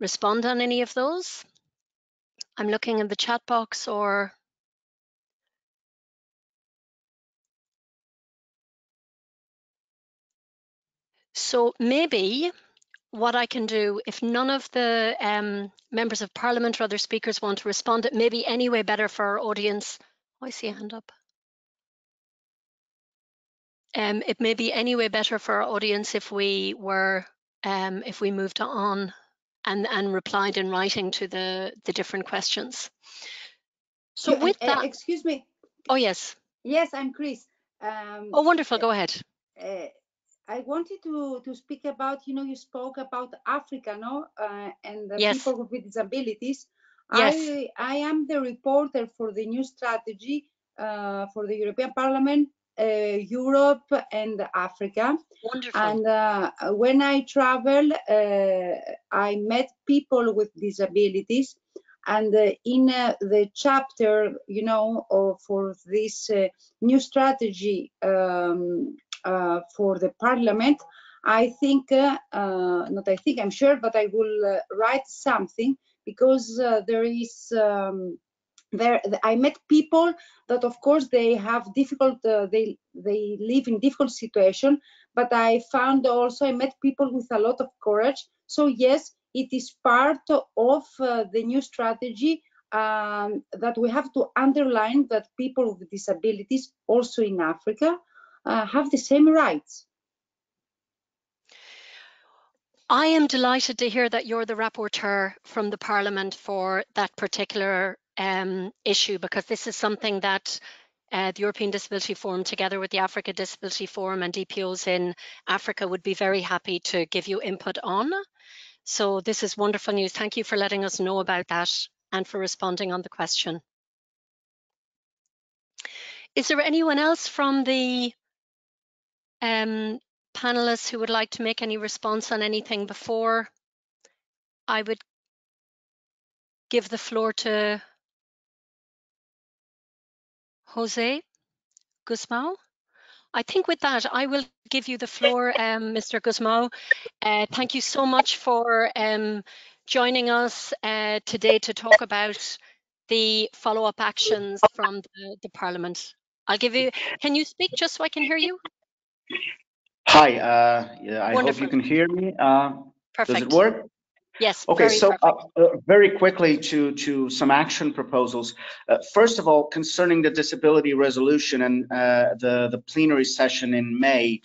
respond on any of those. I'm looking in the chat box or So maybe what I can do, if none of the um, members of parliament or other speakers want to respond, it may be anyway better for our audience. Oh, I see a hand up. Um, it may be anyway better for our audience if we were, um, if we moved on and, and replied in writing to the, the different questions. So with uh, that, excuse me. oh yes. Yes, I'm Chris. Um, Oh, wonderful, go ahead. uh, I wanted to, to speak about, you know, you spoke about Africa, no? Uh, and the Yes. people with disabilities. Yes. I, I am the reporter for the new strategy uh, for the European Parliament, Europe and Africa. Wonderful. And uh, when I travel, uh, I met people with disabilities. And uh, in uh, the chapter, you know, of, for this uh, new strategy um, uh, for the parliament, I think, uh, uh, not I think, I'm sure, but I will uh, write something because uh, there is, um, there I met people that of course they have difficult, uh, they, they live in difficult situation, but I found also I met people with a lot of courage. So yes, it is part of uh, the new strategy um, that we have to underline that people with disabilities also in Africa uh, have the same rights. I am delighted to hear that you're the rapporteur from the Parliament for that particular um, issue because this is something that uh, the European Disability Forum, together with the Africa Disability Forum and DPOs in Africa, would be very happy to give you input on. So this is wonderful news. Thank you for letting us know about that and for responding on the question. Is there anyone else from the um, panelists who would like to make any response on anything before I would give the floor to José Gusmão? I think with that, I will give you the floor, um, Mr. Gusmão. Uh, thank you so much for um, joining us uh, today to talk about the follow-up actions from the, the Parliament. I'll give you, can you speak just so I can hear you? Hi, uh, yeah, I Wonderful. hope you can hear me. Uh, does it work? Yes, Okay, very so uh, uh, very quickly to to some action proposals. Uh, first of all, concerning the disability resolution and uh, the the plenary session in May,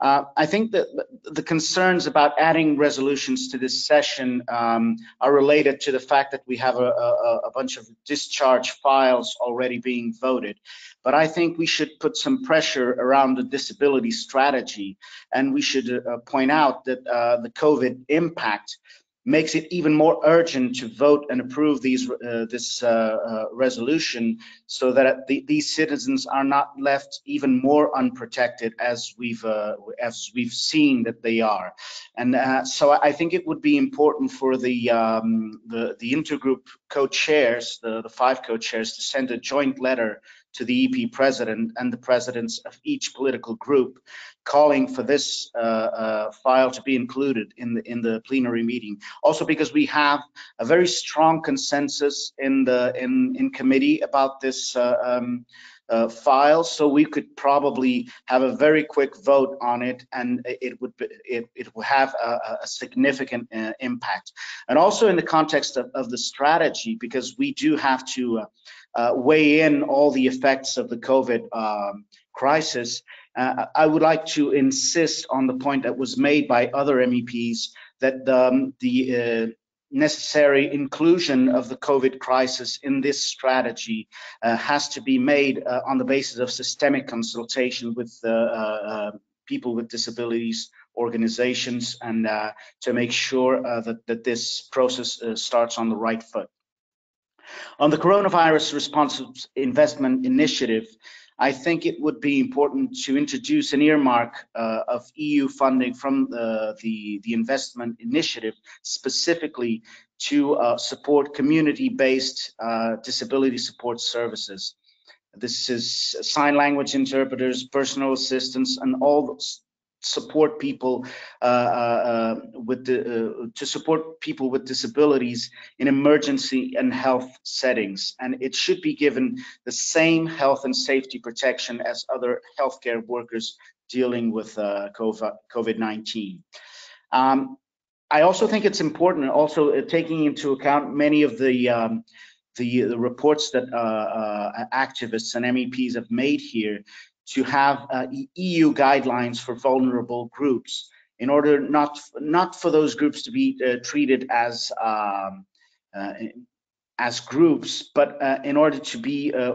uh, I think that the- the concerns about adding resolutions to this session um, are related to the fact that we have a, a, a bunch of discharge files already being voted. But I think we should put some pressure around the disability strategy, and we should uh, point out that uh, the COVID impact makes it even more urgent to vote and approve these uh, this uh, uh, resolution so that the, these citizens are not left even more unprotected as we've uh, as we've seen that they are. And uh, so I think it would be important for the um, the, the intergroup co-chairs the, the five co-chairs to send a joint letter to the EP president and the presidents of each political group calling for this uh, uh, file to be included in the in the plenary meeting. Also because we have a very strong consensus in the in in committee about this uh, um, uh, file, so we could probably have a very quick vote on it, and it would be, it it will have a, a significant uh, impact. And also in the context of, of the strategy, because we do have to. Uh, uh, weigh in all the effects of the COVID um, crisis, uh, I would like to insist on the point that was made by other MEPs that um, the uh, necessary inclusion of the COVID crisis in this strategy uh, has to be made uh, on the basis of systemic consultation with uh, uh, people with disabilities organizations and uh, to make sure uh, that, that this process starts on the right foot. On the coronavirus response investment initiative, I think it would be important to introduce an earmark uh, of EU funding from the, the, the, investment initiative specifically to uh, support community-based uh, disability support services. This is sign language interpreters, personal assistants, and all support people uh, uh, with the, uh, to support people with disabilities in emergency and health settings and it should be given the same health and safety protection as other healthcare workers dealing with uh, COVID-19. Um, I also think it's important also uh, taking into account many of the um, the, the, reports that uh, activists and MEPs have made here to have uh, EU guidelines for vulnerable groups in order not not for those groups to be uh, treated as um, uh, as groups, but uh, in order to be uh,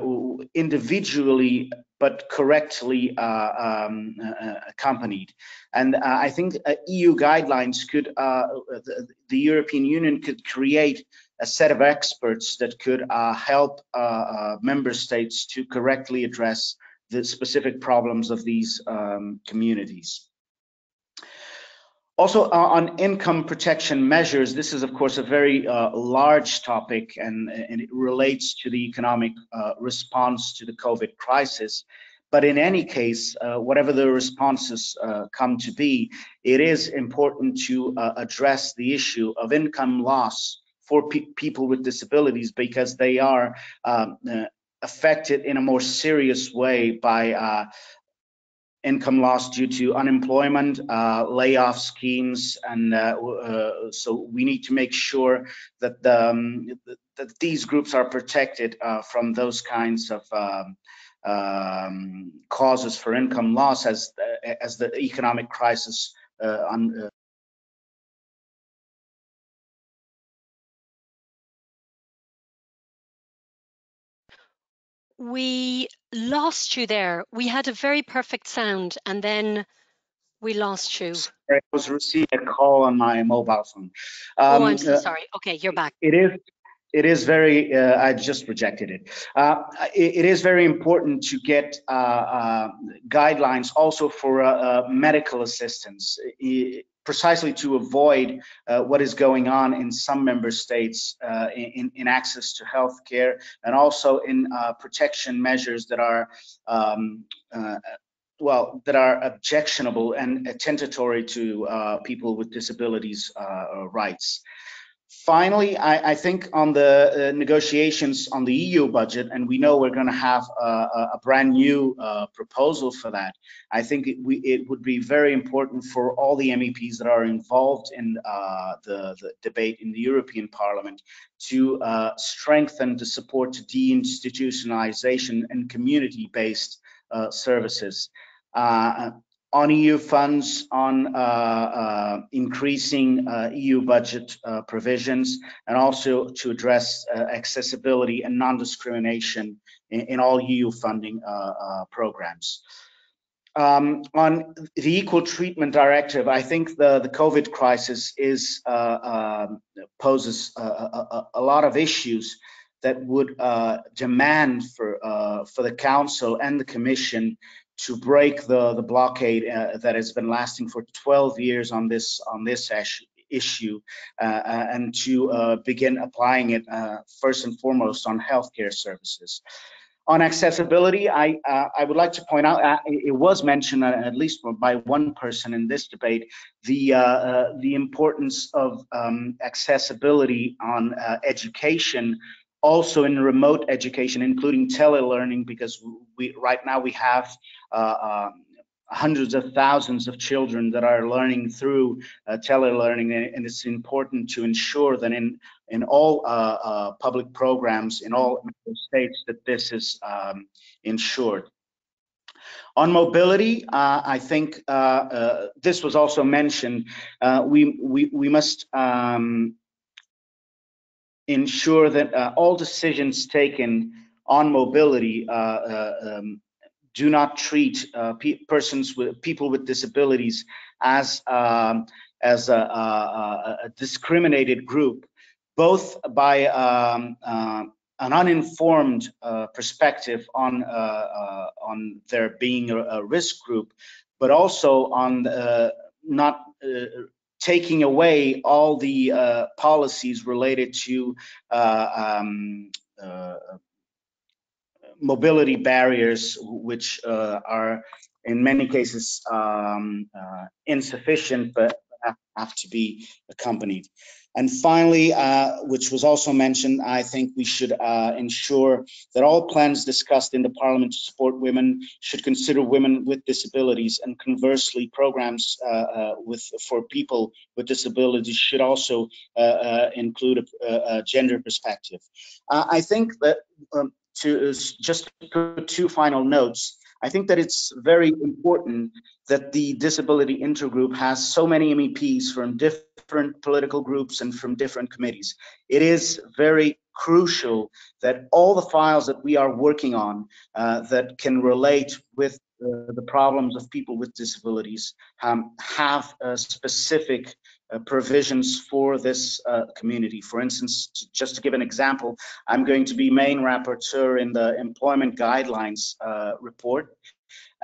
individually but correctly um, accompanied. And I think EU guidelines could the, the, European Union could create a set of experts that could help member states to correctly address the specific problems of these um, communities. Also uh, on income protection measures, this is of course a very uh, large topic and, and, it relates to the economic uh, response to the COVID crisis. But in any case, uh, whatever the responses uh, come to be, it is important to uh, address the issue of income loss for pe people with disabilities because they are um, affected in a more serious way by uh, income loss due to unemployment, uh, layoff schemes, and uh, uh so we need to make sure that the, um, that these groups are protected uh, from those kinds of um, um, causes for income loss as as the economic crisis uh, we lost you there. We had a very perfect sound and then we lost you. I was receiving a call on my mobile phone. Um, oh, I'm so uh, sorry. Okay, you're back. It is it is very uh, i just rejected it. Uh, it. it is very important to get uh, uh guidelines also for medical assistance precisely to avoid uh, what is going on in some member states uh, in, in, access to health care and also in uh, protection measures that are um, uh, well, that are objectionable and attentatory to uh, people with disabilities uh, rights. Finally, I, I, think on the uh, negotiations on the EU budget, and we know we're going to have a, a, brand new uh, proposal for that. I think it, we, it, would be very important for all the MEPs that are involved in uh, the, the, debate in the European Parliament to uh, strengthen the support to deinstitutionalization and community-based uh, services. Uh, on EU funds, on uh, uh, increasing uh, EU budget uh, provisions, and also to address uh, accessibility and non-discrimination in, in, all EU funding uh, programs. Um, on the Equal Treatment Directive, I think the, the COVID crisis is um, poses a, a, a, lot of issues that would demand for for the Council and the Commission to break the the blockade uh, that has been lasting for 12 years on this on this issue uh, uh, and to uh, begin applying it uh, first and foremost on healthcare services. On accessibility, I uh, I would like to point out it was mentioned at least by one person in this debate the the importance of um, accessibility on education also in remote education, including telelearning, because we right now we have uh, uh, hundreds of thousands of children that are learning through uh, telelearning, and it's important to ensure that in in all uh, uh, public programs in all states that this is um, ensured. On mobility, uh, I think this was also mentioned. we we we must um, ensure that uh, all decisions taken on mobility uh, uh, um, do not treat uh, pe persons with people with disabilities as um, as a, a, a, discriminated group, both by um, an uninformed uh, perspective on uh, uh, on there being a, a, risk group, but also on not taking away all the uh, policies related to uh, um, uh, mobility barriers, which are in many cases um, insufficient, but have to be accompanied. And finally, uh, which was also mentioned, I think we should uh, ensure that all plans discussed in the Parliament to support women should consider women with disabilities, and conversely, programs uh, uh with for people with disabilities should also uh, uh, include a, a, gender perspective. I think that um, to just put two final notes. I think that it's very important that the disability intergroup has so many MEPs from different political groups and from different committees. It is very crucial that all the files that we are working on uh, that can relate with uh, the problems of people with disabilities um, have uh, specific uh, provisions for this uh, community. For instance, to, just to give an example, I'm going to be main rapporteur in the employment guidelines uh, report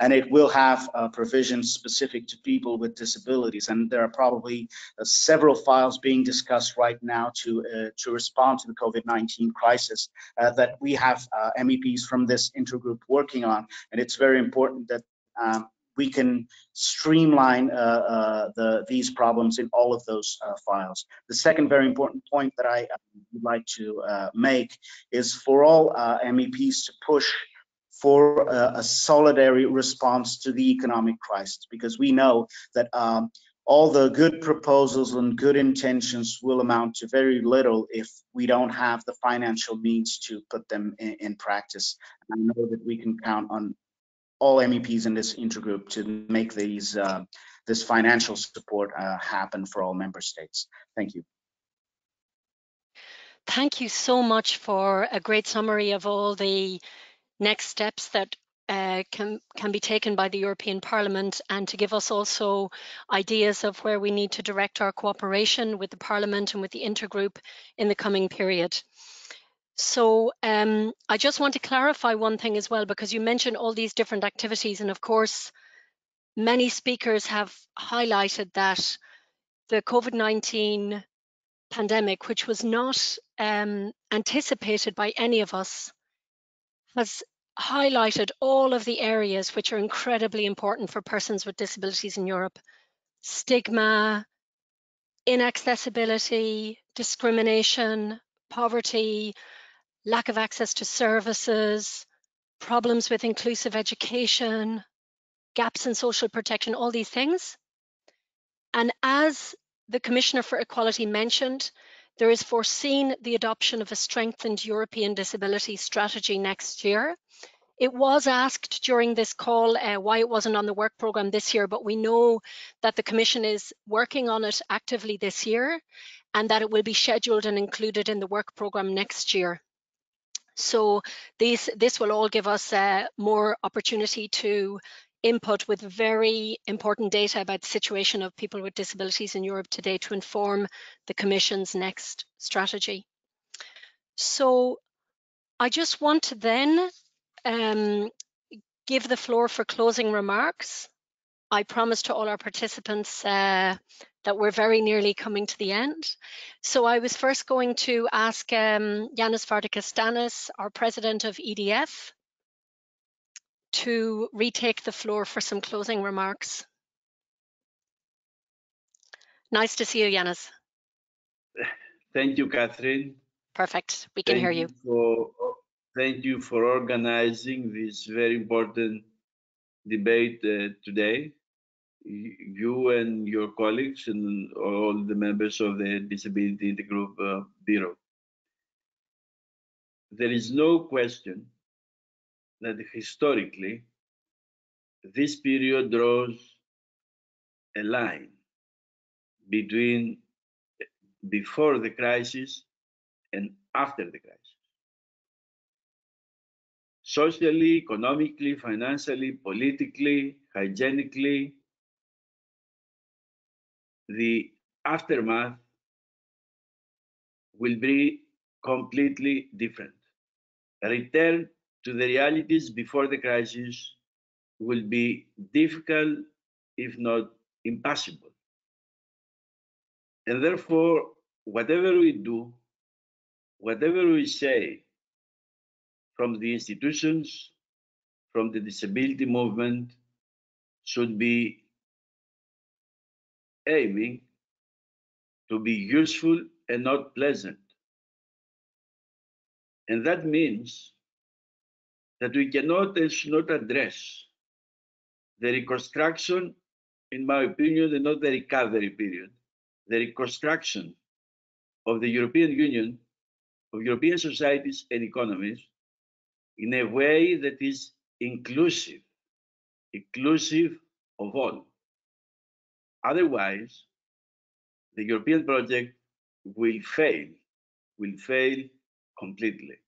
and it will have uh, provisions specific to people with disabilities. And there are probably uh, several files being discussed right now to to respond to the COVID-19 crisis that we have MEPs from this intergroup working on. And it's very important that um, we can streamline uh, uh, the, these problems in all of those uh, files. The second very important point that I uh, would like to make is for all MEPs to push for a, a solidary response to the economic crisis, because we know that um, all the good proposals and good intentions will amount to very little if we don't have the financial means to put them in, in practice. And I know that we can count on all MEPs in this intergroup to make these uh, this financial support uh, happen for all member states. Thank you. Thank you so much for a great summary of all the next steps that uh, can can be taken by the European Parliament and to give us also ideas of where we need to direct our cooperation with the Parliament and with the intergroup in the coming period. So um, I just want to clarify one thing as well, because you mentioned all these different activities and of course, many speakers have highlighted that the COVID-19 pandemic, which was not um, anticipated by any of us, has highlighted all of the areas which are incredibly important for persons with disabilities in Europe. Stigma, inaccessibility, discrimination, poverty, lack of access to services, problems with inclusive education, gaps in social protection, all these things. And as the Commissioner for Equality mentioned, there is foreseen the adoption of a strengthened European disability strategy next year. It was asked during this call uh, why it wasn't on the work programme this year, but we know that the Commission is working on it actively this year and that it will be scheduled and included in the work programme next year. So these, this will all give us uh, more opportunity to input with very important data about the situation of people with disabilities in Europe today to inform the Commission's next strategy. So I just want to then um, give the floor for closing remarks. I promised to all our participants uh, that we're very nearly coming to the end. So I was first going to ask um, Yannis Vardakastanis, our president of EDF, to retake the floor for some closing remarks. Nice to see you, Yannis. Thank you, Catherine. Perfect. We can thank hear you. you for, thank you for organizing this very important debate uh, today. You and your colleagues and all the members of the Disability Intergroup uh, Bureau. There is no question that historically this period draws a line between before the crisis and after the crisis. Socially, economically, financially, politically, hygienically, the aftermath will be completely different. a return to the realities before the crisis will be difficult, if not impossible. And therefore, whatever we do, whatever we say from the institutions, from the disability movement, should be aiming to be useful and not pleasant. And that means that we cannot and should not address the reconstruction, in my opinion, and not the recovery period, the reconstruction of the European Union, of European societies and economies in a way that is inclusive, inclusive of all. Otherwise, the European project will fail, will fail completely.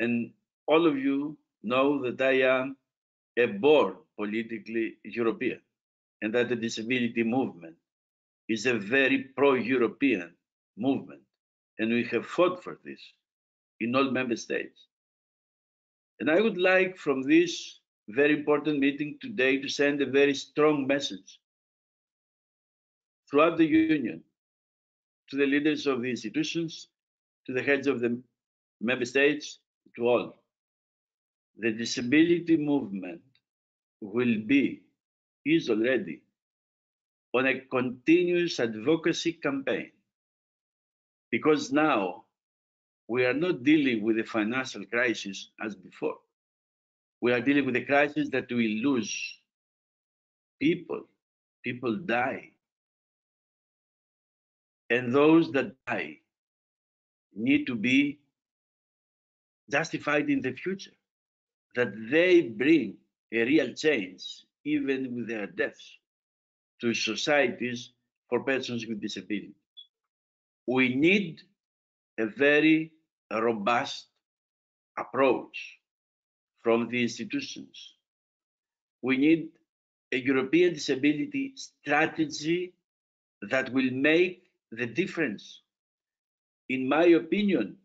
And all of you know that I am a born politically European and that the disability movement is a very pro-European movement. And we have fought for this in all member states. And I would like from this very important meeting today to send a very strong message throughout the Union to the leaders of the institutions, to the heads of the member states, to all. The disability movement will be, is already, on a continuous advocacy campaign because now we are not dealing with a financial crisis as before. We are dealing with a crisis that we lose people. People die. And those that die need to be justified in the future, that they bring a real change, even with their deaths, to societies for persons with disabilities. We need a very robust approach from the institutions. We need a European disability strategy that will make the difference. In my opinion,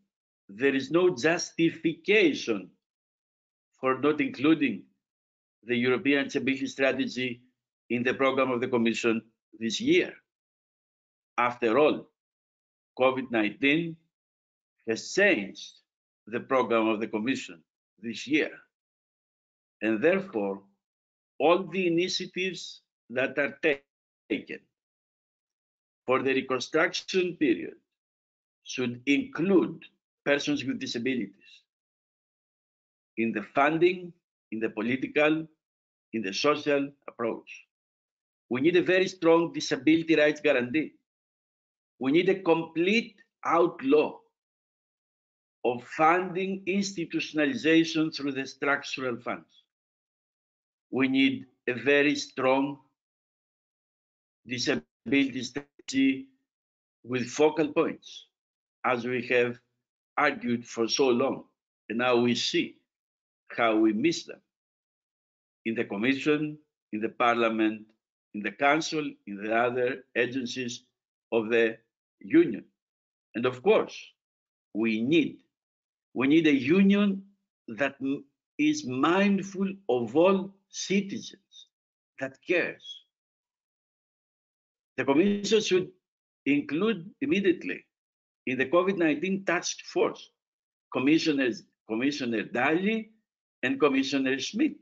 there is no justification for not including the European Disability Strategy in the program of the Commission this year. After all, COVID-19 has changed the program of the Commission this year. And therefore, all the initiatives that are taken for the reconstruction period should include persons with disabilities in the funding, in the political, in the social approach. We need a very strong disability rights guarantee. We need a complete outlaw of funding institutionalization through the structural funds. We need a very strong disability with focal points, as we have argued for so long. And now we see how we miss them in the Commission, in the Parliament, in the Council, in the other agencies of the Union. And of course, we need we need a union that is mindful of all citizens, that cares. The Commission should include immediately in the COVID-19 task force Commissioners, Commissioner Dalli and Commissioner Schmit.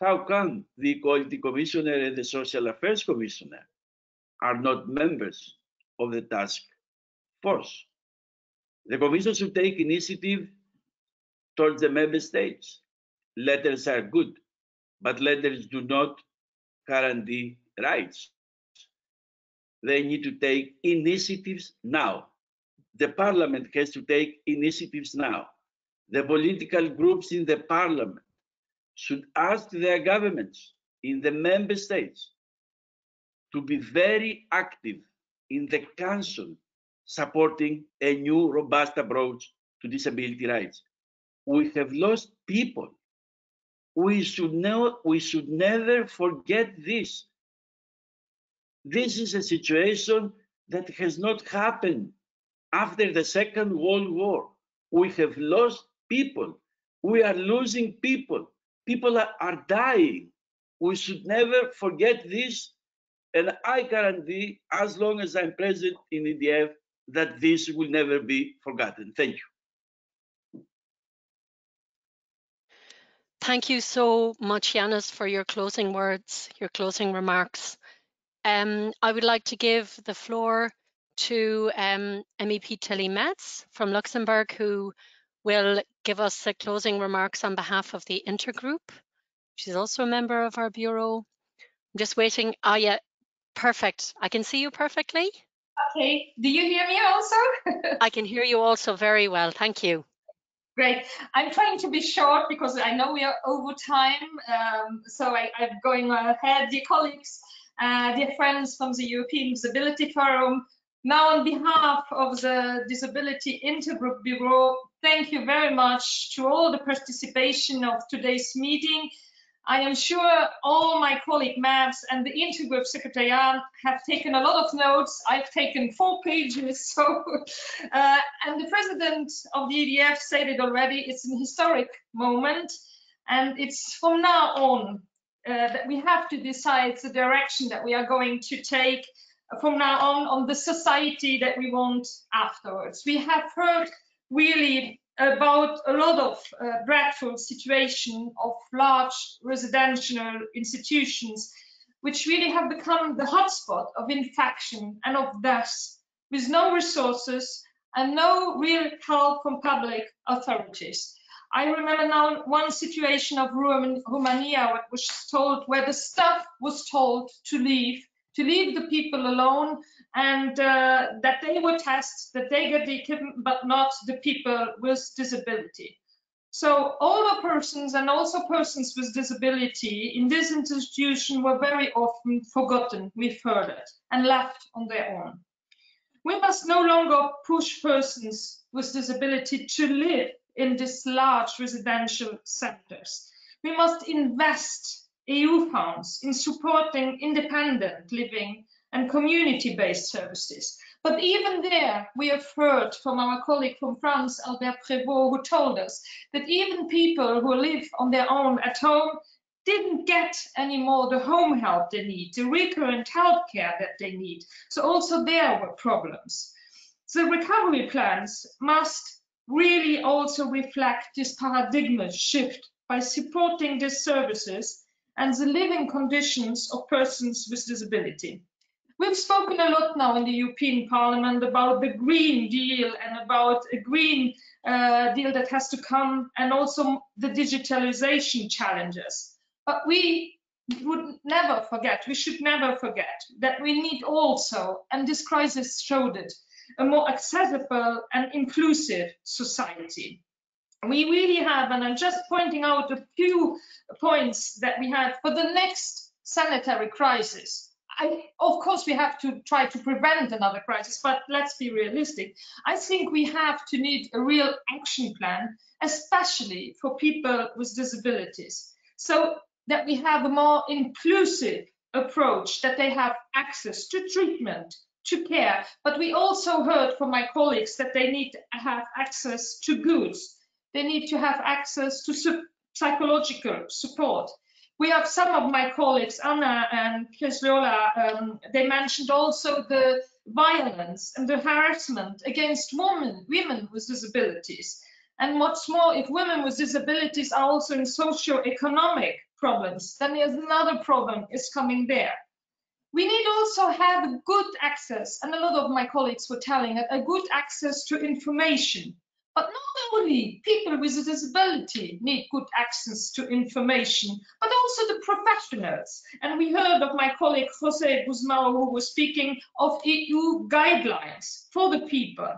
How come the Equality Commissioner and the Social Affairs Commissioner are not members of the task force? The Commission should take initiative towards the member states. Letters are good, but letters do not guarantee rights. They need to take initiatives now. The parliament has to take initiatives now. The political groups in the parliament should ask their governments in the member states to be very active in the council supporting a new robust approach to disability rights. We have lost people. We should know we should never forget this. This is a situation that has not happened after the Second World War. We have lost people. We are losing people. People are, are dying. We should never forget this. And I guarantee, as long as I'm present in EDF, that this will never be forgotten. Thank you. Thank you so much, Yannis, for your closing words, your closing remarks. Um, I would like to give the floor to um, MEP Tilly Metz from Luxembourg, who will give us the closing remarks on behalf of the intergroup. She's also a member of our bureau. I'm just waiting. Ah, yeah, perfect. I can see you perfectly. Okay. Do you hear me also? I can hear you also very well. Thank you. Great. I'm trying to be short because I know we are over time. Um, so I, am going ahead. Dear colleagues, uh, dear friends from the European Disability Forum, now on behalf of the Disability Intergroup Bureau, thank you very much to all the participation of today's meeting I am sure all my colleague Mads and the Intergroup Secretariat have taken a lot of notes. I've taken four pages. So, uh, and the president of the EDF said it already, it's an historic moment. And it's from now on uh, that we have to decide the direction that we are going to take from now on on the society that we want afterwards. We have heard really about a lot of uh, dreadful situation of large residential institutions, which really have become the hotspot of infection and of deaths, with no resources and no real help from public authorities. I remember now one situation of Romania, what was told, where the staff was told to leave, to leave the people alone and uh, that they would test, that they get the equipment, but not the people with disability. So older persons and also persons with disability in this institution were very often forgotten, we've heard it, and left on their own. We must no longer push persons with disability to live in these large residential centers. We must invest EU funds in supporting independent living and community-based services. But even there, we have heard from our colleague from France, Albert Prévos, who told us that even people who live on their own at home didn't get anymore the home help they need, the recurrent health care that they need. So also there were problems. The recovery plans must really also reflect this paradigm shift by supporting these services and the living conditions of persons with disability. We've spoken a lot now in the European Parliament about the Green Deal and about a Green uh, Deal that has to come and also the digitalization challenges. But we would never forget, we should never forget that we need also, and this crisis showed it, a more accessible and inclusive society. We really have, and I'm just pointing out a few points that we have for the next sanitary crisis I, of course, we have to try to prevent another crisis, but let's be realistic. I think we have to need a real action plan, especially for people with disabilities, so that we have a more inclusive approach, that they have access to treatment, to care. But we also heard from my colleagues that they need to have access to goods. They need to have access to psychological support we have some of my colleagues, Ana and Chris um, they mentioned also the violence and the harassment against women, women with disabilities. And what's more, if women with disabilities are also in socio-economic problems, then there's another problem is coming there. We need also have a good access, and a lot of my colleagues were telling it, a good access to information but not only people with a disability need good access to information, but also the professionals. And we heard of my colleague José Gusmão who was speaking of EU guidelines for the people.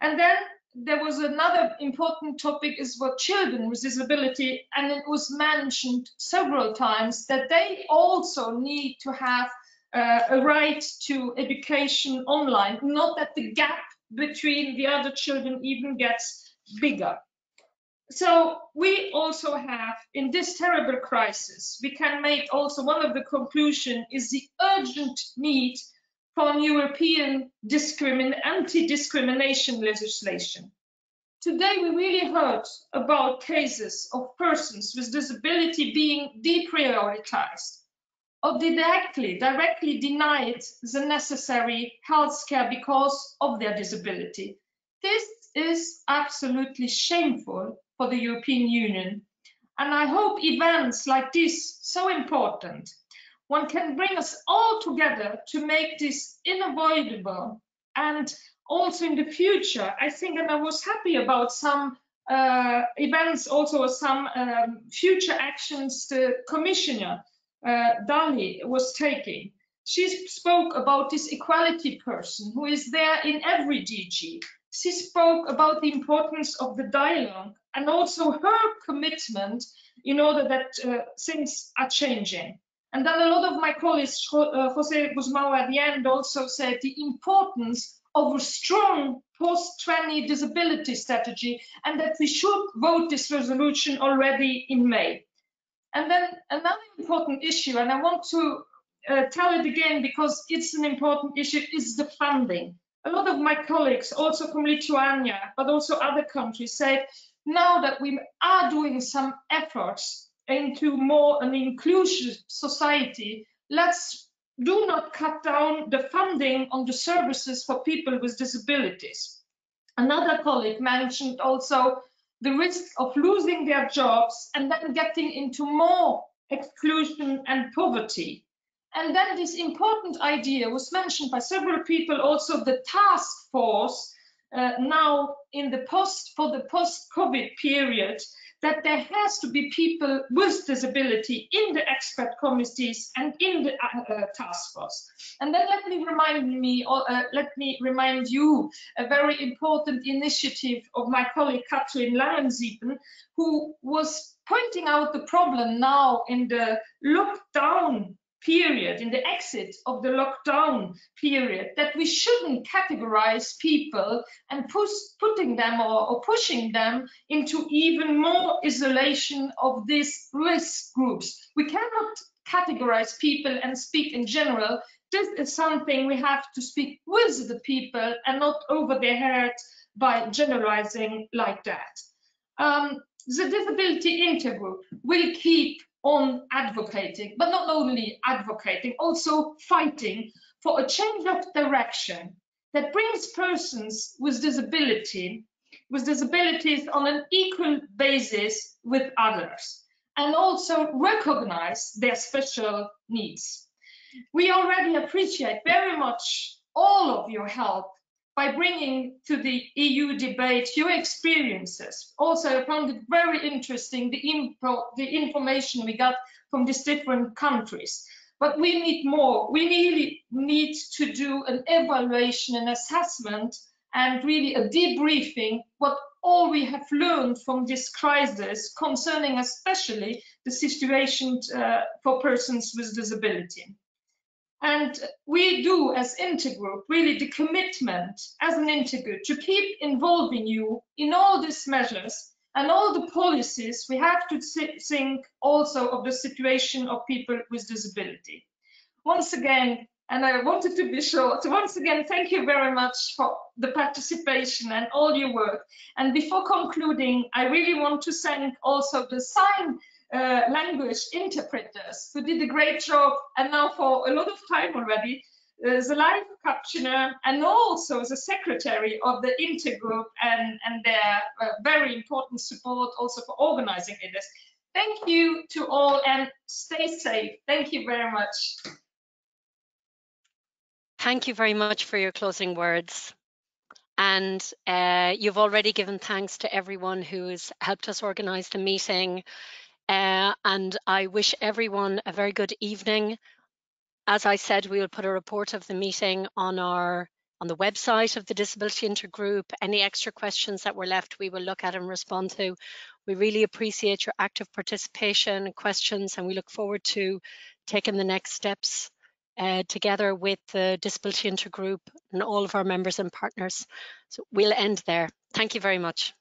And then there was another important topic is what children with disability, and it was mentioned several times that they also need to have uh, a right to education online, not that the gap between the other children even gets bigger. So we also have, in this terrible crisis, we can make also one of the conclusion is the urgent need for European discrimin anti-discrimination legislation. Today, we really heard about cases of persons with disability being deprioritized or directly, directly denied the necessary health care because of their disability. This is absolutely shameful for the European Union. And I hope events like this, so important, one can bring us all together to make this unavoidable and also in the future, I think, and I was happy about some uh, events, also some um, future actions the Commissioner Dalli was taking. She spoke about this equality person who is there in every DG. She spoke about the importance of the dialogue and also her commitment in order that uh, things are changing. And then a lot of my colleagues, uh, José Gusmão at the end also said the importance of a strong post-20 disability strategy and that we should vote this resolution already in May. And then another important issue, and I want to uh, tell it again because it's an important issue, is the funding. A lot of my colleagues, also from Lithuania, but also other countries, said now that we are doing some efforts into more an inclusive society, let's do not cut down the funding on the services for people with disabilities. Another colleague mentioned also the risk of losing their jobs and then getting into more exclusion and poverty. And then this important idea was mentioned by several people, also the task force uh, now in the post for the post-COVID period that there has to be people with disability in the expert committees and in the uh, uh, task force. And then let me remind me, or uh, let me remind you, a very important initiative of my colleague Katrin Langensiepen, who was pointing out the problem now in the lockdown period, in the exit of the lockdown period, that we shouldn't categorize people and push, putting them or, or pushing them into even more isolation of these risk groups. We cannot categorize people and speak in general. This is something we have to speak with the people and not over their head by generalizing like that. Um, the disability intergroup will keep on advocating, but not only advocating, also fighting for a change of direction that brings persons with disability, with disabilities on an equal basis with others, and also recognize their special needs. We already appreciate very much all of your help by bringing to the EU debate your experiences. Also, I found it very interesting, the, info, the information we got from these different countries. But we need more. We really need to do an evaluation and assessment and really a debriefing what all we have learned from this crisis concerning especially the situation uh, for persons with disability. And we do as Intergroup really the commitment as an Intergroup to keep involving you in all these measures and all the policies we have to think also of the situation of people with disability. Once again, and I wanted to be short, once again, thank you very much for the participation and all your work. And before concluding, I really want to thank also the sign uh, language interpreters who did a great job and now for a lot of time already uh, the live captioner and also the secretary of the intergroup and, and their uh, very important support also for organizing it. Thank you to all and stay safe. Thank you very much. Thank you very much for your closing words. And uh, you've already given thanks to everyone who has helped us organize the meeting. Uh, and I wish everyone a very good evening. As I said, we will put a report of the meeting on our on the website of the Disability Intergroup. Any extra questions that were left, we will look at and respond to. We really appreciate your active participation and questions, and we look forward to taking the next steps uh, together with the Disability Intergroup and all of our members and partners. So we'll end there. Thank you very much.